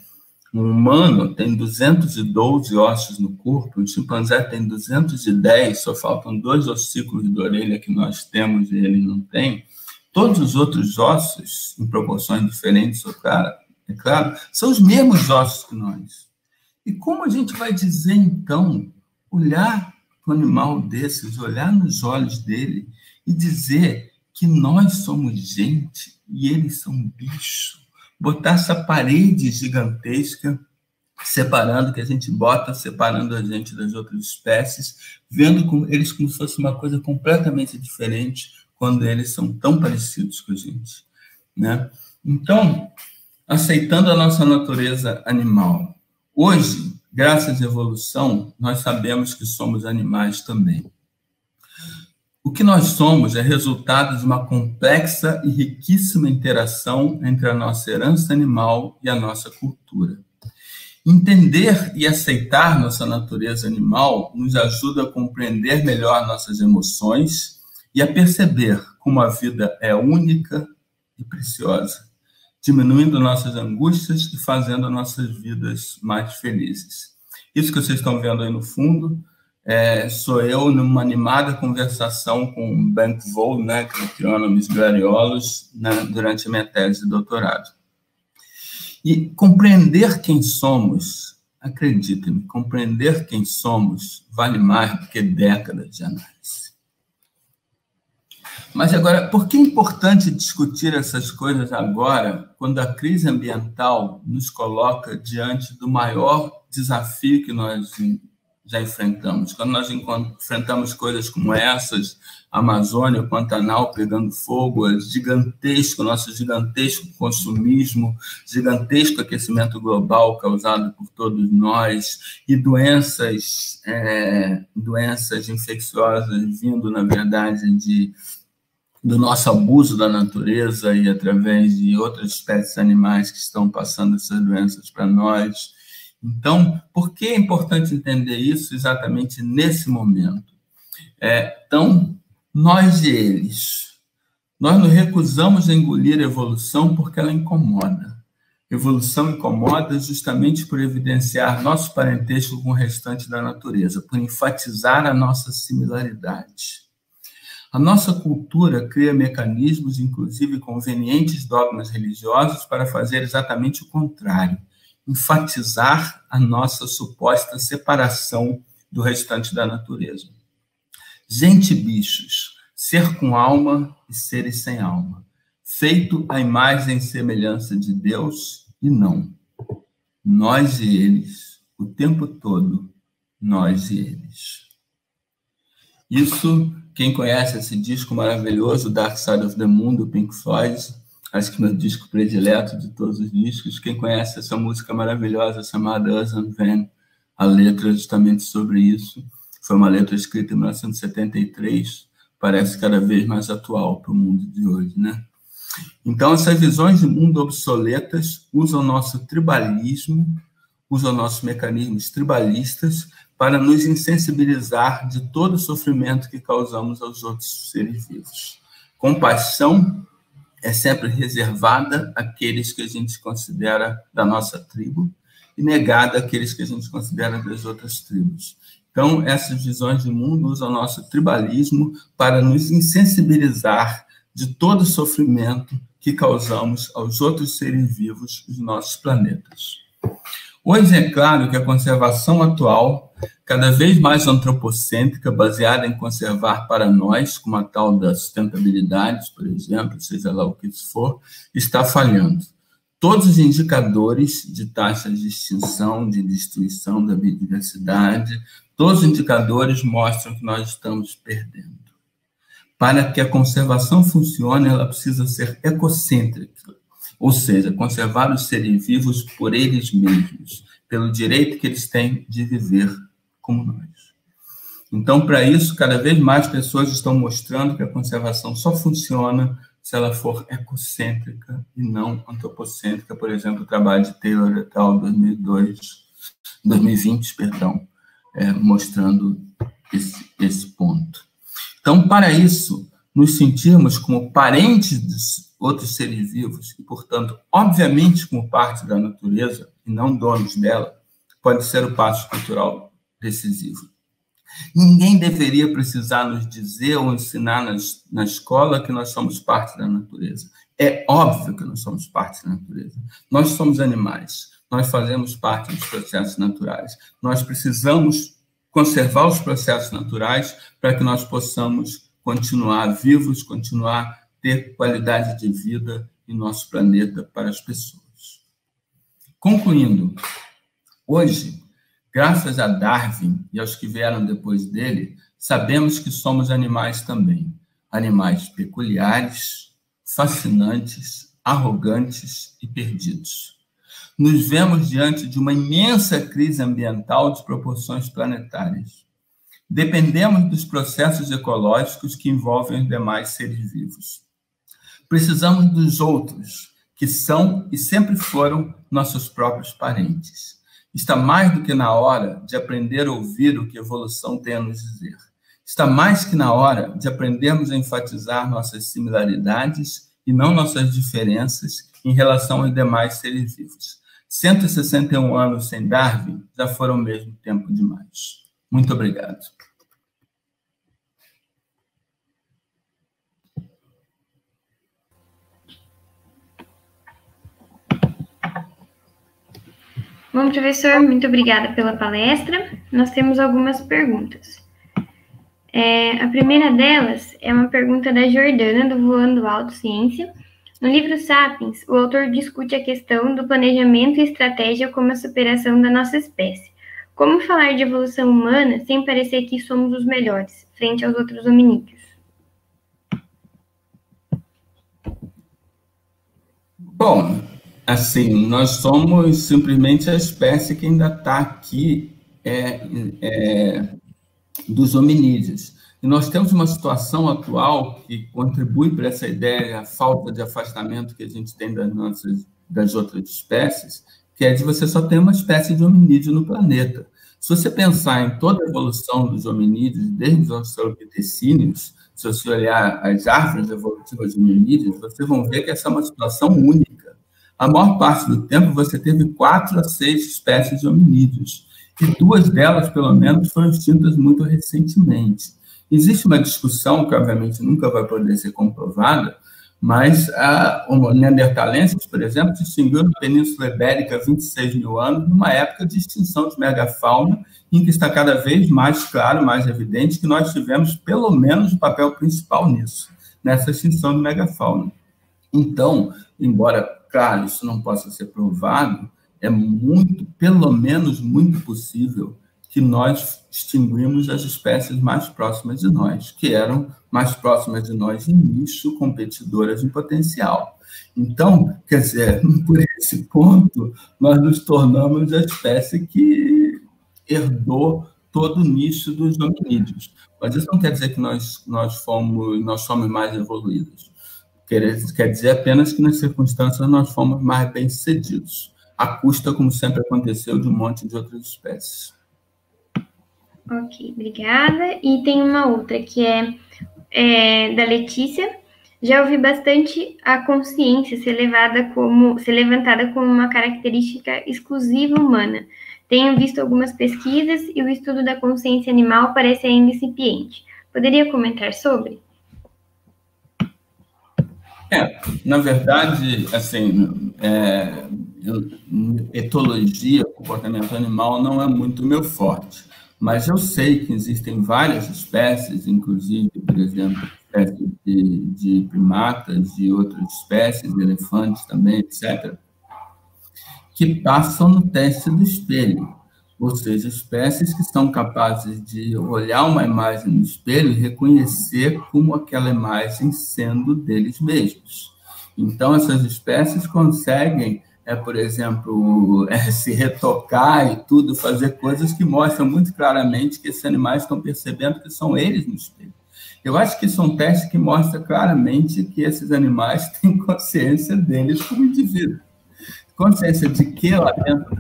um humano tem 212 ossos no corpo, um chimpanzé tem 210, só faltam dois ossículos de orelha que nós temos e ele não tem. Todos os outros ossos, em proporções diferentes, é claro, são os mesmos ossos que nós. E como a gente vai dizer, então, olhar para um animal desses, olhar nos olhos dele e dizer que nós somos gente e eles são bicho? Botar essa parede gigantesca separando, que a gente bota, separando a gente das outras espécies, vendo eles como se fosse uma coisa completamente diferente, quando eles são tão parecidos com a gente, né? Então, aceitando a nossa natureza animal. Hoje, graças à evolução, nós sabemos que somos animais também. O que nós somos é resultado de uma complexa e riquíssima interação entre a nossa herança animal e a nossa cultura. Entender e aceitar nossa natureza animal nos ajuda a compreender melhor nossas emoções e a perceber como a vida é única e preciosa, diminuindo nossas angústias e fazendo nossas vidas mais felizes. Isso que vocês estão vendo aí no fundo é, sou eu numa animada conversação com Ben Vole, né, Critiônomos Glariolos, né, durante a minha tese de doutorado. E compreender quem somos, acredite-me, compreender quem somos vale mais do que décadas de análise. Mas agora, por que é importante discutir essas coisas agora, quando a crise ambiental nos coloca diante do maior desafio que nós já enfrentamos? Quando nós enfrentamos coisas como essas, Amazônia, Pantanal pegando fogo, o gigantesco, nosso gigantesco consumismo, gigantesco aquecimento global causado por todos nós e doenças, é, doenças infecciosas vindo, na verdade, de do nosso abuso da natureza e através de outras espécies animais que estão passando essas doenças para nós. Então, por que é importante entender isso exatamente nesse momento? É, então, nós e eles, nós nos recusamos a engolir a evolução porque ela incomoda. Evolução incomoda justamente por evidenciar nosso parentesco com o restante da natureza, por enfatizar a nossa similaridade. A nossa cultura cria mecanismos, inclusive convenientes dogmas religiosos, para fazer exatamente o contrário, enfatizar a nossa suposta separação do restante da natureza. Gente bichos, ser com alma e seres sem alma, feito à imagem e semelhança de Deus e não. Nós e eles, o tempo todo, nós e eles. Isso quem conhece esse disco maravilhoso, Dark Side of the Moon, do Pink Floyd, acho que meu disco predileto de todos os discos. Quem conhece essa música maravilhosa chamada Us and Van, a letra é justamente sobre isso. Foi uma letra escrita em 1973, parece cada vez mais atual para o mundo de hoje, né? Então, essas visões de mundo obsoletas usam nosso tribalismo, usam nossos mecanismos tribalistas para nos insensibilizar de todo o sofrimento que causamos aos outros seres vivos. compaixão é sempre reservada àqueles que a gente considera da nossa tribo e negada àqueles que a gente considera das outras tribos. Então, essas visões de mundo usam o nosso tribalismo para nos insensibilizar de todo o sofrimento que causamos aos outros seres vivos dos nossos planetas. Hoje é claro que a conservação atual, cada vez mais antropocêntrica, baseada em conservar para nós, como a tal da sustentabilidade, por exemplo, seja lá o que for, está falhando. Todos os indicadores de taxas de extinção, de destruição da biodiversidade, todos os indicadores mostram que nós estamos perdendo. Para que a conservação funcione, ela precisa ser ecocêntrica, ou seja, conservar os seres vivos por eles mesmos, pelo direito que eles têm de viver como nós. Então, para isso, cada vez mais pessoas estão mostrando que a conservação só funciona se ela for ecocêntrica e não antropocêntrica. Por exemplo, o trabalho de Taylor et al. 2002, 2020, perdão, é, mostrando esse, esse ponto. Então, para isso, nos sentirmos como parentes dos outros seres vivos e, portanto, obviamente como parte da natureza e não donos dela, pode ser o passo cultural decisivo. Ninguém deveria precisar nos dizer ou ensinar nas, na escola que nós somos parte da natureza. É óbvio que nós somos parte da natureza. Nós somos animais. Nós fazemos parte dos processos naturais. Nós precisamos conservar os processos naturais para que nós possamos continuar vivos, continuar ter qualidade de vida em nosso planeta para as pessoas. Concluindo, hoje, graças a Darwin e aos que vieram depois dele, sabemos que somos animais também. Animais peculiares, fascinantes, arrogantes e perdidos. Nos vemos diante de uma imensa crise ambiental de proporções planetárias. Dependemos dos processos ecológicos que envolvem os demais seres vivos. Precisamos dos outros, que são e sempre foram nossos próprios parentes. Está mais do que na hora de aprender a ouvir o que a evolução tem a nos dizer. Está mais que na hora de aprendermos a enfatizar nossas similaridades e não nossas diferenças em relação aos demais seres vivos. 161 anos sem Darwin já foram mesmo tempo demais. Muito obrigado. Bom, professor, muito obrigada pela palestra. Nós temos algumas perguntas. É, a primeira delas é uma pergunta da Jordana, do Voando Alto Ciência. No livro Sapiens, o autor discute a questão do planejamento e estratégia como a superação da nossa espécie. Como falar de evolução humana sem parecer que somos os melhores, frente aos outros hominídeos? Bom, assim, nós somos simplesmente a espécie que ainda está aqui é, é, dos hominídeos. E nós temos uma situação atual que contribui para essa ideia, a falta de afastamento que a gente tem das, nossas, das outras espécies, que é de você só ter uma espécie de hominídeo no planeta. Se você pensar em toda a evolução dos hominídeos, desde os australopitecíneos, se você olhar as árvores evolutivas de hominídeos, vocês vão ver que essa é uma situação única a maior parte do tempo você teve quatro a seis espécies de hominídeos, e duas delas, pelo menos, foram extintas muito recentemente. Existe uma discussão, que obviamente nunca vai poder ser comprovada, mas a, o Neandertalenses, por exemplo, distinguiu na Península Ibérica 26 mil anos, numa época de extinção de megafauna, em que está cada vez mais claro, mais evidente, que nós tivemos pelo menos o papel principal nisso, nessa extinção de megafauna. Então, embora claro, isso não possa ser provado, é muito, pelo menos muito possível que nós extinguimos as espécies mais próximas de nós, que eram mais próximas de nós em nicho, competidoras em potencial. Então, quer dizer, [LAUGHS] por esse ponto, nós nos tornamos a espécie que herdou todo o nicho dos hominídeos. Mas isso não quer dizer que nós, nós, fomos, nós somos mais evoluídos. Quer, quer dizer apenas que nas circunstâncias nós fomos mais bem-sucedidos, à custa, como sempre aconteceu, de um monte de outras espécies. Ok, obrigada. E tem uma outra que é, é da Letícia. Já ouvi bastante a consciência ser, levada como, ser levantada como uma característica exclusiva humana. Tenho visto algumas pesquisas e o estudo da consciência animal parece ainda incipiente. Poderia comentar sobre? É, na verdade, assim, é, etologia, comportamento animal, não é muito meu forte. Mas eu sei que existem várias espécies, inclusive, por exemplo, espécies de, de primatas, de outras espécies, elefantes também, etc., que passam no teste do espelho. Ou seja, espécies que são capazes de olhar uma imagem no espelho e reconhecer como aquela imagem sendo deles mesmos. Então, essas espécies conseguem, é, por exemplo, [LAUGHS] é, se retocar e tudo, fazer coisas que mostram muito claramente que esses animais estão percebendo que são eles no espelho. Eu acho que isso é um teste que mostra claramente que esses animais [LAUGHS] têm consciência deles como indivíduo. Consciência de que lá dentro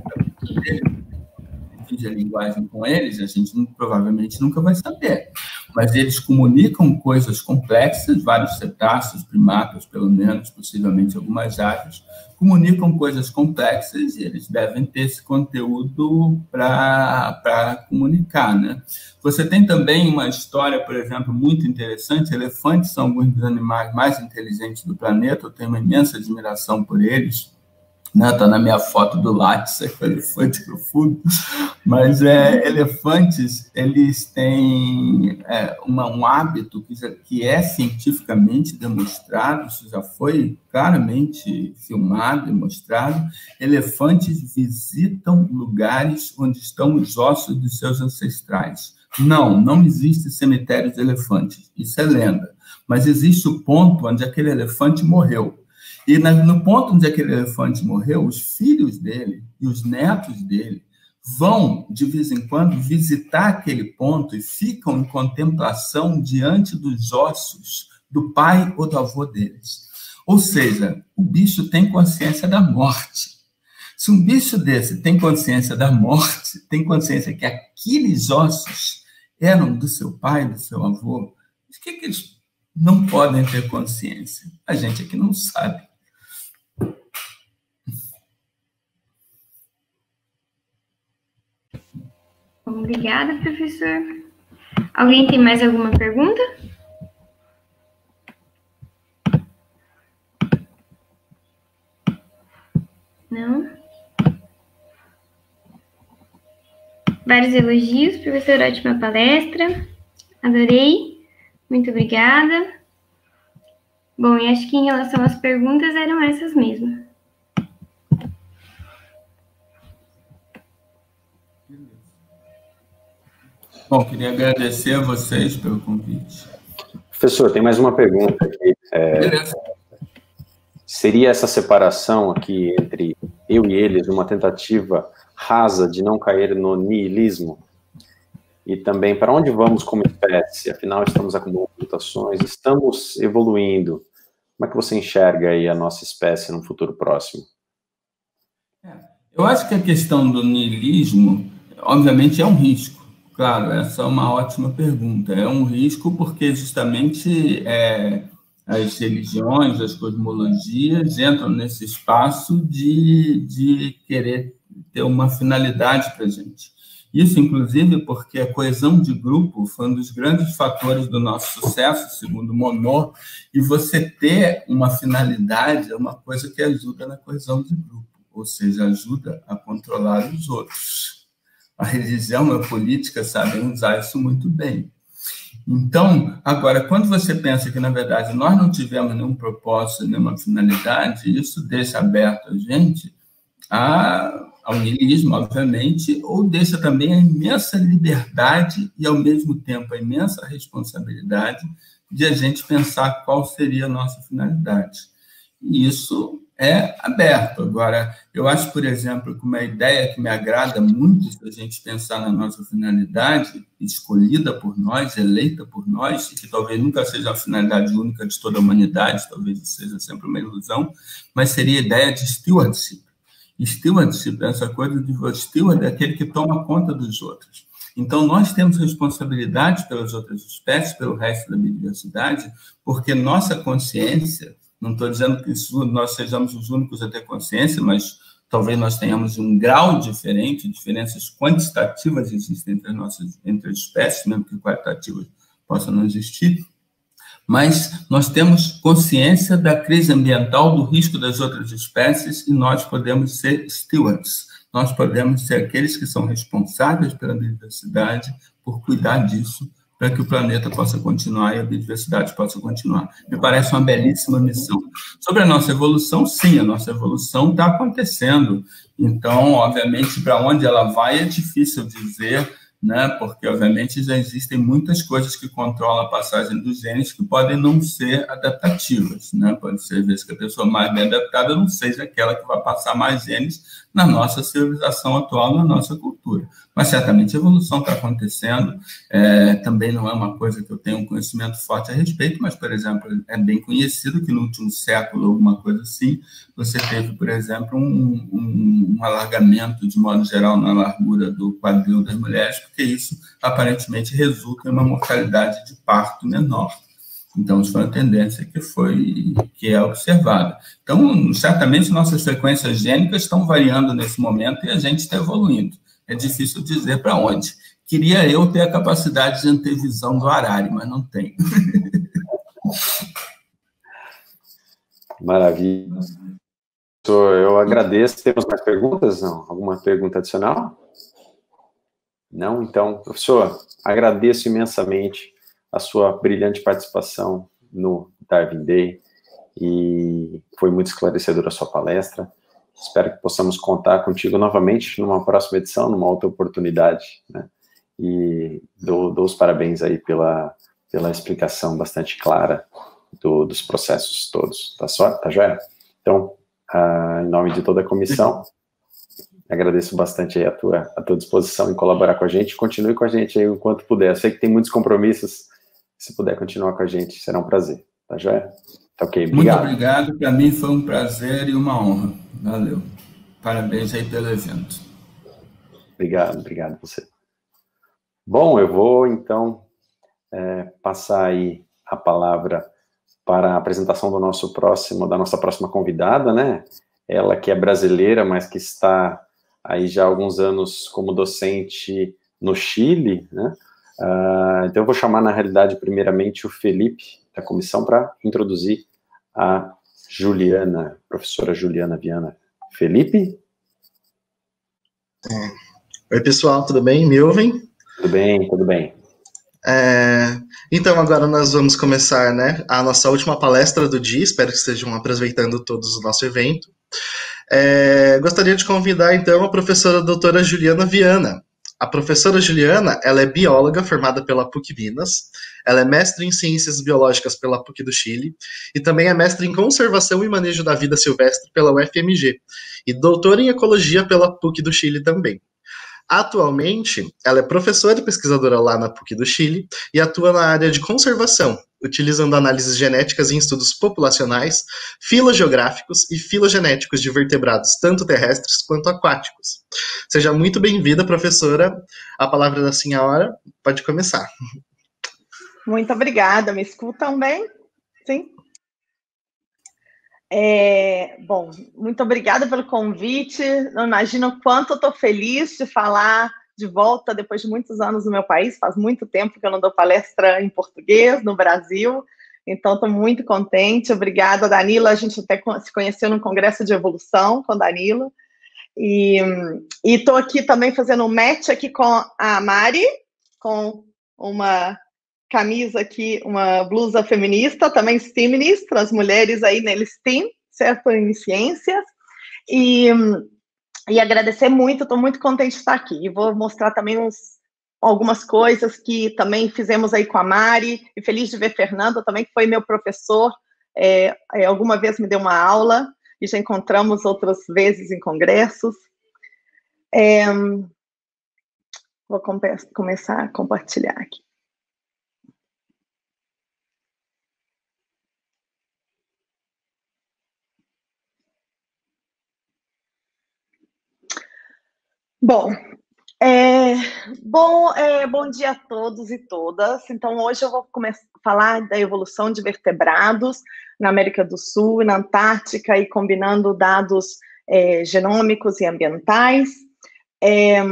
de a linguagem com eles, a gente provavelmente nunca vai saber. Mas eles comunicam coisas complexas, vários cetáceos, primatas, pelo menos, possivelmente algumas aves, comunicam coisas complexas e eles devem ter esse conteúdo para comunicar, né? Você tem também uma história, por exemplo, muito interessante. Elefantes são alguns dos animais mais inteligentes do planeta. Eu tenho uma imensa admiração por eles né? Tá na minha foto do Lattes, é com elefante no fundo. Mas é, elefantes, eles têm é, uma, um hábito que, já, que é cientificamente demonstrado, isso já foi claramente filmado e mostrado. Elefantes visitam lugares onde estão os ossos dos seus ancestrais. Não, não existe cemitério de elefantes, isso é lenda. Mas existe o ponto onde aquele elefante morreu. E no ponto onde aquele elefante morreu, os filhos dele e os netos dele vão, de vez em quando, visitar aquele ponto e ficam em contemplação diante dos ossos do pai ou do avô deles. Ou seja, o bicho tem consciência da morte. Se um bicho desse tem consciência da morte, tem consciência que aqueles ossos eram do seu pai, do seu avô, o que, que eles não podem ter consciência? A gente aqui não sabe. Obrigada, professor. Alguém tem mais alguma pergunta? Não? Vários elogios, professor, ótima palestra. Adorei. Muito obrigada. Bom, e acho que em relação às perguntas eram essas mesmo. Bom, queria agradecer a vocês pelo convite. Professor, tem mais uma pergunta aqui. É, seria essa separação aqui entre eu e eles uma tentativa rasa de não cair no niilismo? E também, para onde vamos como espécie? Afinal, estamos acumulando mutações, estamos evoluindo. Como é que você enxerga aí a nossa espécie no futuro próximo? É, eu acho que a questão do niilismo, obviamente, é um risco Claro, essa é uma ótima pergunta. É um risco porque justamente é, as religiões, as cosmologias entram nesse espaço de, de querer ter uma finalidade para a gente. Isso, inclusive, porque a coesão de grupo foi um dos grandes fatores do nosso sucesso, segundo Monod, e você ter uma finalidade é uma coisa que ajuda na coesão de grupo, ou seja, ajuda a controlar os outros a religião a política sabem usar isso muito bem. Então, agora, quando você pensa que, na verdade, nós não tivemos nenhum propósito, nenhuma finalidade, isso deixa aberto a gente a, ao niilismo, obviamente, ou deixa também a imensa liberdade e, ao mesmo tempo, a imensa responsabilidade de a gente pensar qual seria a nossa finalidade. E isso é aberto. Agora, eu acho, por exemplo, que uma ideia que me agrada muito se a gente pensar na nossa finalidade, escolhida por nós, eleita por nós, e que talvez nunca seja a finalidade única de toda a humanidade, talvez seja sempre uma ilusão, mas seria a ideia de stewardship. Stewardship é essa coisa de steward é aquele que toma conta dos outros. Então, nós temos responsabilidade pelas outras espécies, pelo resto da biodiversidade, porque nossa consciência, não estou dizendo que nós sejamos os únicos a ter consciência, mas talvez nós tenhamos um grau diferente, diferenças quantitativas existem entre as nossas entre as espécies, mesmo que qualitativas possam não existir, mas nós temos consciência da crise ambiental, do risco das outras espécies, e nós podemos ser stewards, nós podemos ser aqueles que são responsáveis pela biodiversidade, por cuidar disso, para que o planeta possa continuar e a biodiversidade possa continuar. Me parece uma belíssima missão. Sobre a nossa evolução, sim, a nossa evolução está acontecendo. Então, obviamente, para onde ela vai é difícil dizer, né? Porque, obviamente, já existem muitas coisas que controlam a passagem dos genes que podem não ser adaptativas, né? Pode ser, vezes, que a pessoa mais bem adaptada não seja aquela que vai passar mais genes na nossa civilização atual, na nossa cultura. Mas, certamente, a evolução está acontecendo. É, também não é uma coisa que eu tenho um conhecimento forte a respeito, mas, por exemplo, é bem conhecido que no último século, alguma coisa assim, você teve, por exemplo, um, um, um alargamento, de modo geral, na largura do quadril das mulheres, porque isso aparentemente resulta em uma mortalidade de parto menor. Então, isso foi uma tendência que foi que é observada. Então, certamente nossas frequências gênicas estão variando nesse momento e a gente está evoluindo. É difícil dizer para onde. Queria eu ter a capacidade de antevisão do Arari, mas não tenho. [LAUGHS] Maravilha. Eu agradeço. Temos mais perguntas? Não? Alguma pergunta adicional? Não? Então, professor, agradeço imensamente a sua brilhante participação no Darwin Day e foi muito esclarecedora a sua palestra. Espero que possamos contar contigo novamente numa próxima edição, numa outra oportunidade, né? E dou, dou os parabéns aí pela, pela explicação bastante clara do, dos processos todos, tá só? Tá joia? Então, ah, em nome de toda a comissão, agradeço bastante a tua, a tua disposição em colaborar com a gente. Continue com a gente aí enquanto puder. Eu sei que tem muitos compromissos. Se puder continuar com a gente, será um prazer. Tá joia? Tá ok, obrigado. Muito obrigado. Para mim foi um prazer e uma honra. Valeu. Parabéns aí pelo evento. Obrigado, obrigado você. Bom, eu vou então é, passar aí a palavra para a apresentação do nosso próximo, da nossa próxima convidada, né? Ela que é brasileira, mas que está aí já há alguns anos como docente no Chile, né? Uh, então eu vou chamar, na realidade, primeiramente o Felipe, da comissão, para introduzir a Juliana, professora Juliana Viana. Felipe? É. Oi, pessoal, tudo bem? Me ouvem? Tudo bem, tudo bem. É, então, agora nós vamos começar né, a nossa última palestra do dia. Espero que estejam aproveitando todos o nosso evento. É, gostaria de convidar, então, a professora doutora Juliana Viana. A professora Juliana, ela é bióloga formada pela PUC Minas, ela é mestre em Ciências Biológicas pela PUC do Chile e também é mestre em Conservação e Manejo da Vida Silvestre pela UFMG e doutora em Ecologia pela PUC do Chile também. Atualmente, ela é professora e pesquisadora lá na PUC do Chile e atua na área de conservação, utilizando análises genéticas em estudos populacionais, filogeográficos e filogenéticos de vertebrados, tanto terrestres quanto aquáticos. Seja muito bem-vinda, professora. A palavra da senhora pode começar. Muito obrigada. Me escutam bem? Sim? É, bom, muito obrigada pelo convite. Não imagino o quanto eu estou feliz de falar de volta depois de muitos anos no meu país. Faz muito tempo que eu não dou palestra em português no Brasil, então estou muito contente. Obrigada, Danila. A gente até se conheceu no Congresso de Evolução com Danilo. E estou aqui também fazendo um match aqui com a Mari, com uma camisa aqui, uma blusa feminista, também feminista, as mulheres aí nele STEAM, certo? Em ciências. E, e agradecer muito, estou muito contente de estar aqui. E vou mostrar também uns, algumas coisas que também fizemos aí com a Mari, e feliz de ver Fernando também, que foi meu professor, é, é, alguma vez me deu uma aula, e já encontramos outras vezes em congressos. É, vou começar a compartilhar aqui. Bom, é, bom, é, bom dia a todos e todas. Então, hoje eu vou começar a falar da evolução de vertebrados na América do Sul e na Antártica e combinando dados é, genômicos e ambientais. É,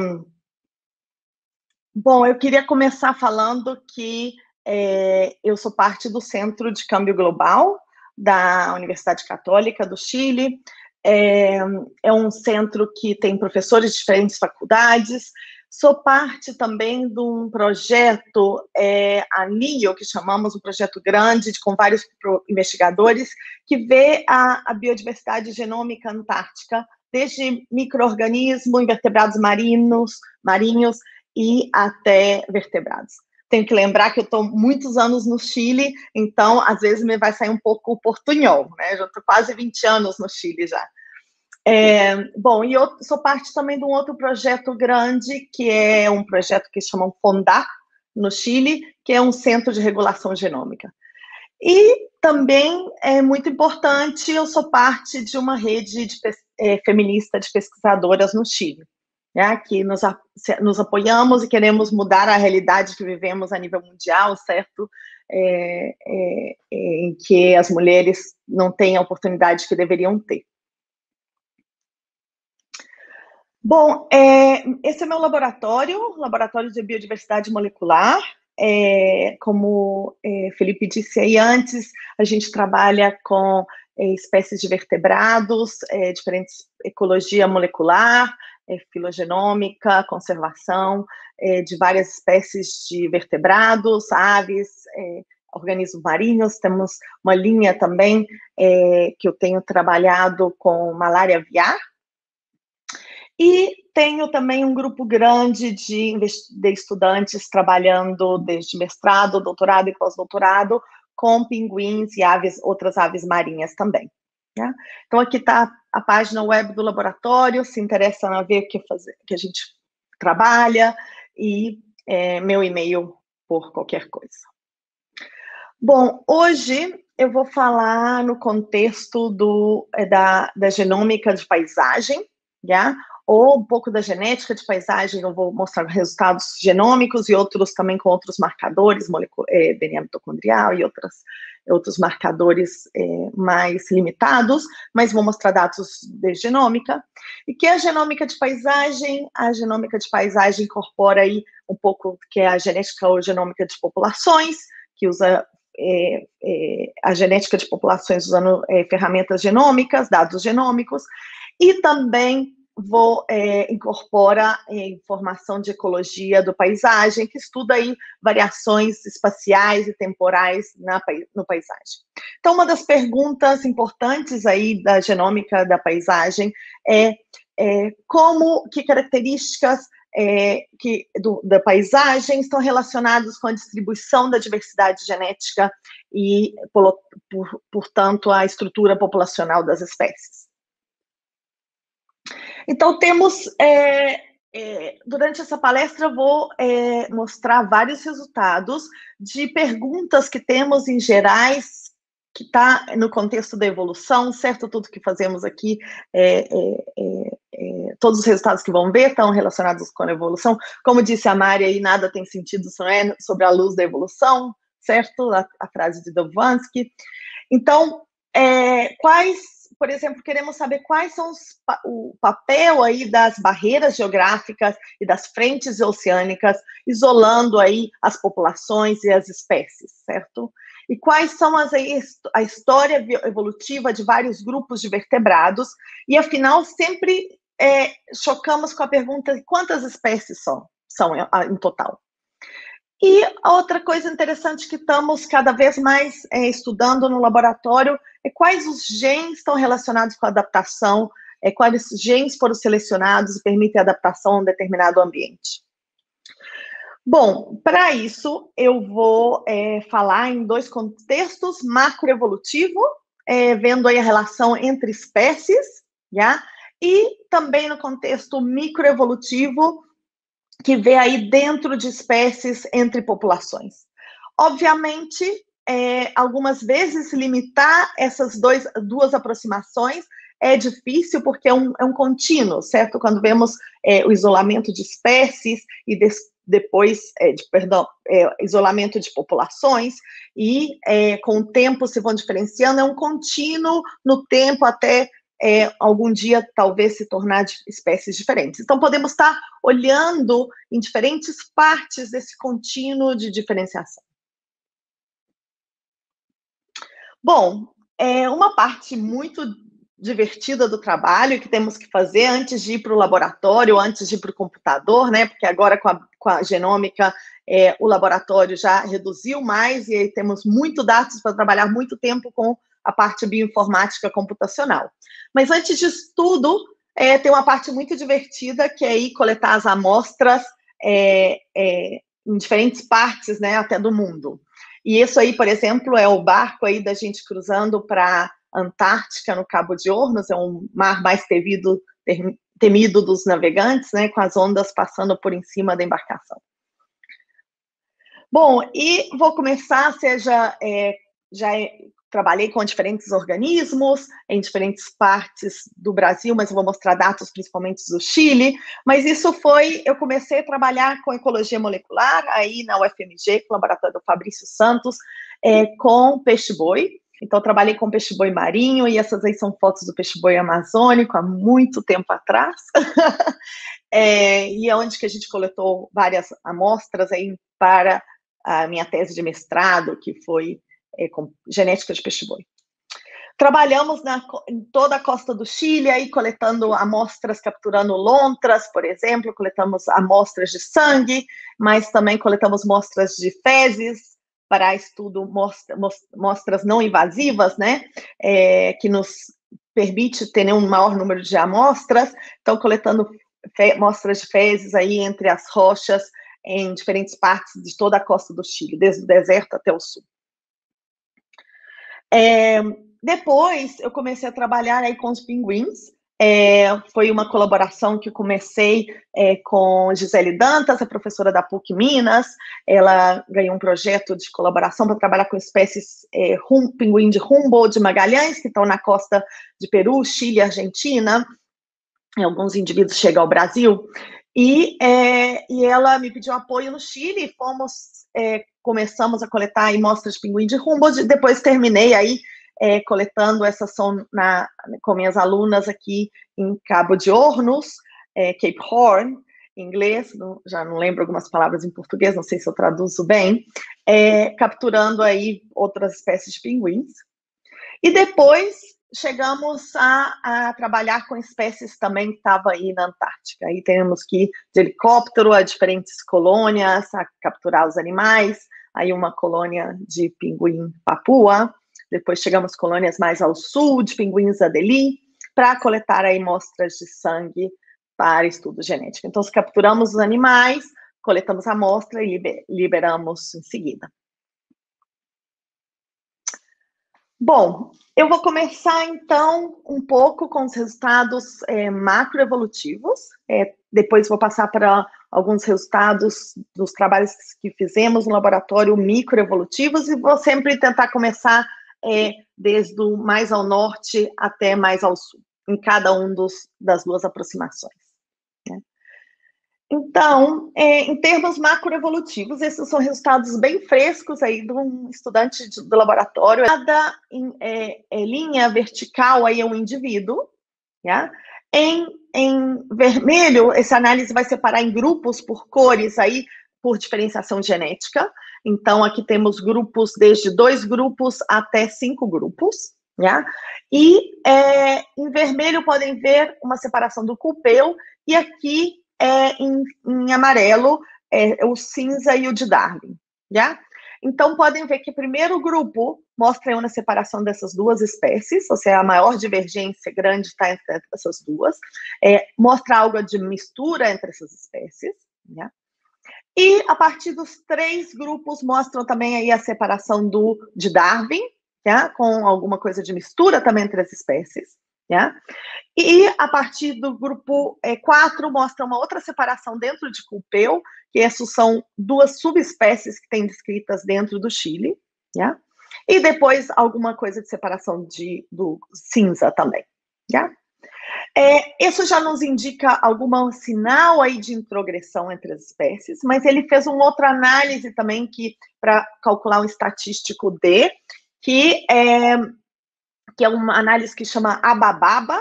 bom, eu queria começar falando que é, eu sou parte do Centro de Câmbio Global da Universidade Católica do Chile. É, é um centro que tem professores de diferentes faculdades. Sou parte também de um projeto, é, NIO, que chamamos um projeto grande, com vários investigadores, que vê a, a biodiversidade genômica antártica, desde micro-organismos, invertebrados marinos, marinhos e até vertebrados tenho que lembrar que eu estou muitos anos no Chile, então às vezes me vai sair um pouco o portunhol, né? Já estou quase 20 anos no Chile já. É, bom, e eu sou parte também de um outro projeto grande, que é um projeto que chamam FONDAC, no Chile, que é um centro de regulação genômica. E também é muito importante, eu sou parte de uma rede de, é, feminista de pesquisadoras no Chile né, que nos, nos apoiamos e queremos mudar a realidade que vivemos a nível mundial, certo? É, é, é, em que as mulheres não têm a oportunidade que deveriam ter. Bom, é, esse é meu laboratório, laboratório de biodiversidade molecular. É, como é, Felipe disse aí antes, a gente trabalha com espécies de vertebrados, diferentes ecologia molecular, é, filogenômica, conservação é, de várias espécies de vertebrados, aves, é, organismos marinhos. Temos uma linha também é, que eu tenho trabalhado com malária aviar. E tenho também um grupo grande de, de estudantes trabalhando desde mestrado, doutorado e pós-doutorado com pinguins e aves, outras aves marinhas também. Né? Então, aqui está a página web do laboratório, se interessa a ver o que, que a gente trabalha, e é, meu e-mail por qualquer coisa. Bom, hoje eu vou falar no contexto do, é, da, da genômica de paisagem, já? Ou um pouco da genética de paisagem, eu vou mostrar resultados genômicos e outros também com outros marcadores, é, DNA mitocondrial e outras outros marcadores é, mais limitados, mas vou mostrar dados de genômica. E que é a genômica de paisagem? A genômica de paisagem incorpora aí um pouco que é a genética ou genômica de populações, que usa é, é, a genética de populações usando é, ferramentas genômicas, dados genômicos, e também vou é, incorpora é, informação de ecologia do paisagem, que estuda aí variações espaciais e temporais na, no paisagem. Então, uma das perguntas importantes aí da genômica da paisagem é, é como, que características é, que, do, da paisagem estão relacionadas com a distribuição da diversidade genética e, por, portanto, a estrutura populacional das espécies. Então, temos, é, é, durante essa palestra, eu vou é, mostrar vários resultados de perguntas que temos em gerais, que está no contexto da evolução, certo? Tudo que fazemos aqui, é, é, é, todos os resultados que vão ver estão relacionados com a evolução. Como disse a Mari, aí, nada tem sentido sobre a luz da evolução, certo? A, a frase de Dovansky. Então, quais por exemplo, queremos saber quais são os, o papel aí das barreiras geográficas e das frentes oceânicas, isolando aí as populações e as espécies, certo? E quais são as, a história evolutiva de vários grupos de vertebrados, e afinal sempre é, chocamos com a pergunta quantas espécies são, são em total. E outra coisa interessante que estamos cada vez mais é, estudando no laboratório é quais os genes estão relacionados com a adaptação, é, quais genes foram selecionados e permitem a adaptação a um determinado ambiente. Bom, para isso eu vou é, falar em dois contextos, macroevolutivo, é, vendo aí a relação entre espécies, já, e também no contexto microevolutivo, que vê aí dentro de espécies entre populações. Obviamente, é, algumas vezes limitar essas dois, duas aproximações é difícil porque é um, é um contínuo, certo? Quando vemos é, o isolamento de espécies e des, depois, é, de, perdão, é, isolamento de populações, e é, com o tempo se vão diferenciando, é um contínuo no tempo até é, algum dia talvez se tornar de espécies diferentes. Então, podemos estar olhando em diferentes partes desse contínuo de diferenciação. Bom, é uma parte muito divertida do trabalho que temos que fazer antes de ir para o laboratório, antes de ir para o computador, né? Porque agora com a, com a genômica é, o laboratório já reduziu mais e aí temos muito dados para trabalhar muito tempo com a parte bioinformática computacional. Mas antes disso tudo, é, tem uma parte muito divertida que é ir coletar as amostras é, é, em diferentes partes, né, até do mundo. E isso aí, por exemplo, é o barco aí da gente cruzando para Antártica, no Cabo de Hornos, é um mar mais temido, temido dos navegantes, né, com as ondas passando por em cima da embarcação. Bom, e vou começar, seja é, já é, trabalhei com diferentes organismos em diferentes partes do Brasil, mas eu vou mostrar dados principalmente do Chile. Mas isso foi, eu comecei a trabalhar com ecologia molecular aí na UFMG, com o laboratório do Fabrício Santos, é, com peixe-boi. Então, trabalhei com peixe-boi marinho, e essas aí são fotos do peixe-boi amazônico há muito tempo atrás. [LAUGHS] é, e é onde que a gente coletou várias amostras aí para a minha tese de mestrado, que foi é, com genética de peixe-boi. Trabalhamos na, em toda a costa do Chile, aí coletando amostras, capturando lontras, por exemplo, coletamos amostras de sangue, mas também coletamos amostras de fezes para estudo mostra, mostras não invasivas, né, é, que nos permite ter um maior número de amostras. Então, coletando amostras de fezes aí entre as rochas em diferentes partes de toda a costa do Chile, desde o deserto até o sul. É, depois eu comecei a trabalhar aí com os pinguins. É, foi uma colaboração que comecei é, com Gisele Dantas, a professora da PUC Minas. Ela ganhou um projeto de colaboração para trabalhar com espécies é, pinguim de Humboldt de Magalhães, que estão na costa de Peru, Chile Argentina. Alguns indivíduos chegam ao Brasil. E, é, e ela me pediu apoio no Chile, fomos é, começamos a coletar amostras de pinguim de Humboldt, depois terminei aí é, coletando essa som na, com minhas alunas aqui em Cabo de Hornos, é, Cape Horn, em inglês, não, já não lembro algumas palavras em português, não sei se eu traduzo bem, é, capturando aí outras espécies de pinguins. E depois chegamos a, a, trabalhar com espécies também que estavam aí na Antártica. Aí temos que ir de helicóptero a diferentes colônias, a capturar os animais, aí uma colônia de pinguim Papua, depois chegamos colônias mais ao sul, de pinguins Adelie, para coletar aí amostras de sangue para estudo genético. Então, capturamos os animais, coletamos a amostra e liberamos em seguida. Bom, eu vou começar então um pouco com os resultados é, macroevolutivos, é, depois vou passar para alguns resultados dos trabalhos que fizemos no laboratório microevolutivos e vou sempre tentar começar é, desde o mais ao norte até mais ao sul, em cada um dos, das duas aproximações. Né? Então, é, em termos macroevolutivos, esses são resultados bem frescos aí de um estudante de, do laboratório. Cada é, é, linha vertical aí é um indivíduo, yeah? Em, em vermelho, essa análise vai separar em grupos por cores aí, por diferenciação genética. Então, aqui temos grupos desde dois grupos até cinco grupos. Yeah? E é, em vermelho podem ver uma separação do cupeu, e aqui é, em, em amarelo é, o cinza e o de Darwin. Yeah? Então, podem ver que o primeiro grupo mostra uma separação dessas duas espécies, ou seja, a maior divergência grande está entre essas duas, é, mostra algo de mistura entre essas espécies. Né? E a partir dos três grupos mostram também aí a separação do, de Darwin, né? com alguma coisa de mistura também entre as espécies. Né? E a partir do grupo 4 é, mostra uma outra separação dentro de Culpeu, que essas são duas subespécies que têm descritas dentro do Chile, né? e depois alguma coisa de separação de, do cinza também. Yeah? É, isso já nos indica algum sinal aí de introgressão entre as espécies, mas ele fez uma outra análise também que para calcular um estatístico D, que é, que é uma análise que chama Abababa,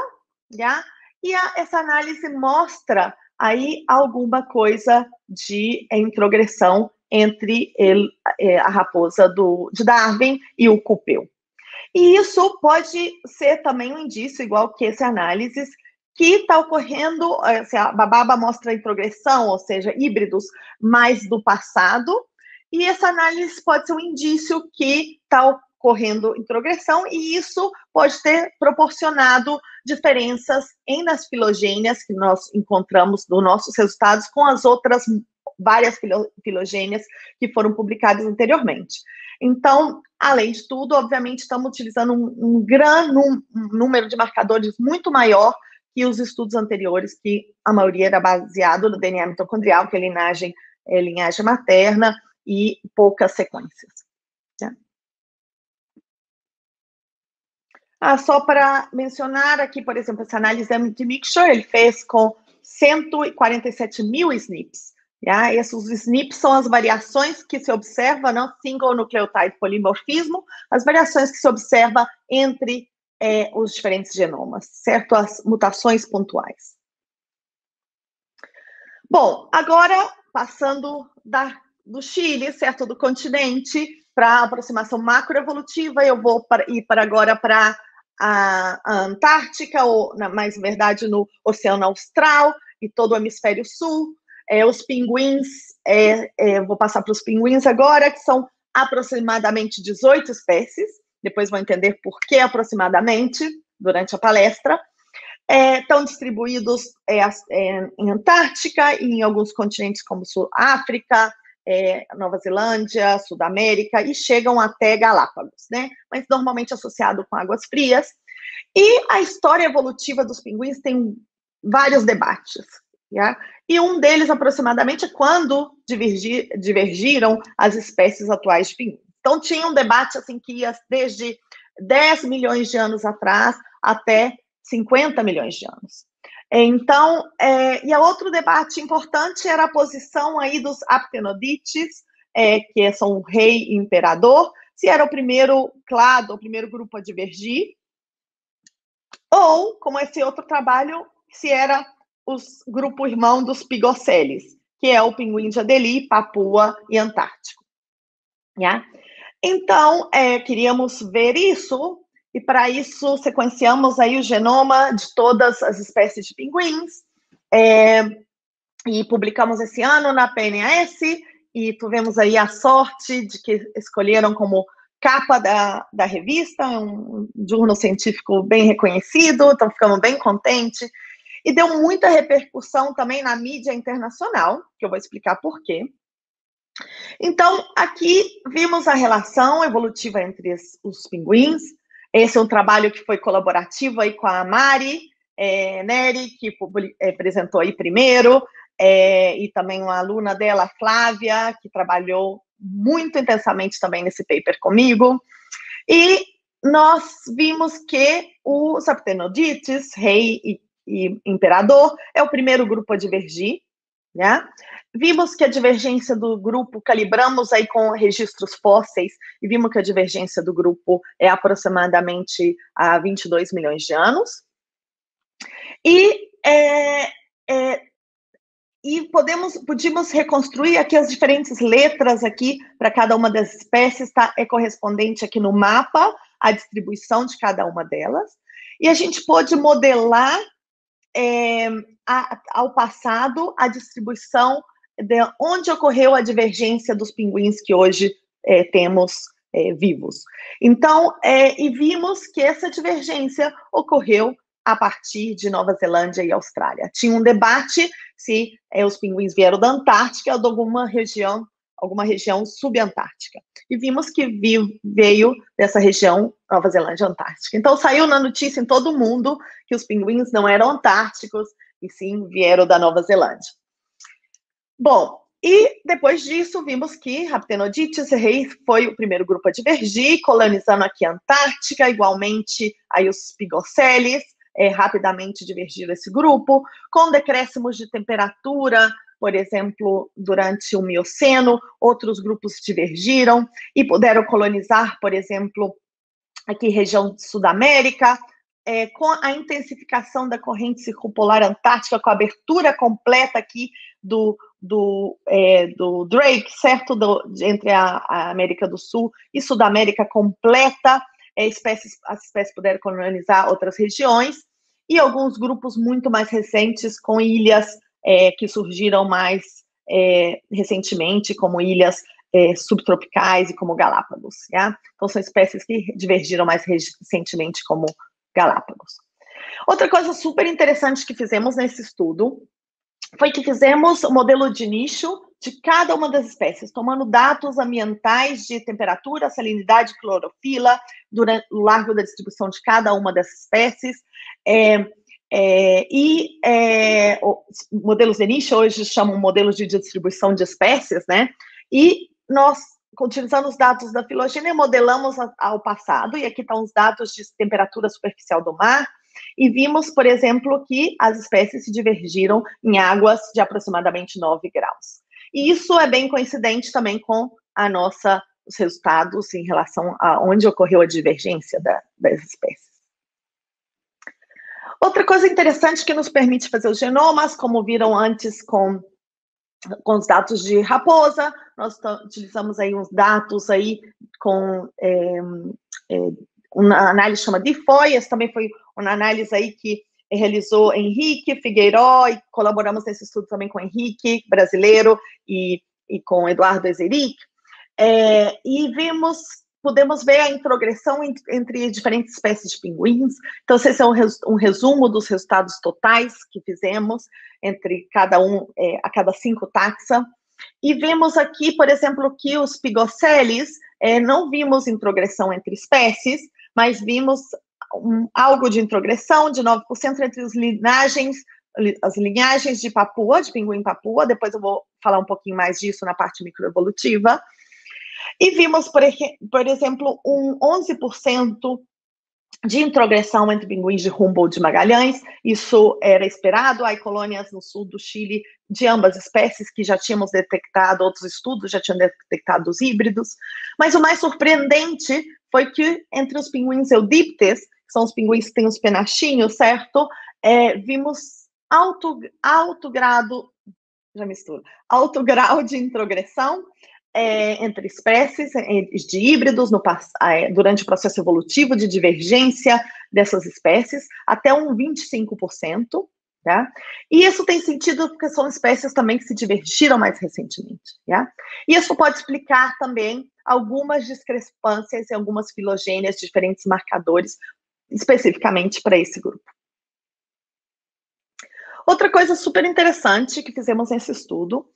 yeah? e a, essa análise mostra aí alguma coisa de introgressão entre ele, é, a raposa do, de Darwin e o cupeu. E isso pode ser também um indício, igual que esse análise, que está ocorrendo, assim, a Bababa mostra introgressão, ou seja, híbridos mais do passado, e essa análise pode ser um indício que está ocorrendo introgressão, e isso pode ter proporcionado diferenças em nas filogênias que nós encontramos nos nossos resultados com as outras várias filogênias que foram publicadas anteriormente. Então, além de tudo, obviamente, estamos utilizando um, um grande um, um número de marcadores muito maior que os estudos anteriores, que a maioria era baseado no DNA mitocondrial, que é linhagem, é linhagem materna e poucas sequências. Ah, só para mencionar aqui, por exemplo, essa análise de mixture, ele fez com 147 mil SNPs. Yeah? Esses SNPs são as variações que se observa, não single nucleotide polimorfismo, as variações que se observa entre é, os diferentes genomas, certo? As mutações pontuais. Bom, agora passando da, do Chile, certo, do continente, para aproximação macroevolutiva, eu vou para, ir para agora para a, a, Antártica, ou na mais verdade no Oceano Austral e todo o hemisfério sul. É, os pinguins, é, é, vou passar para os pinguins agora, que são aproximadamente 18 espécies depois vão entender por que aproximadamente durante a palestra. É, estão distribuídos é, é, em Antártica e em alguns continentes como Sul África, é, Nova Zelândia, Sudamérica e chegam até Galápagos, né? Mas normalmente associado com águas frias. E a história evolutiva dos pinguins tem vários debates. Yeah? E um deles, aproximadamente, é quando divergir, divergiram as espécies atuais de pinguins. Então, tinha um debate assim que ia desde 10 milhões de anos atrás até 50 milhões de anos. Então, é, e outro debate importante era a posição aí dos aptenodites, é, que são o rei e imperador, se era o primeiro clado, o primeiro grupo a divergir, ou, como esse outro trabalho, se era o grupo irmão dos pigoceles, que é o pinguim de Adelie, Papua e Antártico. Yeah? Então, é, queríamos ver isso, e para isso sequenciamos aí o genoma de todas as espécies de pinguins, é, e publicamos esse ano na PNAS, e tivemos aí a sorte de que escolheram como capa da, da revista, um jornal científico bem reconhecido, então ficamos bem contentes. E deu muita repercussão também na mídia internacional, que eu vou explicar por quê. Então, aqui vimos a relação evolutiva entre os pinguins. Esse é um trabalho que foi colaborativo aí com a Mari é, Neri, que é, apresentou aí primeiro, é, e também uma aluna dela, Flávia, que trabalhou muito intensamente também nesse paper comigo. E nós vimos que o Saptenodites, rei e, e imperador, é o primeiro grupo a divergir, né? Vimos que a divergência do grupo, calibramos aí com registros fósseis, e vimos que a divergência do grupo é aproximadamente a 22 milhões de anos. E, é, é, e podemos, podíamos reconstruir aqui as diferentes letras aqui para cada uma das espécies, tá? É correspondente aqui no mapa a distribuição de cada uma delas. E a gente pôde modelar é, a, ao passado a distribuição de onde ocorreu a divergência dos pinguins que hoje é, temos é, vivos. Então, é, e vimos que essa divergência ocorreu a partir de Nova Zelândia e Austrália. Tinha um debate se é, os pinguins vieram da Antártica ou de alguma região, alguma região subantártica. E vimos que veio dessa região Nova Zelândia Antártica. Então saiu na notícia em todo mundo que os pinguins não eram antárticos e sim vieram da Nova Zelândia. Bom, e depois disso, vimos que Raptenodites reis foi o primeiro grupo a divergir, colonizando aqui a Antártica, igualmente aí os pigoceles, é, rapidamente divergir esse grupo, com decréscimos de temperatura, por exemplo, durante o Mioceno, outros grupos divergiram e puderam colonizar, por exemplo, aqui região Sudamérica, é, com a intensificação da corrente circumpolar antártica, com a abertura completa aqui do, do, é, do Drake, certo? Do, entre a, a, América do Sul e Sudamérica completa, é, espécies, as espécies puderam colonizar outras regiões, e alguns grupos muito mais recentes, com ilhas é, que surgiram mais é, recentemente, como ilhas é, subtropicais e como Galápagos. Yeah? Então, são espécies que divergiram mais recentemente, como Galápagos. Outra coisa super interessante que fizemos nesse estudo foi que fizemos o modelo de nicho de cada uma das espécies, tomando dados ambientais de temperatura, salinidade, clorofila, durante o largo da distribuição de cada uma dessas espécies. É, é, e é, modelos de nicho hoje chamam modelos de distribuição de espécies, né? E nós utilizando os dados da filogênia, modelamos ao passado, e aqui estão os dados de temperatura superficial do mar, e vimos, por exemplo, que as espécies se divergiram em águas de aproximadamente 9 graus. E isso é bem coincidente também com a nossa, os resultados em relação a onde ocorreu a divergência da, das espécies. Outra coisa interessante que nos permite fazer os genomas, como viram antes com com os dados de raposa, nós utilizamos aí uns dados aí com é, é, uma análise chama de FOIAS, também foi uma análise aí que realizou Henrique Figueiró, e colaboramos nesse estudo também com Henrique, brasileiro, e, e com Eduardo Ezeric, é, e vimos podemos ver a introgressão entre diferentes espécies de pinguins. Então, esse é um resumo dos resultados totais que fizemos entre cada um, é, a cada cinco taxa. E vemos aqui, por exemplo, que os pigoceles, é, não vimos introgressão entre espécies, mas vimos um, algo de introgressão de 9% entre as linhagens, de Papua, de pinguim Papua, depois eu vou falar um pouquinho mais disso na parte microevolutiva, e vimos, por, por exemplo, um 11% de introgressão entre pinguins de Humboldt de Magalhães. Isso era esperado. Há colônias no sul do Chile de ambas espécies que já tínhamos detectado, outros estudos já tinham detectado os híbridos. Mas o mais surpreendente foi que entre os pinguins eudiptes, que são os pinguins que têm os penachinhos, certo? É, vimos alto, alto grado, já misturo, alto grau de introgressão, é, entre espécies de híbridos no, é, durante o processo evolutivo de divergência dessas espécies, até um 25%. Tá? E isso tem sentido porque são espécies também que se divergiram mais recentemente. Tá? E isso pode explicar também algumas discrepâncias em algumas filogênias, diferentes marcadores, especificamente para esse grupo. Outra coisa super interessante que fizemos nesse estudo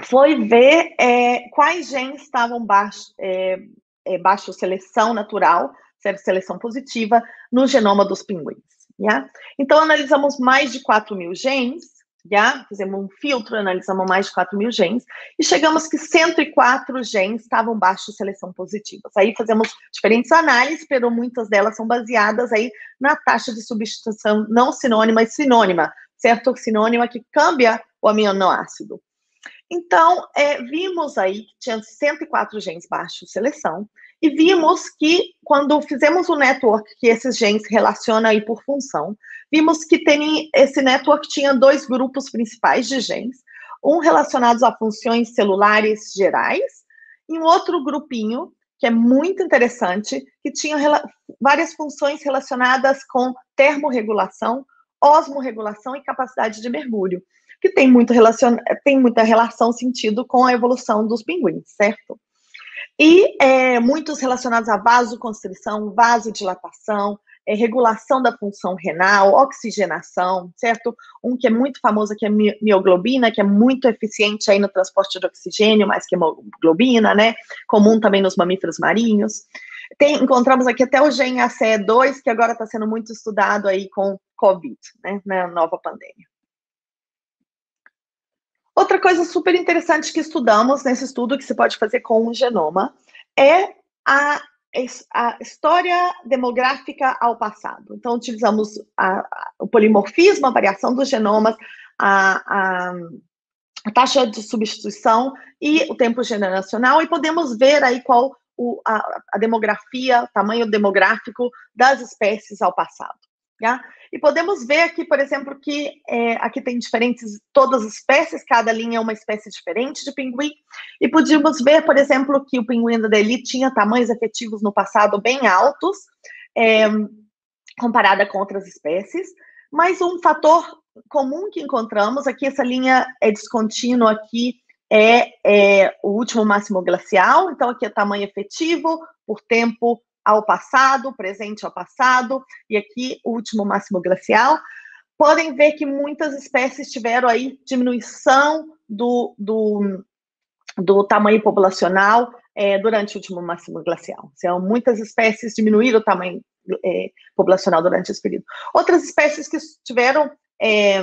foi ver é, quais genes estavam baixo, é, é, baixo seleção natural, seleção positiva, no genoma dos pinguins. Yeah? Então, analisamos mais de 4 mil genes, yeah? fizemos um filtro, analisamos mais de 4 mil genes, e chegamos que 104 genes estavam baixo seleção positiva. Aí fazemos diferentes análises, pero muitas delas são baseadas aí na taxa de substituição não sinônima e sinônima, certo? Sinônima que cambia o aminoácido. Então, é, vimos aí que tinha 104 genes baixo seleção, e vimos que, quando fizemos o network que esses genes relacionam aí por função, vimos que tem, esse network tinha dois grupos principais de genes, um relacionados a funções celulares gerais, e um outro grupinho, que é muito interessante, que tinha várias funções relacionadas com termorregulação, osmorregulação e capacidade de mergulho que tem, muito relacion... tem muita relação, sentido com a evolução dos pinguins, certo? E é, muitos relacionados a vasoconstrição, vasodilatação, é, regulação da função renal, oxigenação, certo? Um que é muito famoso que é mioglobina, que é muito eficiente aí no transporte de oxigênio, mais que hemoglobina, né? Comum também nos mamíferos marinhos. Tem, encontramos aqui até o gene ACE2, que agora está sendo muito estudado aí com COVID, né? Na nova pandemia. Outra coisa super interessante que estudamos nesse estudo, que se pode fazer com um genoma, é a a história demográfica ao passado. Então, utilizamos a, a, o polimorfismo, a variação dos genomas, a, taxa de substituição e o tempo generacional, e podemos ver aí qual o, a, demografia, o tamanho demográfico das espécies ao passado. Yeah? E podemos ver aqui, por exemplo, que é, aqui tem diferentes, todas as espécies, cada linha é uma espécie diferente de pinguim. E podíamos ver, por exemplo, que o pinguim da elite tinha tamanhos efetivos no passado bem altos, é, comparada com outras espécies. Mas um fator comum que encontramos, aqui essa linha é descontínua aqui, é, é o último máximo glacial, então aqui é tamanho efetivo por tempo ao passado, presente ao passado, e aqui o último máximo glacial, podem ver que muitas espécies tiveram aí diminuição do, do, do tamanho populacional é, durante o último máximo glacial. Então, muitas espécies diminuíram o tamanho é, populacional durante esse período. Outras espécies que tiveram, é,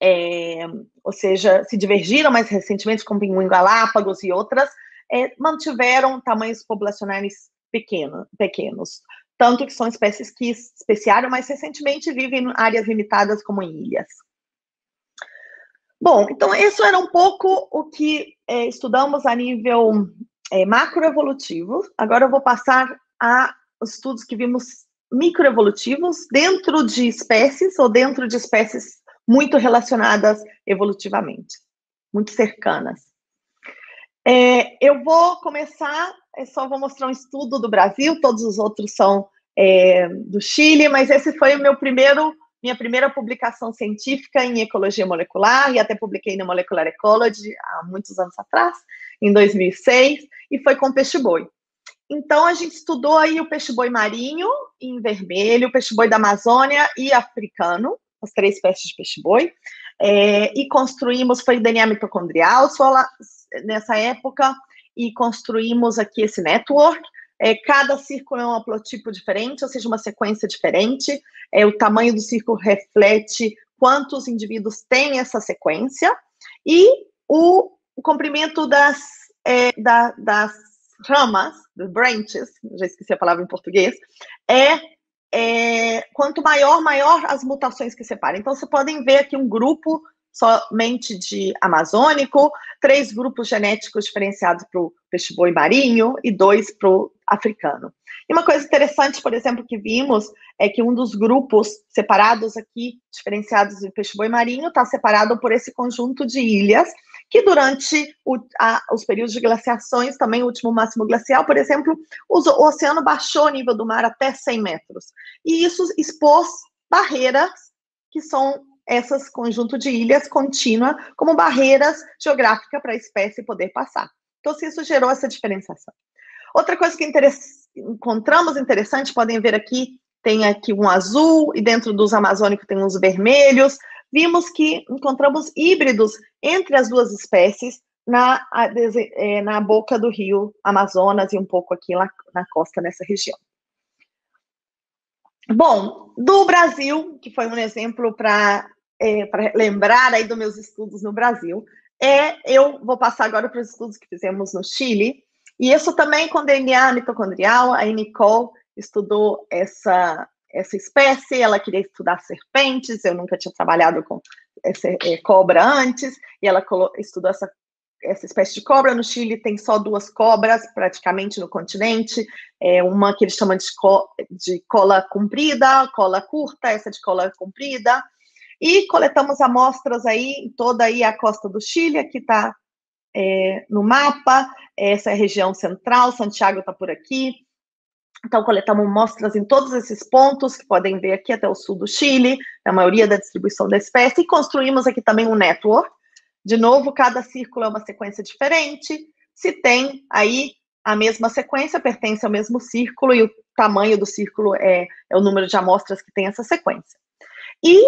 é ou seja, se divergiram mais recentemente, como pinguim Galápagos e outras, é, mantiveram tamanhos populacionais pequeno, pequenos. Tanto que são espécies que especiaram, mas recentemente vivem em áreas limitadas, como em ilhas. Bom, então isso era um pouco o que é, estudamos a nível é, macroevolutivo. Agora eu vou passar a estudos que vimos microevolutivos dentro de espécies ou dentro de espécies muito relacionadas evolutivamente, muito cercanas. É, eu vou começar é só vou mostrar um estudo do Brasil, todos os outros são é, do Chile, mas esse foi o meu primeiro, minha primeira publicação científica em ecologia molecular, e até publiquei no Molecular Ecology há muitos anos atrás, em 2006, e foi com peixe-boi. Então, a gente estudou aí o peixe-boi marinho, em vermelho, o peixe-boi da Amazônia e africano, as três espécies de peixe-boi, é, e construímos, foi DNA mitocondrial, só lá, nessa época, e construímos aqui esse network. É, cada círculo é um haplotipo diferente, ou seja, uma sequência diferente. É, o tamanho do círculo reflete quantos indivíduos têm essa sequência. E o, o comprimento das, é, da, das ramas, branches, já esqueci a palavra em português, é, é, quanto maior, maior as mutações que separam. Então, vocês podem ver aqui um grupo somente de amazônico, três grupos genéticos diferenciados para o peixe-boi marinho e dois para o africano. E uma coisa interessante, por exemplo, que vimos é que um dos grupos separados aqui, diferenciados de peixe-boi marinho, está separado por esse conjunto de ilhas, que durante o, a, os períodos de glaciações, também o último máximo glacial, por exemplo, os, o oceano baixou o nível do mar até 100 metros. E isso expôs barreiras que são essas conjunto de ilhas contínua como barreiras geográficas para a espécie poder passar. Então, se isso gerou essa diferenciação. Outra coisa que encontramos interessante, podem ver aqui, tem aqui um azul, e dentro dos amazônicos tem uns vermelhos. Vimos que encontramos híbridos entre as duas espécies na, é, na boca do rio Amazonas e um pouco aqui na, na costa, nessa região. Bom, do Brasil, que foi um exemplo para é, lembrar aí dos meus estudos no Brasil, é eu vou passar agora para os estudos que fizemos no Chile, e isso também com DNA mitocondrial, a Nicole estudou essa, essa espécie, ela queria estudar serpentes, eu nunca tinha trabalhado com essa, é, cobra antes, e ela estudou essa essa espécie de cobra. No Chile tem só duas cobras, praticamente, no continente. É uma que eles chamam de, co de cola comprida, cola curta, essa de cola comprida. E coletamos amostras aí em toda aí a costa do Chile, aqui está é, no mapa, essa é a região central, Santiago está por aqui. Então, coletamos amostras em todos esses pontos, que podem ver aqui até o sul do Chile, a maioria da distribuição da espécie, e construímos aqui também um network, de novo, cada círculo é uma sequência diferente. Se tem aí a mesma sequência, pertence ao mesmo círculo, e o tamanho do círculo é, é o número de amostras que tem essa sequência. E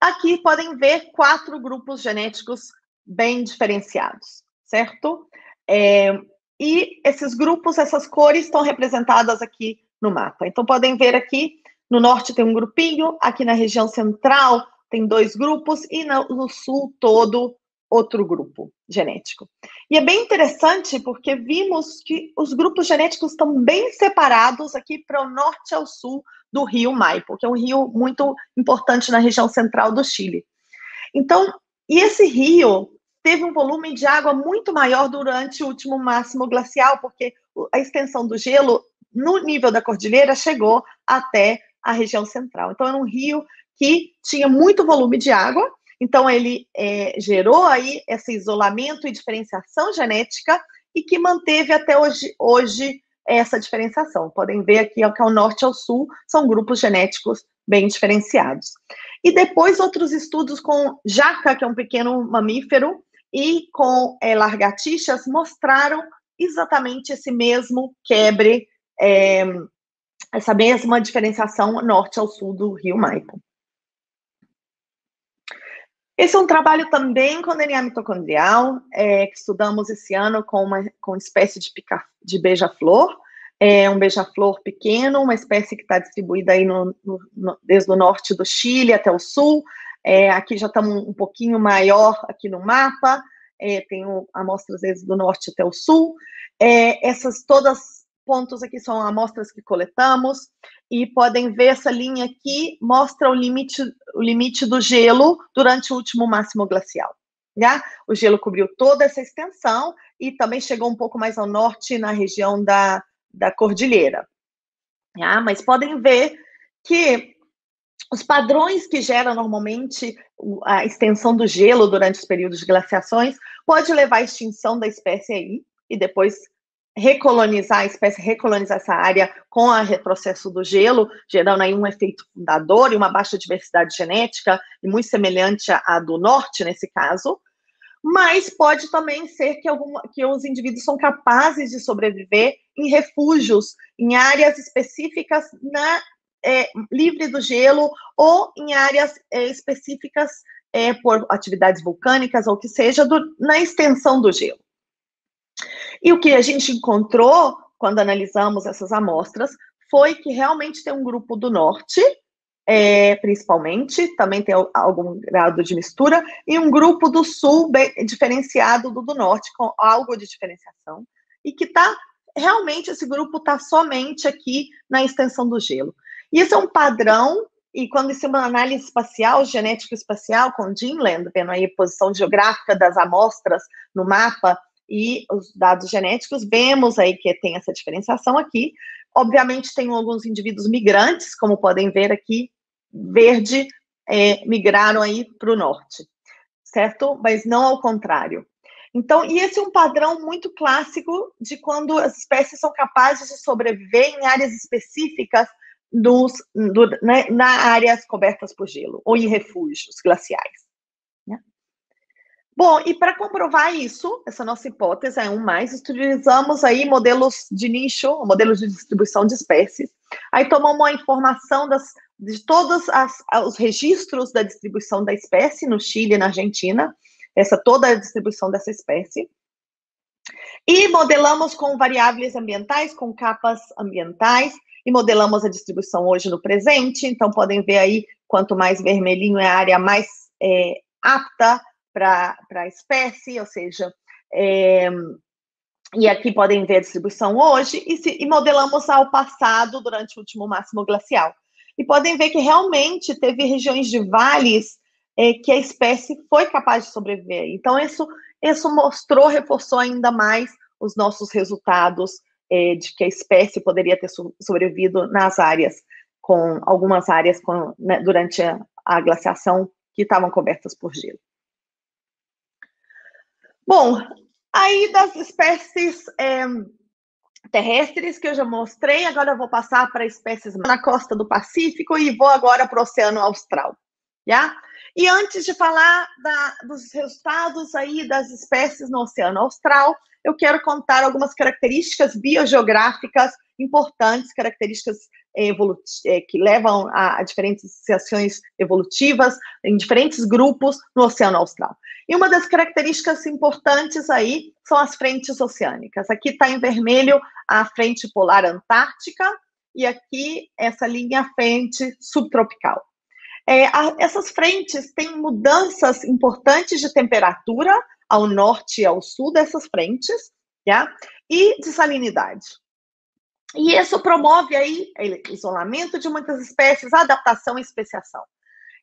aqui podem ver quatro grupos genéticos bem diferenciados, certo? É, e esses grupos, essas cores estão representadas aqui no mapa. Então, podem ver aqui, no norte tem um grupinho, aqui na região central tem dois grupos, e no, sul todo outro grupo genético. E é bem interessante porque vimos que os grupos genéticos estão bem separados aqui para o norte ao sul do rio Maipo, que é um rio muito importante na região central do Chile. Então, e esse rio teve um volume de água muito maior durante o último máximo glacial, porque a extensão do gelo no nível da cordilheira chegou até a região central. Então, era um rio que tinha muito volume de água, então ele é, gerou aí esse isolamento e diferenciação genética e que manteve até hoje, hoje essa diferenciação. Podem ver aqui que ao norte e ao sul são grupos genéticos bem diferenciados. E depois outros estudos com jaca, que é um pequeno mamífero, e com é, largatixas mostraram exatamente esse mesmo quebre, é, essa mesma diferenciação norte ao sul do rio Maipo. Esse é um trabalho também com DNA mitocondrial, é, que estudamos esse ano com uma com espécie de, de beija-flor, é um beija-flor pequeno, uma espécie que está distribuída aí no, no, no, desde o norte do Chile até o sul. É, aqui já estamos um pouquinho maior aqui no mapa, é, tem amostras desde do norte até o sul. É, essas todas pontos aqui são amostras que coletamos, e podem ver essa linha aqui, mostra o limite, o limite do gelo durante o último máximo glacial. Já? O gelo cobriu toda essa extensão e também chegou um pouco mais ao norte, na região da, da cordilheira. Já? Mas podem ver que os padrões que geram normalmente a extensão do gelo durante os períodos de glaciações pode levar à extinção da espécie aí, e depois recolonizar a espécie, recolonizar essa área com o retrocesso do gelo, gerando aí um efeito fundador e uma baixa diversidade genética, e muito semelhante à do norte, nesse caso. Mas pode também ser que, alguma, que os indivíduos são capazes de sobreviver em refúgios, em áreas específicas na, é, livre do gelo ou em áreas é, específicas é, por atividades vulcânicas ou que seja do, na extensão do gelo. E o que a gente encontrou quando analisamos essas amostras foi que realmente tem um grupo do norte, é, principalmente, também tem algum grau de mistura, e um grupo do sul bem, diferenciado do do norte, com algo de diferenciação, e que está, realmente, esse grupo está somente aqui na extensão do gelo. Esse é um padrão, e quando isso é uma análise espacial, genética espacial, com Ginland, vendo aí a posição geográfica das amostras no mapa, e os dados genéticos, vemos aí que tem essa diferenciação aqui. Obviamente, tem alguns indivíduos migrantes, como podem ver aqui, verde, é, migraram aí para o norte, certo? Mas não ao contrário. Então, e esse é um padrão muito clássico de quando as espécies são capazes de sobreviver em áreas específicas dos, do, né, na áreas cobertas por gelo, ou em refúgios glaciais. Bom, e para comprovar isso, essa nossa hipótese é um mais, utilizamos aí modelos de nicho, modelos de distribuição de espécies. Aí tomamos a informação das, de todos as, os registros da distribuição da espécie no Chile e na Argentina, essa toda a distribuição dessa espécie. E modelamos com variáveis ambientais, com capas ambientais, e modelamos a distribuição hoje no presente. Então, podem ver aí, quanto mais vermelhinho é a área mais é, apta para a espécie, ou seja, é, e aqui podem ver a distribuição hoje, e, se, e, modelamos ao passado durante o último máximo glacial. E podem ver que realmente teve regiões de vales é, que a espécie foi capaz de sobreviver. Então, isso, isso mostrou, reforçou ainda mais os nossos resultados é, de que a espécie poderia ter sobrevivido nas áreas, com algumas áreas com, né, durante a, a glaciação que estavam cobertas por gelo. Bom, aí das espécies é, terrestres que eu já mostrei, agora eu vou passar para espécies na costa do Pacífico e vou agora para o Oceano Austral, já? E antes de falar da, dos resultados aí das espécies no Oceano Austral, eu quero contar algumas características biogeográficas importantes, características é, é, que levam a, diferentes situações evolutivas em diferentes grupos no Oceano Austral. E uma das características importantes aí são as frentes oceânicas. Aqui está em vermelho a frente polar antártica e aqui essa linha frente subtropical. É, a, essas frentes têm mudanças importantes de temperatura ao norte e ao sul dessas frentes, yeah? e de salinidade. E isso promove aí isolamento de muitas espécies, adaptação e especiação.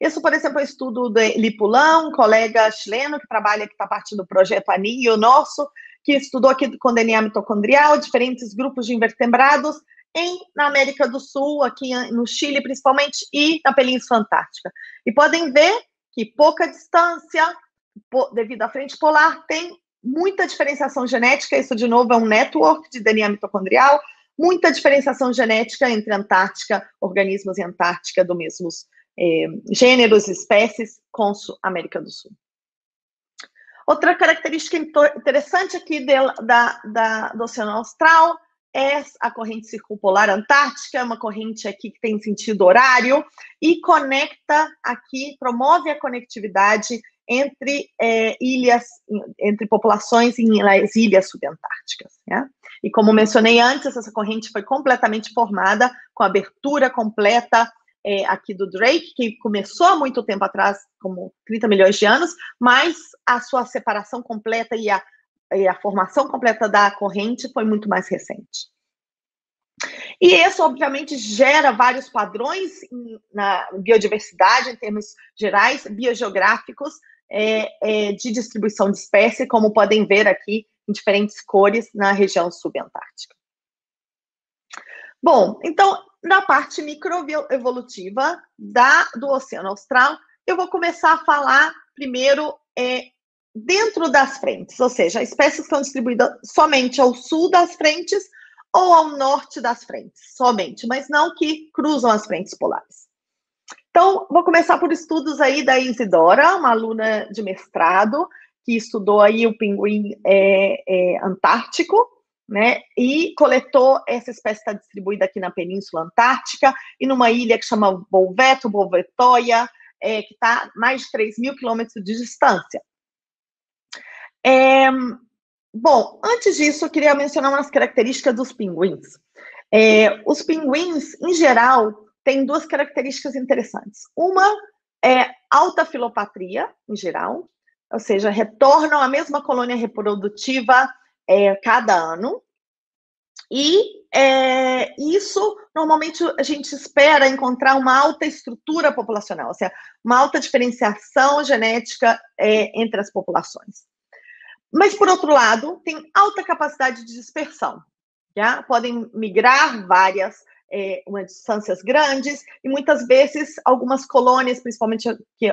Isso, por exemplo, é o estudo de Lipulão, um colega chileno que trabalha, que está parte do projeto ANI, nosso, que estudou aqui com DNA mitocondrial, diferentes grupos de invertebrados em, na América do Sul, aqui no Chile principalmente, e na Península Antártica. E podem ver que pouca distância, devido à frente polar, tem muita diferenciação genética, isso de novo é um network de DNA mitocondrial, muita diferenciação genética entre Antártica, organismos em Antártica do mesmos eh, gêneros, espécies, com América do Sul. Outra característica interessante aqui de, da, da, do Oceano Austral é a corrente circumpolar antártica, é uma corrente aqui que tem sentido horário e conecta aqui, promove a conectividade entre é, ilhas, entre populações em nas ilhas subantárticas. Né? E como mencionei antes, essa corrente foi completamente formada com a abertura completa é, aqui do Drake, que começou há muito tempo atrás, como 30 milhões de anos, mas a sua separação completa e a, e a formação completa da corrente foi muito mais recente. E isso, obviamente, gera vários padrões na biodiversidade, em termos gerais, biogeográficos, é, é, de distribuição de espécie, como podem ver aqui em diferentes cores na região subantártica. Bom, então, na parte microevolutiva da, do Oceano Austral, eu vou começar a falar primeiro é, dentro das frentes, ou seja, espécies estão distribuídas somente ao sul das frentes ou ao norte das frentes, somente, mas não que cruzam as frentes polares. Então, vou começar por estudos aí da Isidora, uma aluna de mestrado, que estudou aí o pinguim é, é, antártico, né? E coletou essa espécie está distribuída aqui na Península Antártica e numa ilha que chama Bolveto, Bolvetoia, é, que está mais de 3 mil quilômetros de distância. É, bom, antes disso, eu queria mencionar umas características dos pinguins. É, os pinguins, em geral, têm duas características interessantes. Uma é alta filopatria, em geral, ou seja, retornam à mesma colônia reprodutiva é, cada ano. E é, isso, normalmente, a gente espera encontrar uma alta estrutura populacional, ou seja, uma alta diferenciação genética é, entre as populações. Mas, por outro lado, tem alta capacidade de dispersão. Já? Podem migrar várias, é, distâncias grandes, e muitas vezes algumas colônias, principalmente que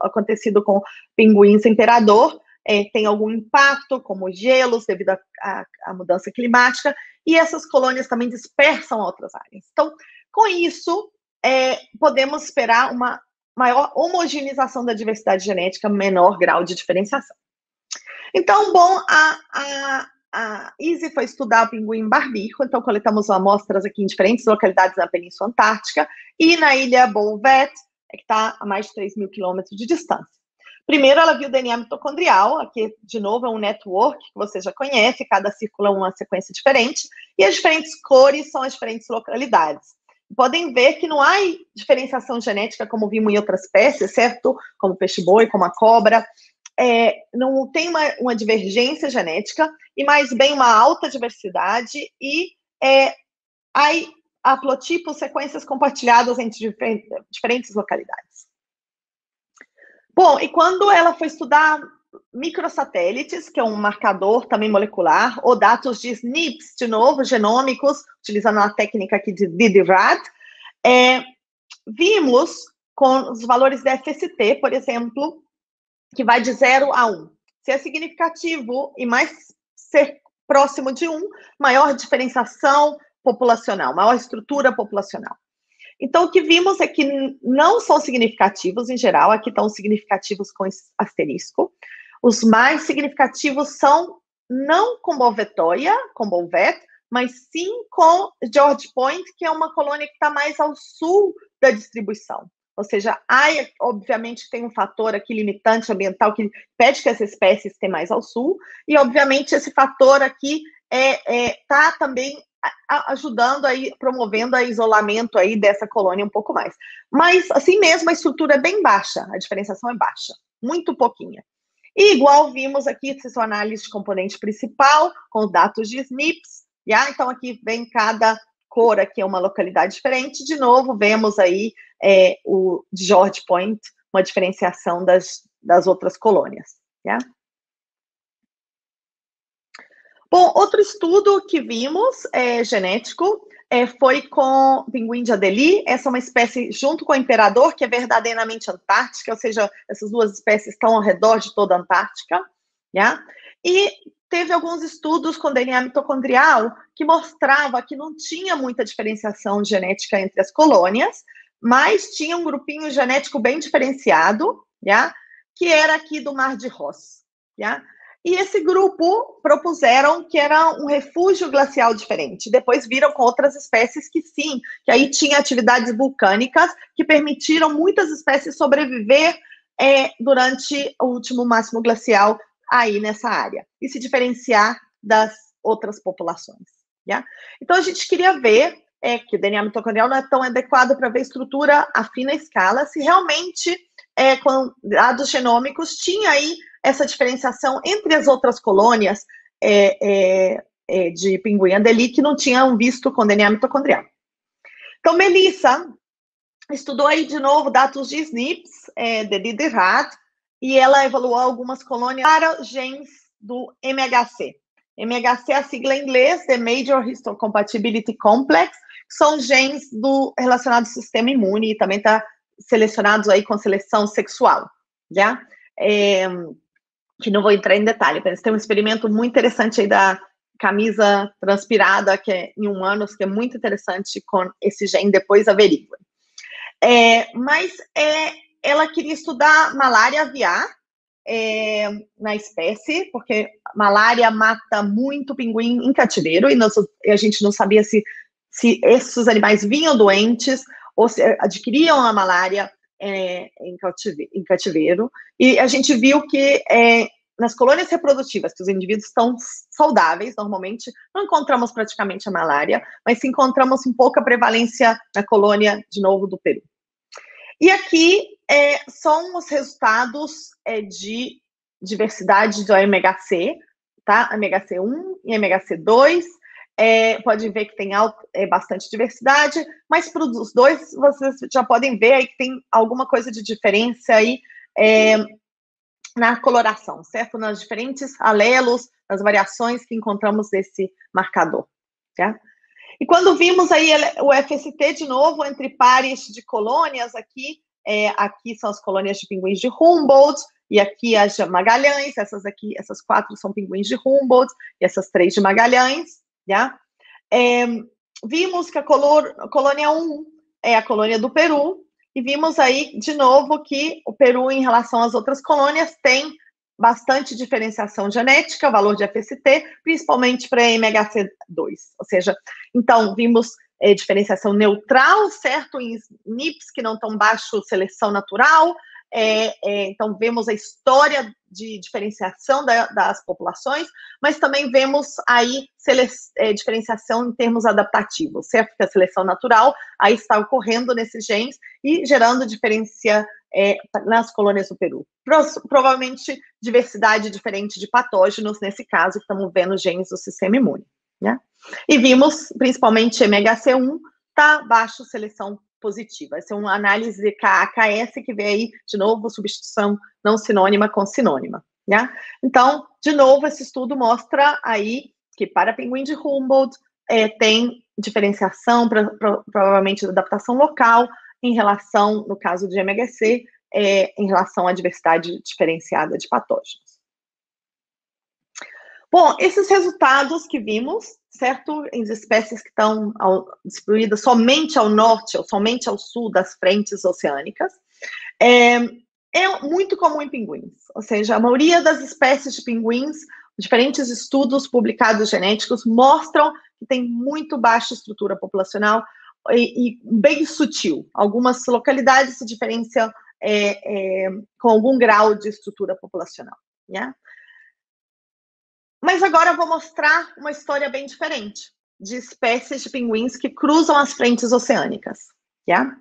acontecido com pinguins imperador, é, tem algum impacto, como gelos, devido à mudança climática, e essas colônias também dispersam outras áreas. Então, com isso, é, podemos esperar uma maior homogeneização da diversidade genética, menor grau de diferenciação. Então, bom, a, a, a Easy foi estudar o pinguim barbico, então coletamos amostras aqui em diferentes localidades na Península Antártica e na ilha Bolvet, que está a mais de 3 mil quilômetros de distância. Primeiro, ela viu o DNA mitocondrial, aqui, de novo, é um network que você já conhece, cada círculo é uma sequência diferente, e as diferentes cores são as diferentes localidades. Podem ver que não há diferenciação genética como vimos em outras espécies, certo? Como peixe-boi, como a cobra. É, não tem uma, uma, divergência genética, e mais bem uma alta diversidade, e é, há haplotipos, sequências compartilhadas entre diferentes, localidades. Bom, e quando ela foi estudar microsatélites, que é um marcador também molecular, ou dados de SNPs, de novo, genômicos, utilizando a técnica aqui de Didirat, é, vimos com os valores da FST, por exemplo, que vai de 0 a 1. Um. Se é significativo e mais ser próximo de 1, um, maior diferenciação populacional, maior estrutura populacional. Então, o que vimos é que não são significativos em geral, aqui estão significativos com asterisco. Os mais significativos são não com Bolvetoia, com Bolvet, mas sim com George Point, que é uma colônia que está mais ao sul da distribuição. Ou seja, há, obviamente, tem um fator aqui limitante ambiental que pede que essa espécie esteja mais ao sul, e, obviamente, esse fator aqui está é, é, tá também ajudando aí, promovendo o isolamento aí dessa colônia um pouco mais. Mas, assim mesmo, a estrutura é bem baixa, a diferenciação é baixa, muito pouquinha. E igual vimos aqui, essa é análise de componente principal, com dados de SNPs, yeah? então aqui vem cada cor, aqui é uma localidade diferente, de novo, vemos aí é, o George Point, uma diferenciação das, das outras colônias. Yeah? Bom, outro estudo que vimos é, genético é, foi com pinguim de Adelie. Essa é uma espécie junto com o imperador, que é verdadeiramente antártica, ou seja, essas duas espécies estão ao redor de toda a Antártica. Yeah? E teve alguns estudos com DNA mitocondrial que mostrava que não tinha muita diferenciação genética entre as colônias, mas tinha um grupinho genético bem diferenciado, yeah? que era aqui do Mar de Ross. Yeah? E esse grupo propuseram que era um refúgio glacial diferente. Depois viram com outras espécies que sim, que aí tinha atividades vulcânicas que permitiram muitas espécies sobreviver é, durante o último máximo glacial aí nessa área e se diferenciar das outras populações. Yeah? Então a gente queria ver é, que o DNA mitocondrial não é tão adequado para ver estrutura a fina escala, se realmente é, com dados genômicos tinha aí essa diferenciação entre as outras colônias é, é, é, de pinguim Adeli que não tinham visto com DNA mitocondrial. Então, Melissa estudou aí de novo dados de SNPs é, de Liderhat e ela evaluou algumas colônias para genes do MHC. MHC é a sigla em inglês, The Major Histocompatibility Complex, são genes do relacionado ao sistema imune e também está selecionados aí com seleção sexual, já? É, que não vou entrar em detalhe, mas tem um experimento muito interessante aí da camisa transpirada, que é em humanos, que é muito interessante com esse gene, depois averigua. É, mas é, ela queria estudar malária aviar é, na espécie, porque malária mata muito pinguim em cativeiro, e nós, a gente não sabia se, se esses animais vinham doentes ou se adquiriam a malária é, em, cativeiro, em, cativeiro, e a gente viu que é, nas colônias reprodutivas, que os indivíduos estão saudáveis, normalmente, não encontramos praticamente a malária, mas se encontramos um pouca prevalência na colônia, de novo, do Peru. E aqui é, são os resultados é, de diversidade do MHC, tá? MHC1 e MHC2, é, pode ver que tem alto, é, bastante diversidade, mas para os dois vocês já podem ver aí que tem alguma coisa de diferença aí é, na coloração, certo? Nas diferentes alelos, nas variações que encontramos desse marcador, tá? E quando vimos aí o FST de novo entre pares de colônias aqui, é, aqui são as colônias de pinguins de Humboldt, e aqui as de Magalhães, essas aqui, essas quatro são pinguins de Humboldt, e essas três de Magalhães, já. É, vimos que a, color, colônia 1 é a colônia do Peru, e vimos aí, de novo, que o Peru, em relação às outras colônias, tem bastante diferenciação genética, valor de FST, principalmente para MHC2. Ou seja, então, vimos é, diferenciação neutral, certo? Em NIPS que não estão baixo seleção natural, é, é, então, vemos a história de diferenciação da, das populações, mas também vemos aí sele, é, diferenciação em termos adaptativos, certo? Que a seleção natural aí está ocorrendo nesses genes e gerando diferença é, nas colônias do Peru. Pro, provavelmente diversidade diferente de patógenos, nesse caso, estamos vendo genes do sistema imune. Né? E vimos, principalmente MHC1, tá baixo seleção positiva. Essa é uma análise KAKS que vê aí, de novo, substituição não sinônima com sinônima. Né? Então, de novo, esse estudo mostra aí que para pinguim de Humboldt é, tem diferenciação, pra, pra, provavelmente da adaptação local, em relação, no caso de MHC, é, em relação à diversidade diferenciada de patógenos. Bom, esses resultados que vimos, certo, em espécies que estão ao, distribuídas somente ao norte ou somente ao sul das frentes oceânicas, é, é muito comum em pinguins. Ou seja, a maioria das espécies de pinguins, diferentes estudos publicados genéticos mostram que tem muito baixa estrutura populacional e, e bem sutil. Algumas localidades se diferenciam é, é, com algum grau de estrutura populacional. Né? Mas agora eu vou mostrar uma história bem diferente. de espécies de pinguins que cruzam as frentes oceânicas, yeah?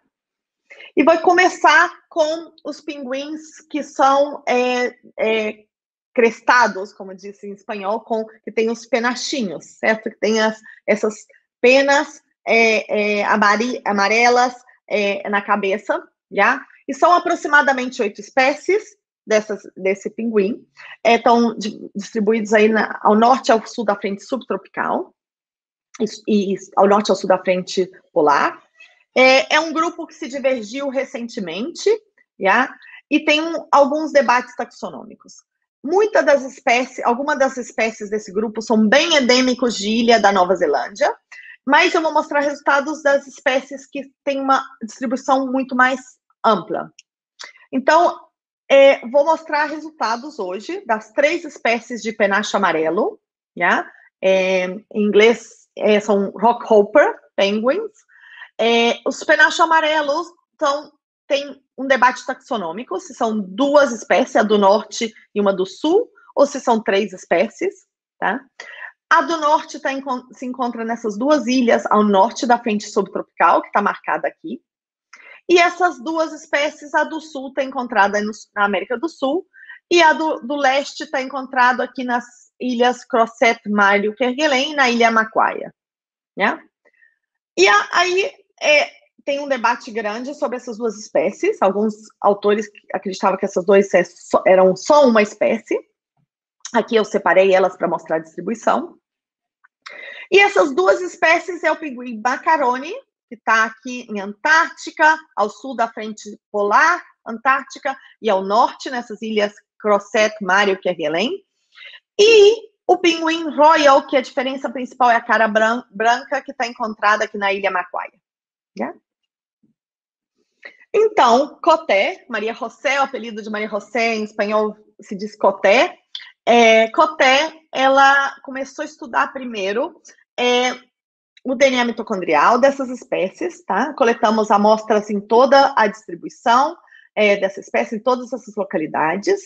E vai começar com os pinguins que são é, é, crestados, como disse em espanhol, com que tem os penachinhos, certo? Que tem as, essas penas é, é amarelas é, na cabeça, já? E são aproximadamente oito espécies dessas, desse pinguim. estão distribuídos aí na, ao norte e ao sul da frente subtropical, e, e ao norte e ao sul da frente polar. É, é um grupo que se divergiu recentemente, já? e tem um, alguns debates taxonômicos. Muitas das espécies, algumas das espécies desse grupo são bem endêmicos de ilha da Nova Zelândia, mas eu vou mostrar resultados das espécies que têm uma distribuição muito mais ampla. Então, é, vou mostrar resultados hoje das três espécies de penacho amarelo, já? É, em inglês é, são rockhopper penguins, é, os penachos amarelos então, tem um debate taxonômico, se são duas espécies, a do norte e uma do sul, ou se são três espécies, tá? A do norte tá se encontra nessas duas ilhas ao norte da frente subtropical, que está marcada aqui. E essas duas espécies, a do sul está encontrada na América do Sul, e a do, do leste está encontrado aqui nas ilhas Crosset, Mário, Kerguelen, na ilha Maquaia. Né? E a, aí é, tem um debate grande sobre essas duas espécies. Alguns autores acreditavam que essas duas eram só uma espécie. Aqui eu separei elas para mostrar a distribuição. E essas duas espécies é o pinguim macaroni, que está aqui em Antártica, ao sul da frente polar Antártica, e ao norte, nessas ilhas Crosset, Mário, Kerguelen. E o pinguim royal, que a diferença principal é a cara branca, que está encontrada aqui na ilha Maquaia. Yeah? Então, Coté, Maria José, o apelido de Maria José em espanhol se diz Coté. É, Coté, ela começou a estudar primeiro é, o DNA mitocondrial dessas espécies, tá? Coletamos amostras em toda a distribuição é, dessa espécie, em todas essas localidades,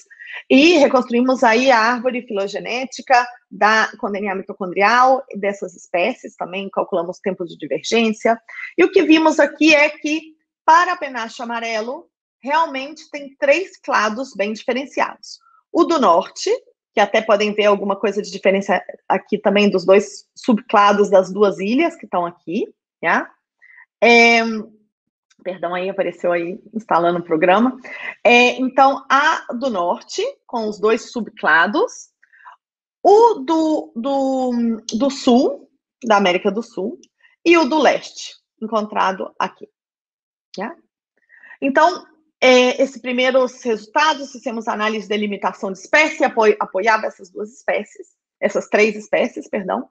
e reconstruímos aí a árvore filogenética da, com DNA mitocondrial dessas espécies, também calculamos tempo de divergência, e o que vimos aqui é que para penacho amarelo, realmente tem três clados bem diferenciados. O do norte, que até podem ver alguma coisa de diferença aqui também dos dois subclados das duas ilhas que estão aqui, tá? É, perdão, aí apareceu aí instalando o programa. É, então, a do norte, com os dois subclados, o do, do, do sul, da América do Sul, e o do leste, encontrado aqui. Yeah? Então, é, esses primeiros resultados, fizemos análise de limitação de espécie, apoio, apoiava essas duas espécies, essas três espécies, perdão.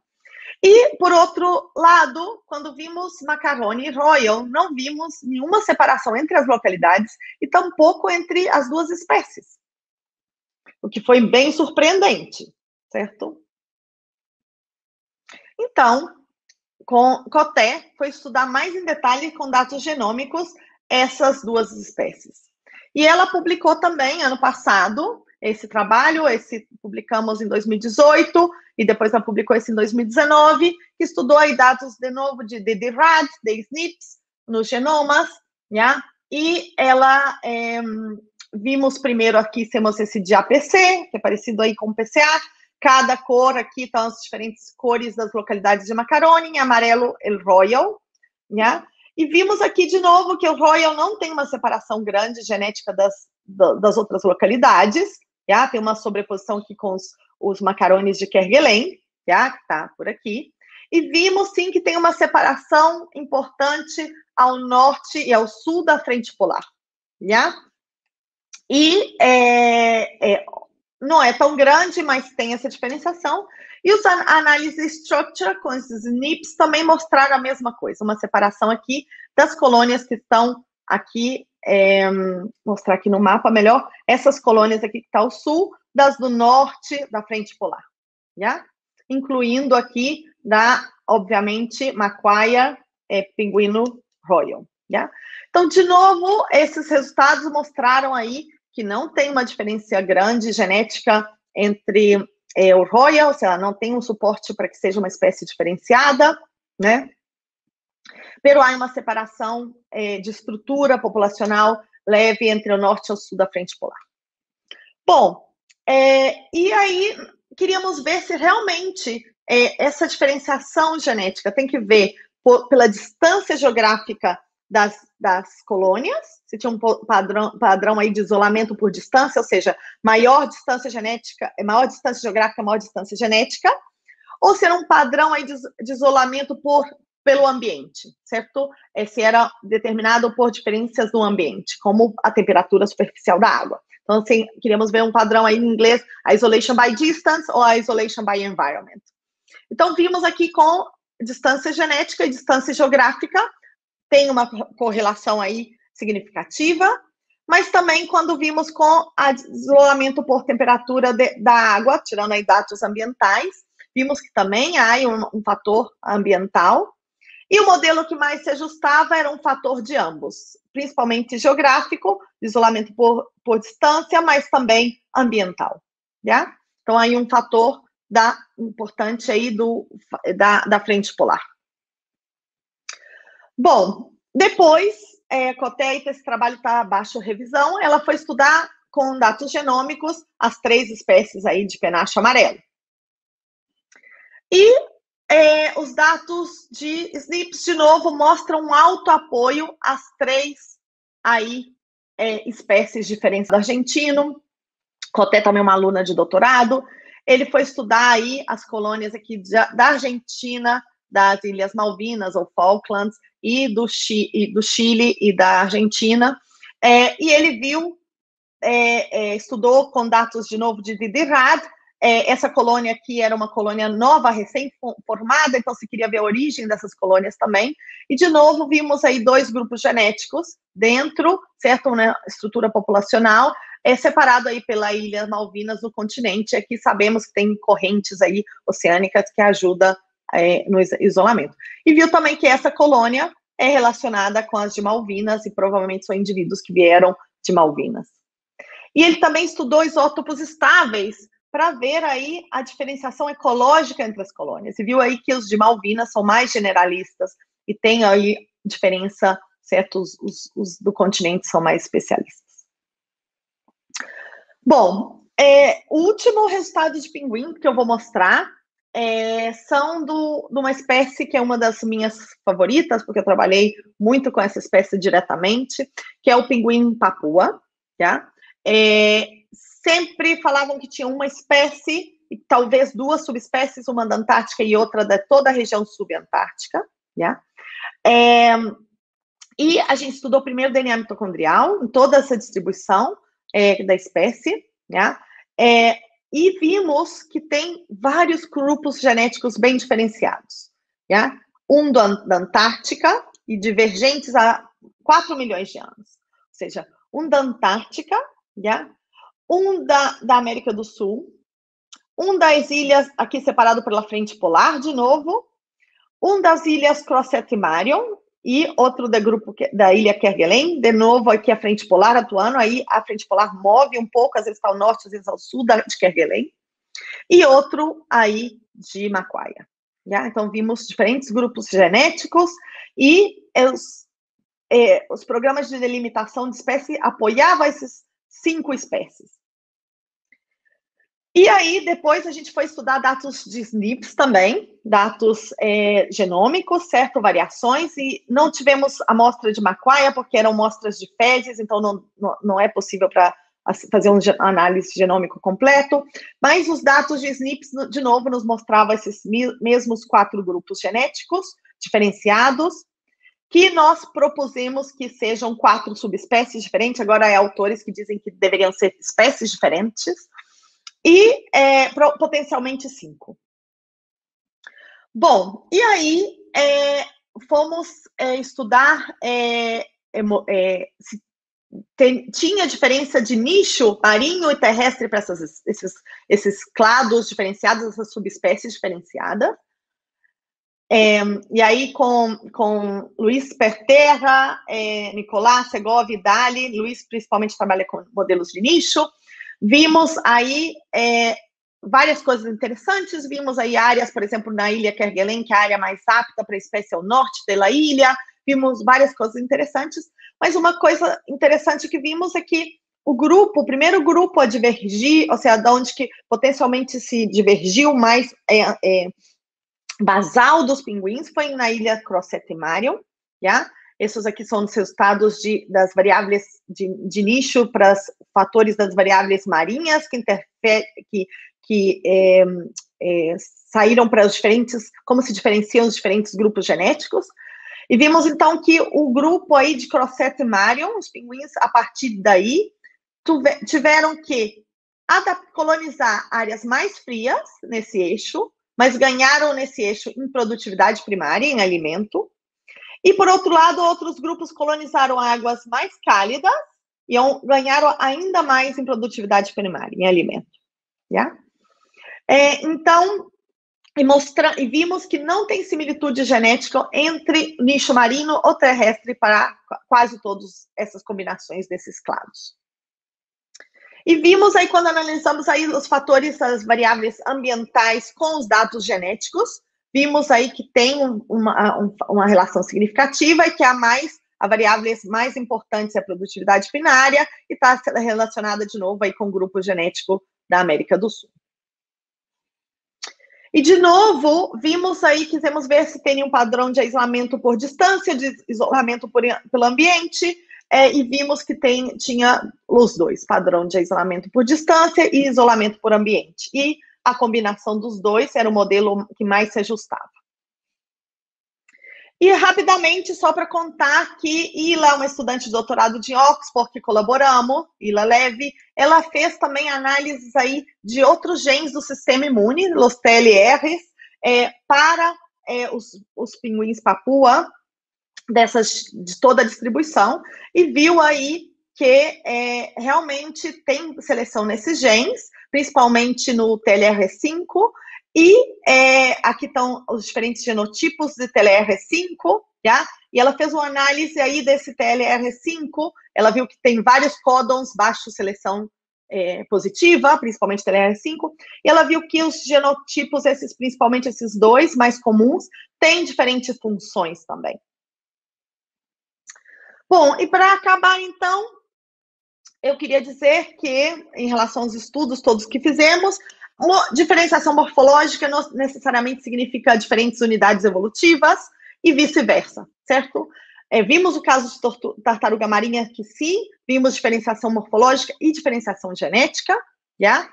E, por outro lado, quando vimos Macaroni e Royal, não vimos nenhuma separação entre as localidades e tampouco entre as duas espécies. O que foi bem surpreendente, certo? Então, com Coté foi estudar mais em detalhe com dados genômicos essas duas espécies. E ela publicou também ano passado esse trabalho, esse publicamos em 2018 e depois ela publicou esse em 2019, que estudou aí dados de novo de DDRAD, de SNPs nos genomas, né? E ela é, vimos primeiro aqui temos esse de APC, que é parecido aí com o PCA, Cada cor aqui estão as diferentes cores das localidades de Macaroni, em amarelo, el Royal, né? E vimos aqui de novo que o Royal não tem uma separação grande genética das, das outras localidades, já? tem uma sobreposição aqui com os, os macarones de Kerguelen, já? que está por aqui. E vimos sim que tem uma separação importante ao norte e ao sul da frente polar. Já? E é, é, não é tão grande, mas tem essa diferenciação. E os análises structure com esses NIPs também mostraram a mesma coisa, uma separação aqui das colônias que estão aqui, é, mostrar aqui no mapa melhor, essas colônias aqui que está ao sul, das do norte da frente polar, já? Incluindo aqui da, obviamente, Maquaia é, Pinguino Royal, já? Então, de novo, esses resultados mostraram aí que não tem uma diferença grande genética entre é, o Royal, se ela não tem um suporte para que seja uma espécie diferenciada, né? Pero há uma separação é, de estrutura populacional leve entre o norte e o sul da frente polar. Bom, é, e aí queríamos ver se realmente é, essa diferenciação genética tem que ver por, pela distância geográfica das, das colônias, se tinha um padrão, padrão aí de isolamento por distância, ou seja, maior distância genética, maior distância geográfica, maior distância genética, ou se era um padrão aí de, de isolamento por pelo ambiente, certo? Esse era determinado por diferenças do ambiente, como a temperatura superficial da água. Então, assim, queríamos ver um padrão aí em inglês, a isolation by distance ou a isolation by environment. Então, vimos aqui com distância genética e distância geográfica, tem uma correlação aí significativa, mas também quando vimos com isolamento por temperatura de, da água, tirando aí dados ambientais, vimos que também há um, um fator ambiental, e o modelo que mais se ajustava era um fator de ambos, principalmente geográfico, isolamento por, por distância, mas também ambiental. Yeah? Então, aí um fator da, importante aí do, da, da frente polar. Bom, depois, é, Coteita, esse trabalho está abaixo revisão, ela foi estudar com dados genômicos as três espécies aí de penacho amarelo. E é, os dados de SNPs, de novo, mostram um alto apoio às três aí, é, espécies diferentes do argentino. Coté também é uma aluna de doutorado. Ele foi estudar aí as colônias aqui de, da Argentina, das Ilhas Malvinas ou Falklands, e do, Chi, do Chile e da Argentina. É, e ele viu, é, é, estudou com dados de novo de Didirad, é, essa colônia aqui era uma colônia nova, recém-formada, então se queria ver a origem dessas colônias também. E, de novo, vimos aí dois grupos genéticos dentro, certo? Uma estrutura populacional, é separado aí pela Ilha Malvinas no continente. Aqui sabemos que tem correntes aí oceânicas que ajudam é, no isolamento. E viu também que essa colônia é relacionada com as de Malvinas e provavelmente são indivíduos que vieram de Malvinas. E ele também estudou isótopos estáveis para ver aí a diferenciação ecológica entre as colônias. E viu aí que os de Malvinas são mais generalistas e tem aí diferença, certo? Os, os, os do continente são mais especialistas. Bom, é, o último resultado de pinguim que eu vou mostrar é, são do, de uma espécie que é uma das minhas favoritas, porque eu trabalhei muito com essa espécie diretamente, que é o pinguim papua, tá? É, sempre falavam que tinha uma espécie, e talvez duas subespécies, uma da Antártica e outra da toda a região subantártica, yeah? é, e a gente estudou primeiro o DNA mitocondrial, em toda essa distribuição é, da espécie, yeah? é, e vimos que tem vários grupos genéticos bem diferenciados. Yeah? Um da Antártica, e divergentes há 4 milhões de anos. Ou seja, um da Antártica, yeah? um da, da América do Sul, um das ilhas, aqui separado pela frente polar, de novo, um das ilhas Crosset e Marion, e outro da grupo da ilha Kerguelen, de novo aqui a frente polar atuando, aí a frente polar move um pouco, às vezes está ao norte, às vezes ao sul da, de Kerguelen, e outro aí de Maquaia. Já? Então, vimos diferentes grupos genéticos e os, eh, os programas de delimitação de espécie apoiavam esses cinco espécies. E aí, depois a gente foi estudar dados de SNPs também, dados é, genômicos, certo? Variações, e não tivemos amostra de macuaia, porque eram amostras de fezes, então não, não, não é possível para fazer um análise genômico completo, mas os dados de SNPs, de novo, nos mostravam esses mesmos quatro grupos genéticos diferenciados, que nós propusemos que sejam quatro subespécies diferentes, agora é autores que dizem que deveriam ser espécies diferentes, e é, potencialmente cinco. Bom, e aí é, fomos é, estudar é, é, se tem, tinha diferença de nicho marinho e terrestre para esses, esses clados diferenciados, essas subespécies diferenciadas. É, e aí, com, com Luiz Perterra, é, Nicolás Segovia e Dali, Luiz principalmente trabalha com modelos de nicho, vimos aí é, várias coisas interessantes. Vimos aí áreas, por exemplo, na ilha Kerguelen, que é a área mais apta para a espécie é o norte da ilha. Vimos várias coisas interessantes. Mas uma coisa interessante que vimos é que o grupo, o primeiro grupo a divergir, ou seja, de onde que potencialmente se divergiu mais é, é, basal dos pinguins, foi na ilha Crocette Marion, yeah? Esses aqui são os resultados de, das variáveis de, de nicho para os fatores das variáveis marinhas que, que, que é, é, saíram para os diferentes, como se diferenciam os diferentes grupos genéticos. E vimos então que o grupo aí de Crosset Marion, os pinguins, a partir daí, tiveram que colonizar áreas mais frias nesse eixo, mas ganharam nesse eixo em produtividade primária, em alimento. E, por outro lado, outros grupos colonizaram águas mais cálidas e ganharam ainda mais em produtividade primária, em alimento. Yeah? É, então, e, mostra, e vimos que não tem similitude genética entre nicho marino ou terrestre para quase todas essas combinações desses clados. E vimos aí, quando analisamos aí os fatores, as variáveis ambientais com os dados genéticos, vimos aí que tem uma, uma relação significativa e que a mais a variáveis mais importantes é a produtividade binária e está relacionada de novo aí com o grupo genético da América do Sul. E de novo, vimos aí, quisemos ver se tem um padrão de isolamento por distância, de isolamento por, pelo ambiente, é, e vimos que tem, tinha os dois, padrão de isolamento por distância e isolamento por ambiente. E a combinação dos dois era o modelo que mais se ajustava. E rapidamente, só para contar que Ila, uma estudante de doutorado de Oxford, que colaboramos, Ila Leve, ela fez também análises aí de outros genes do sistema imune, os TLRs, é, para é, os, os pinguins papua, dessas, de toda a distribuição, e viu aí que é, realmente tem seleção nesses genes, principalmente no TLR5, e é, aqui estão os diferentes genotipos de TLR5, já? E ela fez uma análise aí desse TLR5, ela viu que tem vários códons baixo seleção é, positiva, principalmente TLR5, e ela viu que os genotipos, esses, principalmente esses dois mais comuns, têm diferentes funções também. Bom, e para acabar, então, eu queria dizer que, em relação aos estudos todos que fizemos, diferenciação morfológica não necessariamente significa diferentes unidades evolutivas e vice-versa, certo? É, vimos o caso de tartaruga marinha que sim, vimos diferenciação morfológica e diferenciação genética? Yeah?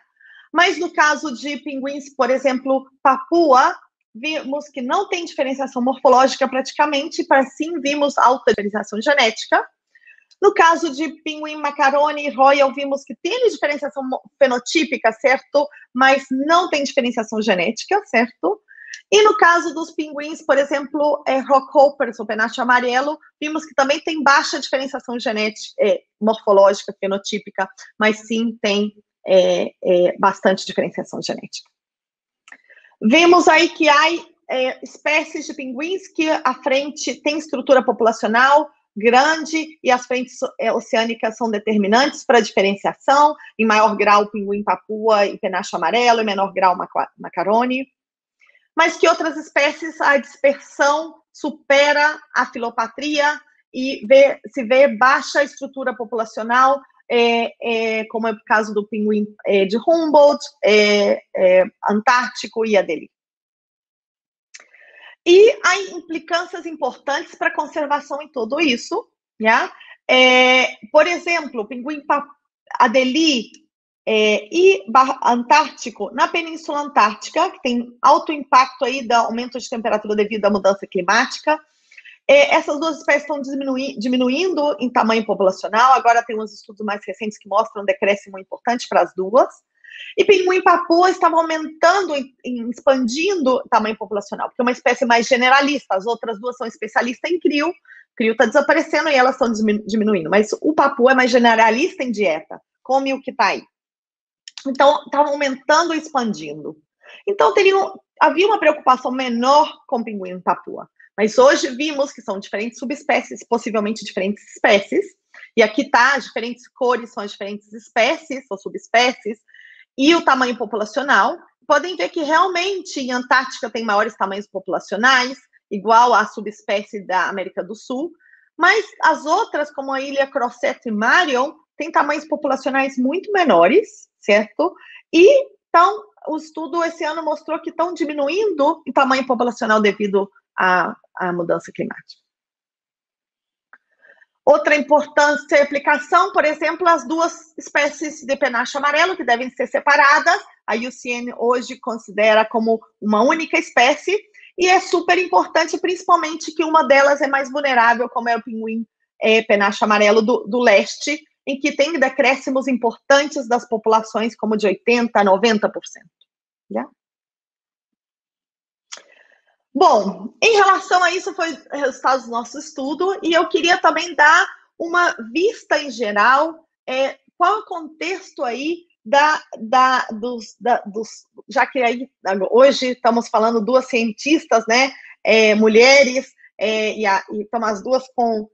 Mas no caso de pinguins, por exemplo, Papua, vimos que não tem diferenciação morfológica praticamente, para sim vimos alta diferenciação genética, no caso de pinguim macaroni e royal, vimos que tem diferenciação fenotípica, certo? Mas não tem diferenciação genética, certo? E no caso dos pinguins, por exemplo, é, Rockhoppers, o penacho amarelo, vimos que também tem baixa diferenciação genética, é, morfológica, fenotípica, mas sim tem é, é, bastante diferenciação genética. Vemos aí que há é, espécies de pinguins que à frente tem estrutura populacional grande e as frentes é, oceânicas são determinantes para a diferenciação, em maior grau pinguim papua e penacho amarelo, em menor grau macarone. Mas que outras espécies a dispersão supera a filopatria e vê, se vê baixa estrutura populacional, é, é, como é o caso do pinguim é, de Humboldt, é, é, Antártico e Adelie. E há implicâncias importantes para a conservação em tudo isso. Né? É, por exemplo, pinguim Adelie é, e Antártico, na Península Antártica, que tem alto impacto aí do aumento de temperatura devido à mudança climática. É, essas duas espécies estão diminui diminuindo em tamanho populacional. Agora tem uns estudos mais recentes que mostram um decréscimo importante para as duas. E pinguim papua estava aumentando, expandindo o tamanho populacional, porque é uma espécie mais generalista. As outras duas são especialistas em crio. Crio está desaparecendo e elas estão diminuindo. Mas o papu é mais generalista em dieta. Come o que está aí. Então, estava aumentando e expandindo. Então, havia uma preocupação menor com pinguim papua. Mas hoje vimos que são diferentes subespécies, possivelmente diferentes espécies. E aqui está, as diferentes cores são as diferentes espécies ou subespécies. E o tamanho populacional, podem ver que realmente em Antártica tem maiores tamanhos populacionais, igual à subespécie da América do Sul, mas as outras, como a ilha Crosseto e Marion, têm tamanhos populacionais muito menores, certo? E então, o estudo esse ano mostrou que estão diminuindo em tamanho populacional devido à, à mudança climática. Outra importância e aplicação, por exemplo, as duas espécies de penacho amarelo que devem ser separadas. A UCN hoje considera como uma única espécie e é super importante, principalmente que uma delas é mais vulnerável, como é o pinguim é, penacho amarelo do, do leste, em que tem decréscimos importantes das populações, como de 80% a 90%. Yeah? Bom, em relação a isso, foi resultado do nosso estudo, e eu queria também dar uma vista em geral, é, qual o contexto aí da, da, dos, da, dos, já que aí hoje estamos falando duas cientistas, né, é, mulheres, é, e, a, e estão as duas com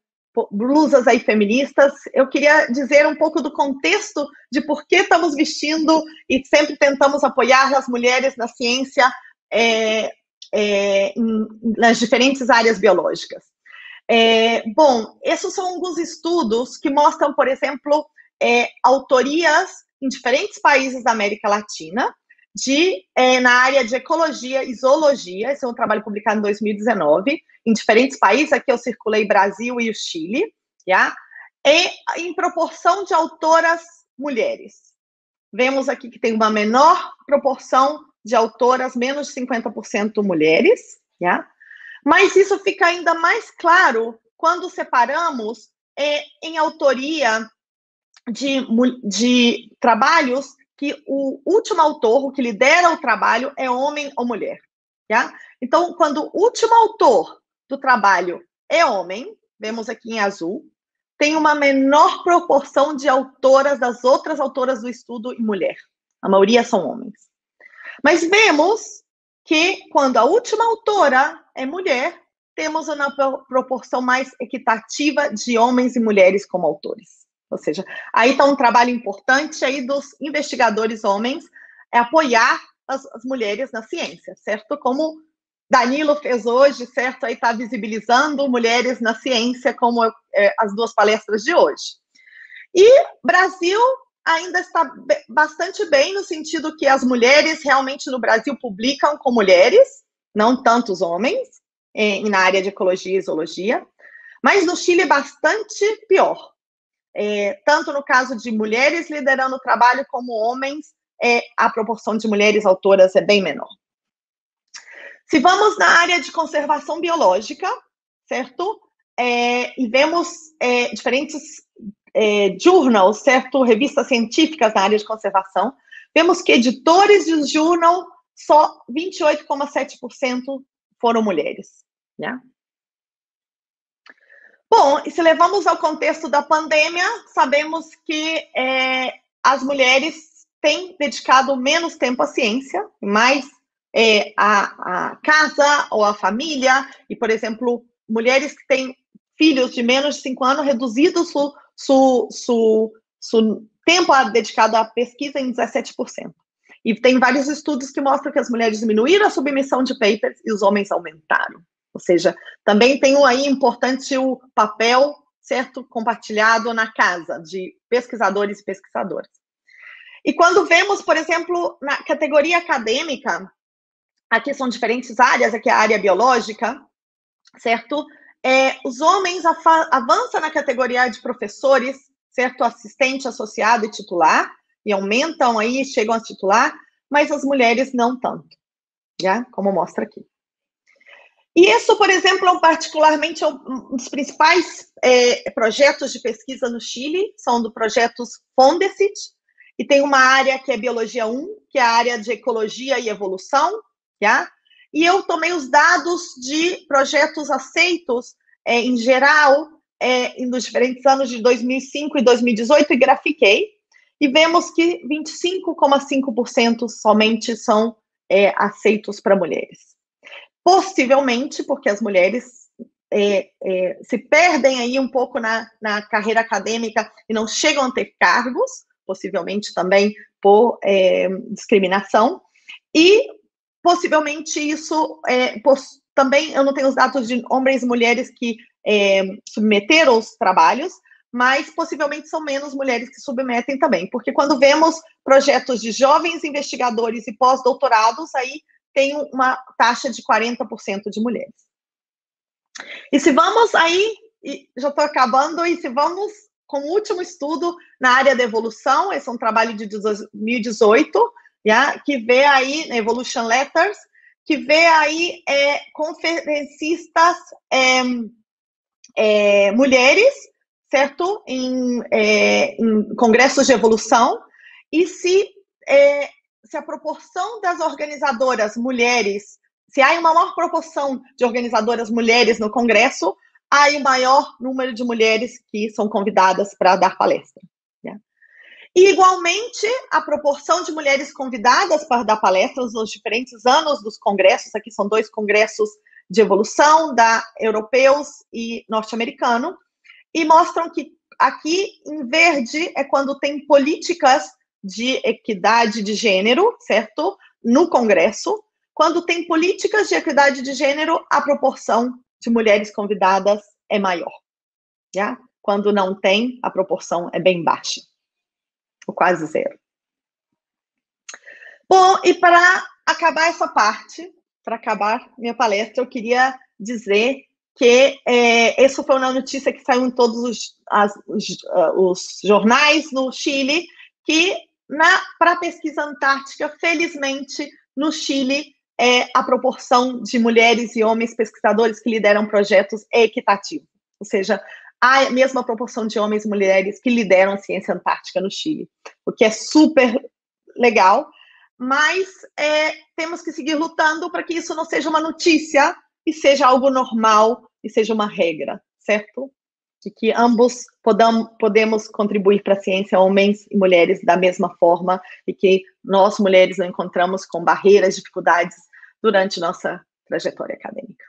blusas aí feministas, eu queria dizer um pouco do contexto de por que estamos vestindo e sempre tentamos apoiar as mulheres na ciência é, é, em, nas diferentes áreas biológicas. É, bom, esses são alguns estudos que mostram, por exemplo, é, autorias em diferentes países da América Latina de é, na área de ecologia e zoologia. Esse é um trabalho publicado em 2019 em diferentes países. Aqui eu circulei Brasil e o Chile, já? E em proporção de autoras mulheres. Vemos aqui que tem uma menor proporção de autoras, menos de 50% mulheres, já? Mas isso fica ainda mais claro quando separamos é, em autoria de, de trabalhos que o último autor, o que lidera o trabalho, é homem ou mulher. Já? Então, quando o último autor do trabalho é homem, vemos aqui em azul, tem uma menor proporção de autoras das outras autoras do estudo em mulher. A maioria são homens. Mas vemos que quando a última autora é mulher, temos uma proporção mais equitativa de homens e mulheres como autores. Ou seja, aí está um trabalho importante aí dos investigadores homens, é apoiar as, as mulheres na ciência, certo? Como Danilo fez hoje, certo? Aí está visibilizando mulheres na ciência, como é, as duas palestras de hoje. E Brasil ainda está bastante bem no sentido que as mulheres realmente no Brasil publicam com mulheres, não tantos homens, em, na área de ecologia e zoologia. Mas no Chile bastante pior. É, tanto no caso de mulheres liderando o trabalho como homens, é, a proporção de mulheres autoras é bem menor. Se vamos na área de conservação biológica, certo? É, e vemos é, diferentes é, journals, certo? Revistas científicas na área de conservação, vemos que editores de journal, só 28,7% foram mulheres. Né? Bom, e se levamos ao contexto da pandemia, sabemos que é, as mulheres têm dedicado menos tempo à ciência, mais é, a, a casa ou a família, e, por exemplo, mulheres que têm filhos de menos de 5 anos reduzido su, su, su, su tempo dedicado à pesquisa em 17%. E tem vários estudos que mostram que as mulheres diminuíram a submissão de papers e os homens aumentaram. Ou seja, também tem aí importante o papel, certo, compartilhado na casa de pesquisadores e pesquisadoras. E quando vemos, por exemplo, na categoria acadêmica, aqui são diferentes áreas, aqui é a área biológica, certo? É, os homens avançam na categoria de professores, certo? Assistente, associado e titular, e aumentam aí, chegam a titular, mas as mulheres não tanto, já? Como mostra aqui. E isso, por exemplo, é particularmente um dos principais é, projetos de pesquisa no Chile, são do projetos Fondesit, e tem uma área que é Biologia 1, que é a área de Ecologia e Evolução, já? E eu tomei os dados de projetos aceitos é, em geral é, nos diferentes anos de 2005 e 2018 e grafiquei, e vemos que 25,5% somente são é, aceitos para mulheres. Possivelmente porque as mulheres é, é, se perdem aí um pouco na, na carreira acadêmica e não chegam a ter cargos, possivelmente também por é, discriminação. E possivelmente isso é, também eu não tenho os dados de homens e mulheres que é, submeteram os trabalhos, mas possivelmente são menos mulheres que submetem também, porque quando vemos projetos de jovens investigadores e pós-doutorados, aí tem uma taxa de 40% de mulheres. E se vamos aí, já estou acabando, e se vamos com o último estudo na área da evolução, esse é um trabalho de 2018, yeah, que vê aí, Evolution Letters, que vê aí é, conferencistas é, é, mulheres, certo? Em, é, em, congressos de evolução, e se, é, se a proporção das organizadoras mulheres, se há uma maior proporção de organizadoras mulheres no congresso, há o maior número de mulheres que são convidadas para dar palestra. E, igualmente, a proporção de mulheres convidadas para dar palestras nos diferentes anos dos congressos, aqui são dois congressos de evolução, da europeus e norte-americano, e mostram que aqui em verde é quando tem políticas de equidade de gênero, certo? No Congresso. Quando tem políticas de equidade de gênero, a proporção de mulheres convidadas é maior. Já? Quando não tem, a proporção é bem baixa, ou quase zero. Bom, e para acabar essa parte, para acabar minha palestra, eu queria dizer que é, essa foi uma notícia que saiu em todos os, as, os, uh, os jornais no Chile, que para a pesquisa antártica, felizmente, no Chile, é, a proporção de mulheres e homens pesquisadores que lideram projetos é equitativa. Ou seja, a mesma proporção de homens e mulheres que lideram a ciência antártica no Chile, o que é super legal, mas é, temos que seguir lutando para que isso não seja uma notícia e seja algo normal e seja uma regra, certo? E que ambos podamos, podemos contribuir para a ciência, homens e mulheres, da mesma forma, e que nós, mulheres, não encontramos com barreiras, dificuldades durante nossa trajetória acadêmica.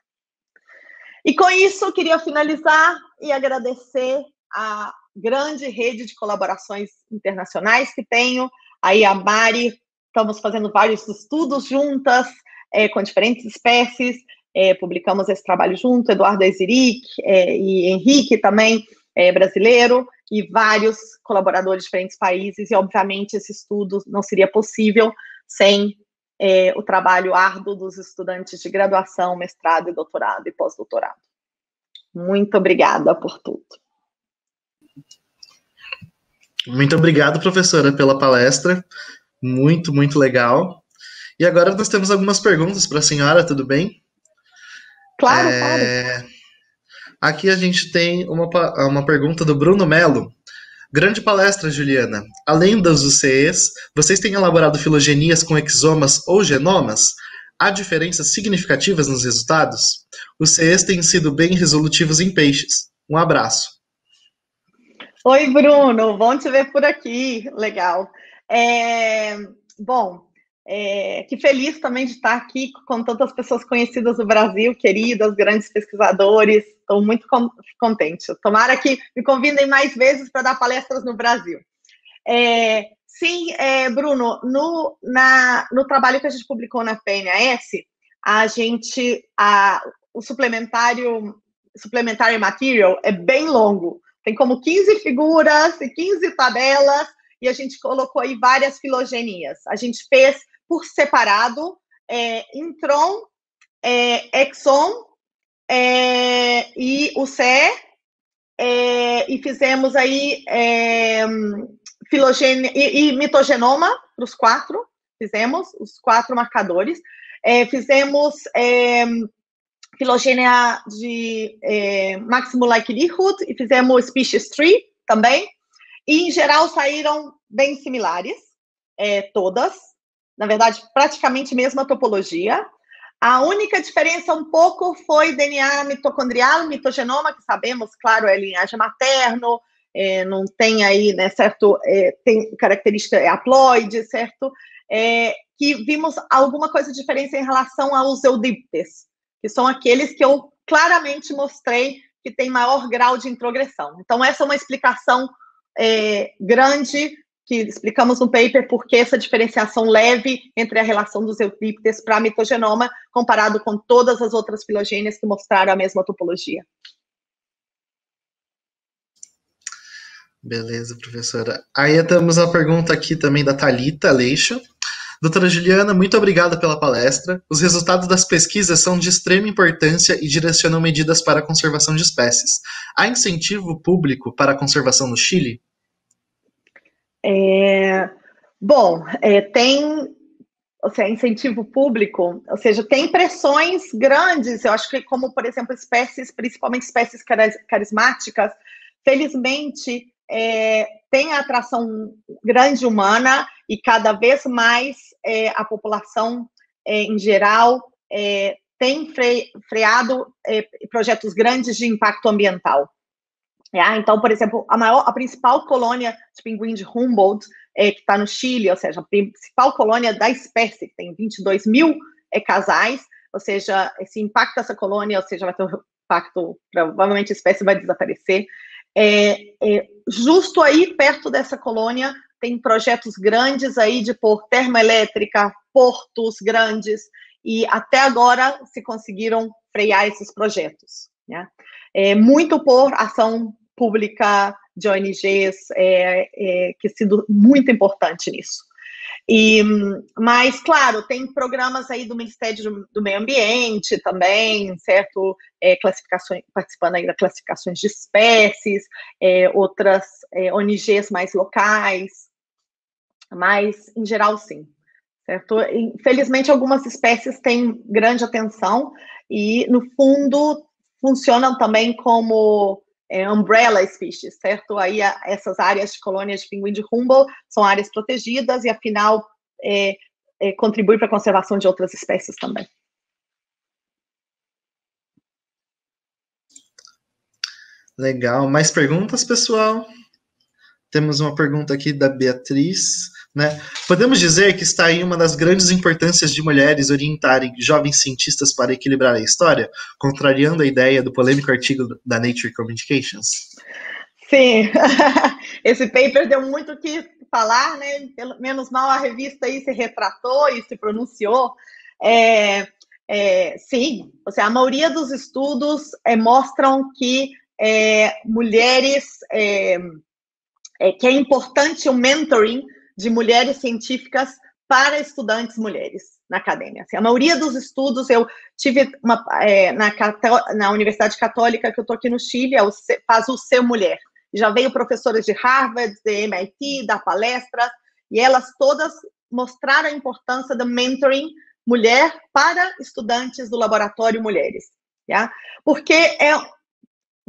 E com isso, queria finalizar e agradecer a grande rede de colaborações internacionais que tenho. Aí a Mari, estamos fazendo vários estudos juntas, é, com diferentes espécies, é, publicamos esse trabalho junto, Eduardo Eziric é, e Henrique também, brasileiro, e vários colaboradores de diferentes países, e obviamente esse estudo não seria possível sem é, o trabalho árduo dos estudantes de graduação, mestrado, doutorado e pós-doutorado. Muito obrigada por tudo. Muito obrigado, professora, pela palestra. Muito, muito legal. E agora nós temos algumas perguntas para a senhora, tudo bem? Claro, é... claro. Aqui a gente tem uma, uma pergunta do Bruno Melo. Grande palestra, Juliana. Além das UCEs, vocês têm elaborado filogenias com exomas ou genomas? Há diferenças significativas nos resultados? Os CEs têm sido bem resolutivos em peixes. Um abraço. Oi, Bruno. Bom te ver por aqui. Legal. É... Bom, é... que feliz também de estar aqui com tantas pessoas conhecidas do Brasil, queridas, grandes pesquisadores Estou muito contente. Tomara que me convidem mais vezes para dar palestras no Brasil. É, sim, é, Bruno, no, na, no trabalho que a gente publicou na PNAS, a gente, a, o suplementário, suplementary material é bem longo. Tem como 15 figuras e 15 tabelas, e a gente colocou aí várias filogenias. A gente fez por separado é, intron, é, exon é, e o CE, é, e fizemos aí é, filogênia e, e mitogenoma para os quatro, fizemos os quatro marcadores. É, fizemos filogênia de é, Maximum Likelihood e fizemos Species Tree também. E, em geral, saíram bem similares, todas. Na verdade, praticamente mesma topologia. A única diferença um pouco foi DNA mitocondrial, mitogenoma, que sabemos, claro, é linhagem materno, é, não tem aí, né, certo, é, tem característica é haploide, certo? É, que vimos alguma coisa de diferença em relação aos eudiptes, que são aqueles que eu claramente mostrei que tem maior grau de introgressão. Então, essa é uma explicação é, grande que explicamos no paper por que essa diferenciação leve entre a relação dos euclíptes para mitogenoma, comparado com todas as outras filogênias que mostraram a mesma topologia. Beleza, professora. Aí temos a pergunta aqui também da Talita Leixo. Doutora Juliana, muito obrigada pela palestra. Os resultados das pesquisas são de extrema importância e direcionam medidas para a conservação de espécies. Há incentivo público para a conservação no Chile? É, bom, é, tem ou seja, incentivo público, ou seja, tem pressões grandes, eu acho que como, por exemplo, espécies, principalmente espécies carismáticas, felizmente é, tem a atração grande humana e cada vez mais é, a população é, em geral é, tem fre, freado é, projetos grandes de impacto ambiental. É, então, por exemplo, a maior, a principal colônia de pinguim de Humboldt, é, que está no Chile, ou seja, a principal colônia da espécie, que tem 22 mil é, casais, ou seja, esse impacto dessa colônia, ou seja, vai ter um impacto, provavelmente a espécie vai desaparecer. É, é, justo aí, perto dessa colônia, tem projetos grandes aí de pôr termoelétrica, portos grandes, e até agora se conseguiram frear esses projetos. Né? É, muito por ação pública de ONGs, é, é, que sido muito importante nisso. E, mas, claro, tem programas aí do Ministério do Meio Ambiente também, certo? É, classificações, participando aí das classificações de espécies, é, outras é, ONGs mais locais, mas, em geral, sim. Certo? Infelizmente, algumas espécies têm grande atenção e, no fundo, funcionam também como é, umbrella species, certo? Aí a, essas áreas de colônias de pinguim de Humboldt são áreas protegidas e, afinal, é, é, contribui para a conservação de outras espécies também. Legal. Mais perguntas, pessoal? Temos uma pergunta aqui da Beatriz. Né? Podemos dizer que está aí uma das grandes importâncias de mulheres orientarem jovens cientistas para equilibrar a história, contrariando a ideia do polêmico artigo da Nature Communications? Sim, [LAUGHS] esse paper deu muito o que falar, né? Pelo menos mal a revista aí se retratou e se pronunciou. É, é, sim, ou seja, a maioria dos estudos é, mostram que é, mulheres é, é, que é importante o mentoring de mulheres científicas para estudantes mulheres na academia. Assim, a maioria dos estudos, eu tive uma, é, na, na, Universidade Católica, que eu estou aqui no Chile, é o, faz o Ser Mulher. Já veio professoras de Harvard, de MIT, da palestra, e elas todas mostraram a importância do mentoring mulher para estudantes do laboratório mulheres. Yeah? Porque é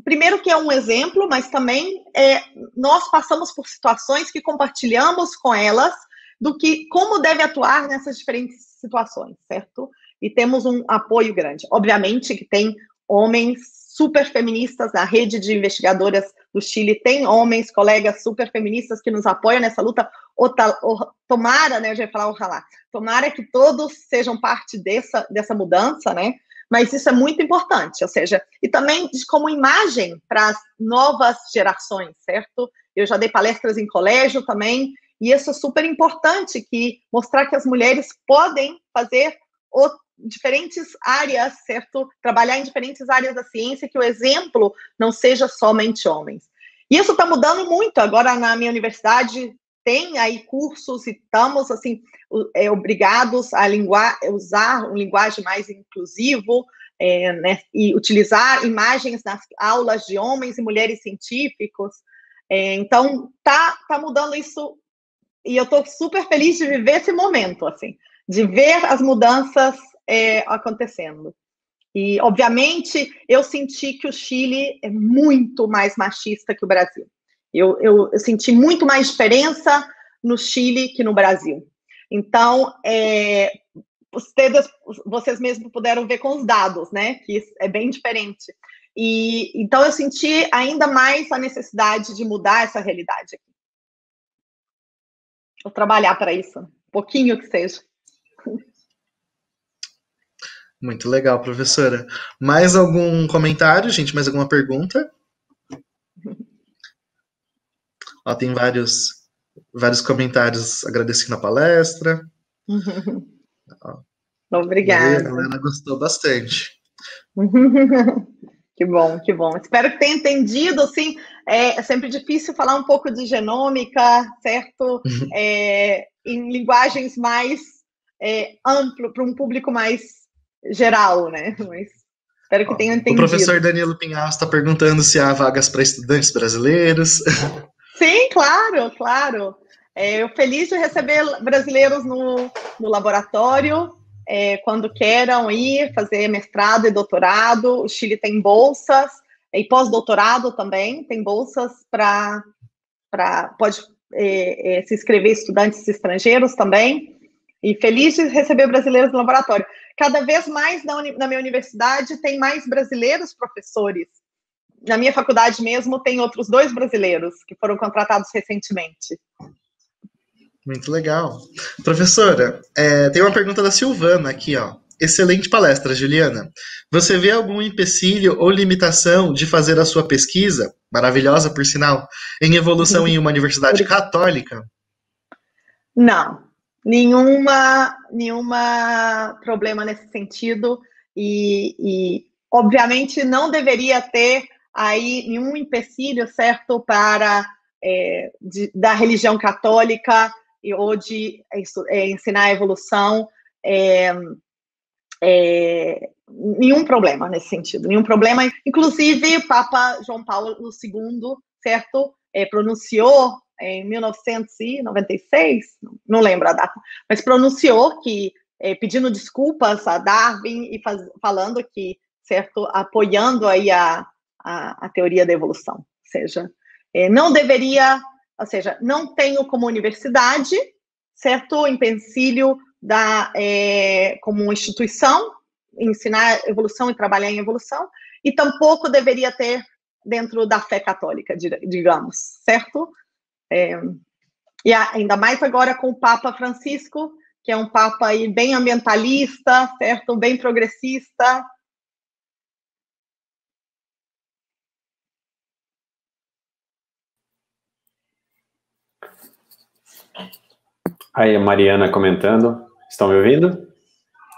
primeiro que é um exemplo, mas também é, nós passamos por situações que compartilhamos com elas do que como deve atuar nessas diferentes situações, certo? E temos um apoio grande. Obviamente que tem homens super feministas na rede de investigadoras do Chile, tem homens, colegas super feministas que nos apoiam nessa luta. Ou, ou, tomara, né? Eu já ia falar, ojalá. Tomara que todos sejam parte dessa, dessa mudança, né? Mas isso é muito importante, ou seja, e também como imagem para as novas gerações, certo? Eu já dei palestras em colégio também, e isso é super importante, que mostrar que as mulheres podem fazer o, diferentes áreas, certo? Trabalhar em diferentes áreas da ciência, que o exemplo não seja somente homens. E isso está mudando muito. Agora, na minha universidade, tem aí cursos e estamos assim é, obrigados a usar um linguagem mais inclusivo é, né, e utilizar imagens nas aulas de homens e mulheres científicos. É, então tá tá mudando isso e eu estou super feliz de viver esse momento assim, de ver as mudanças é, acontecendo. E obviamente eu senti que o Chile é muito mais machista que o Brasil. Eu, eu, eu senti muito mais diferença no Chile que no Brasil. Então, é, vocês, vocês mesmos puderam ver com os dados, né? Que é bem diferente. E então eu senti ainda mais a necessidade de mudar essa realidade. Vou trabalhar para isso, um pouquinho que seja. Muito legal, professora. Mais algum comentário, gente? Mais alguma pergunta? Ó, tem vários vários comentários agradecendo a palestra. [LAUGHS] Obrigada. A Helena gostou bastante. [LAUGHS] que bom, que bom. Espero que tenha entendido, sim. É sempre difícil falar um pouco de genômica, certo? Uhum. É, em linguagens mais é, amplo, para um público mais geral, né? Mas espero que tenham entendido. O professor Danilo Pinhal está perguntando se há vagas para estudantes brasileiros. [LAUGHS] Sim, claro, claro. É, eu feliz de receber brasileiros no, no laboratório, é, quando queiram ir fazer mestrado e doutorado. O Chile tem bolsas, e pós-doutorado também, tem bolsas para. Pode é, é, se inscrever estudantes estrangeiros também. E feliz de receber brasileiros no laboratório. Cada vez mais na, na minha universidade tem mais brasileiros professores. Na minha faculdade mesmo tem outros dois brasileiros que foram contratados recentemente. Muito legal. Professora, é, tem uma pergunta da Silvana aqui, ó. Excelente palestra, Juliana. Você vê algum empecilho ou limitação de fazer a sua pesquisa, maravilhosa por sinal, em evolução em uma universidade [LAUGHS] católica? Não, nenhuma, nenhuma problema nesse sentido e, e obviamente não deveria ter aí nenhum empecilho certo para é, de, da religião católica ou de é, ensinar a evolução, é, é, nenhum problema nesse sentido, nenhum problema. Inclusive, o Papa João Paulo II, certo, é, pronunciou em 1996, não lembro a data, mas pronunciou que, é, pedindo desculpas a Darwin e faz, falando que, certo, apoiando aí a, a, a teoria da evolução, ou seja, é, não deveria ou seja, não tenho como universidade, certo, empecilho da, é, como instituição, ensinar evolução e trabalhar em evolução, e tampouco deveria ter dentro da fé católica, digamos, certo? É, e ainda mais agora com o Papa Francisco, que é um Papa aí bem ambientalista, certo? Bem progressista, Aí a Mariana comentando. Estão me ouvindo?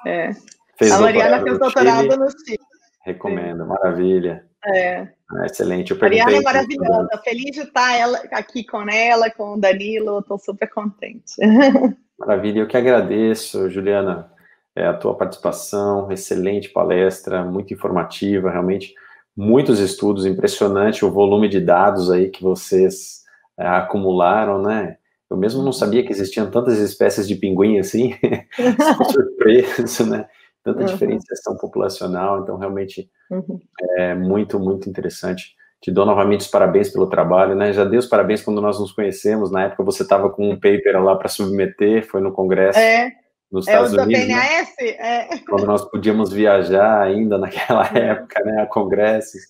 É. Fez a Mariana fez doutorado no Chile. Recomendo, maravilha. É. é excelente. Eu Mariana é maravilhosa. Feliz de estar ela, aqui com ela, com o Danilo. Estou super contente. [LAUGHS] Maravilha. Eu que agradeço, Juliana, é, a tua participação. Excelente palestra, muito informativa, realmente. Muitos estudos, impressionante o volume de dados aí que vocês é, acumularam, né? Eu mesmo não sabia que existiam tantas espécies de pinguim assim, [LAUGHS] surpreso, né? Tanta uhum. diferenciação populacional, então realmente uhum. é muito, muito interessante. Te dou novamente os parabéns pelo trabalho, né? Já dei os parabéns quando nós nos conhecemos, na época você estava com um paper lá para submeter, foi no congresso é, nos é Estados Unidos. PNAS, né? é. Quando nós podíamos viajar ainda naquela época, né, a congressos.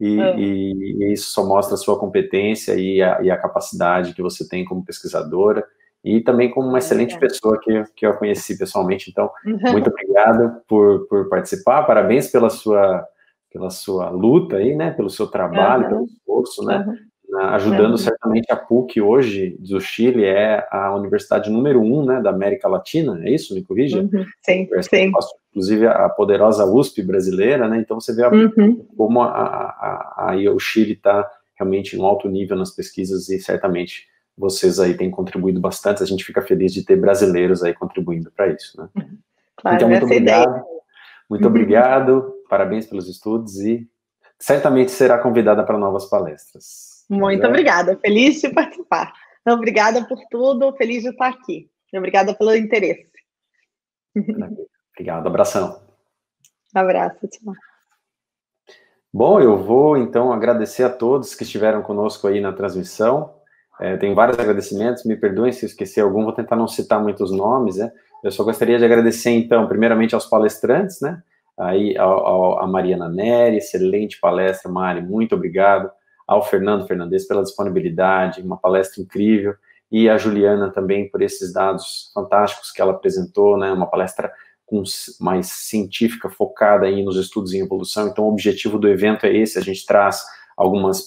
E, é. e, e, isso só mostra a sua competência e a, e a, capacidade que você tem como pesquisadora e também como uma excelente é. pessoa que, que eu conheci pessoalmente. Então, [LAUGHS] muito obrigado por, por participar, parabéns pela sua, pela sua luta aí, né, pelo seu trabalho, uhum. pelo esforço, né, uhum ajudando certamente a PUC hoje do Chile é a universidade número um, né, da América Latina, é isso? Me corrija? Uhum, sim, sim. Inclusive a poderosa USP brasileira, né, então você vê a, uhum. como a, a, a, o Chile está realmente em um alto nível nas pesquisas e certamente vocês aí têm contribuído bastante, a gente fica feliz de ter brasileiros aí contribuindo para isso, né. Uhum. Claro, então, muito obrigado, ideia. muito obrigado, parabéns pelos estudos e certamente será convidada para novas palestras. Muito obrigada, feliz de participar. Obrigada por tudo, feliz de estar aqui. Obrigada pelo interesse. Obrigado, abração. Abraço, tchau. Bom, eu vou então agradecer a todos que estiveram conosco aí na transmissão. É, tem vários agradecimentos, me perdoem se eu esquecer algum, vou tentar não citar muitos nomes, né? Eu só gostaria de agradecer, então, primeiramente aos palestrantes, né? Aí, ao, ao, a Mariana Neri, excelente palestra, Mari, muito obrigado ao Fernando Fernandes pela disponibilidade, uma palestra incrível, e a Juliana também por esses dados fantásticos que ela apresentou, né, uma palestra com, mais científica, focada aí nos estudos em evolução, então o objetivo do evento é esse, a gente traz algumas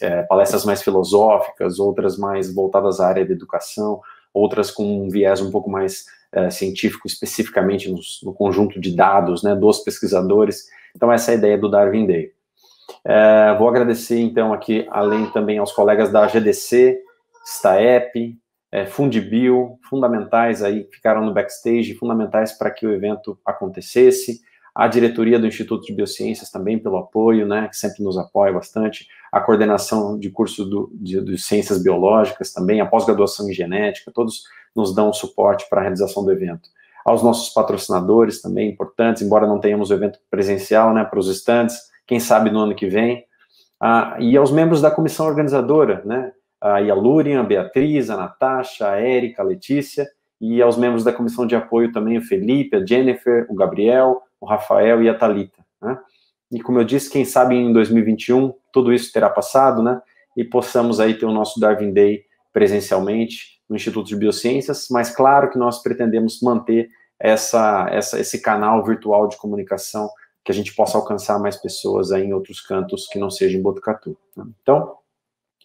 é, palestras mais filosóficas, outras mais voltadas à área da educação, outras com um viés um pouco mais é, científico, especificamente no, conjunto de dados né, dos pesquisadores. Então, essa é a ideia do Darwin Day. É, vou agradecer, então, aqui, além também aos colegas da GDC, STAEP, é, Fundibio, fundamentais aí, ficaram no backstage, fundamentais para que o evento acontecesse. A diretoria do Instituto de Biociências também pelo apoio, né, que sempre nos apoia bastante, a coordenação de curso do, de, de Ciências Biológicas também, a pós-graduação em Genética, todos nos dão suporte para a realização do evento. Aos nossos patrocinadores também importantes, embora não tenhamos o evento presencial, né, para os estantes, quem sabe no ano que vem, ah, e aos membros da comissão organizadora, né, a Lúria, a Beatriz, a Natasha, a Érica, a Letícia, e aos membros da comissão de apoio também, o Felipe, a Jennifer, o Gabriel, o Rafael e a Talita, né? E como eu disse, quem sabe em 2021 tudo isso terá passado, né? E possamos aí ter o nosso Darwin Day presencialmente no Instituto de Biociências, mas claro que nós pretendemos manter essa, essa, esse canal virtual de comunicação que a gente possa alcançar mais pessoas aí em outros cantos que não sejam em Botucatu. Né? Então,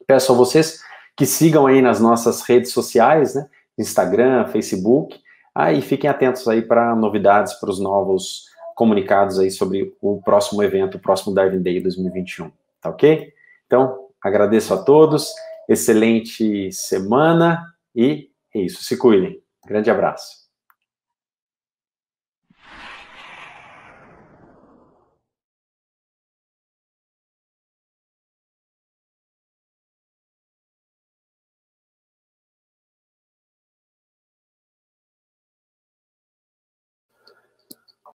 peço a vocês que sigam aí nas nossas redes sociais, né? Instagram, Facebook, aí fiquem atentos aí para novidades, para os novos comunicados aí sobre o próximo evento, o próximo Darwin Day 2021, tá ok? Então, agradeço a todos, excelente semana e é isso, se cuidem. Grande abraço.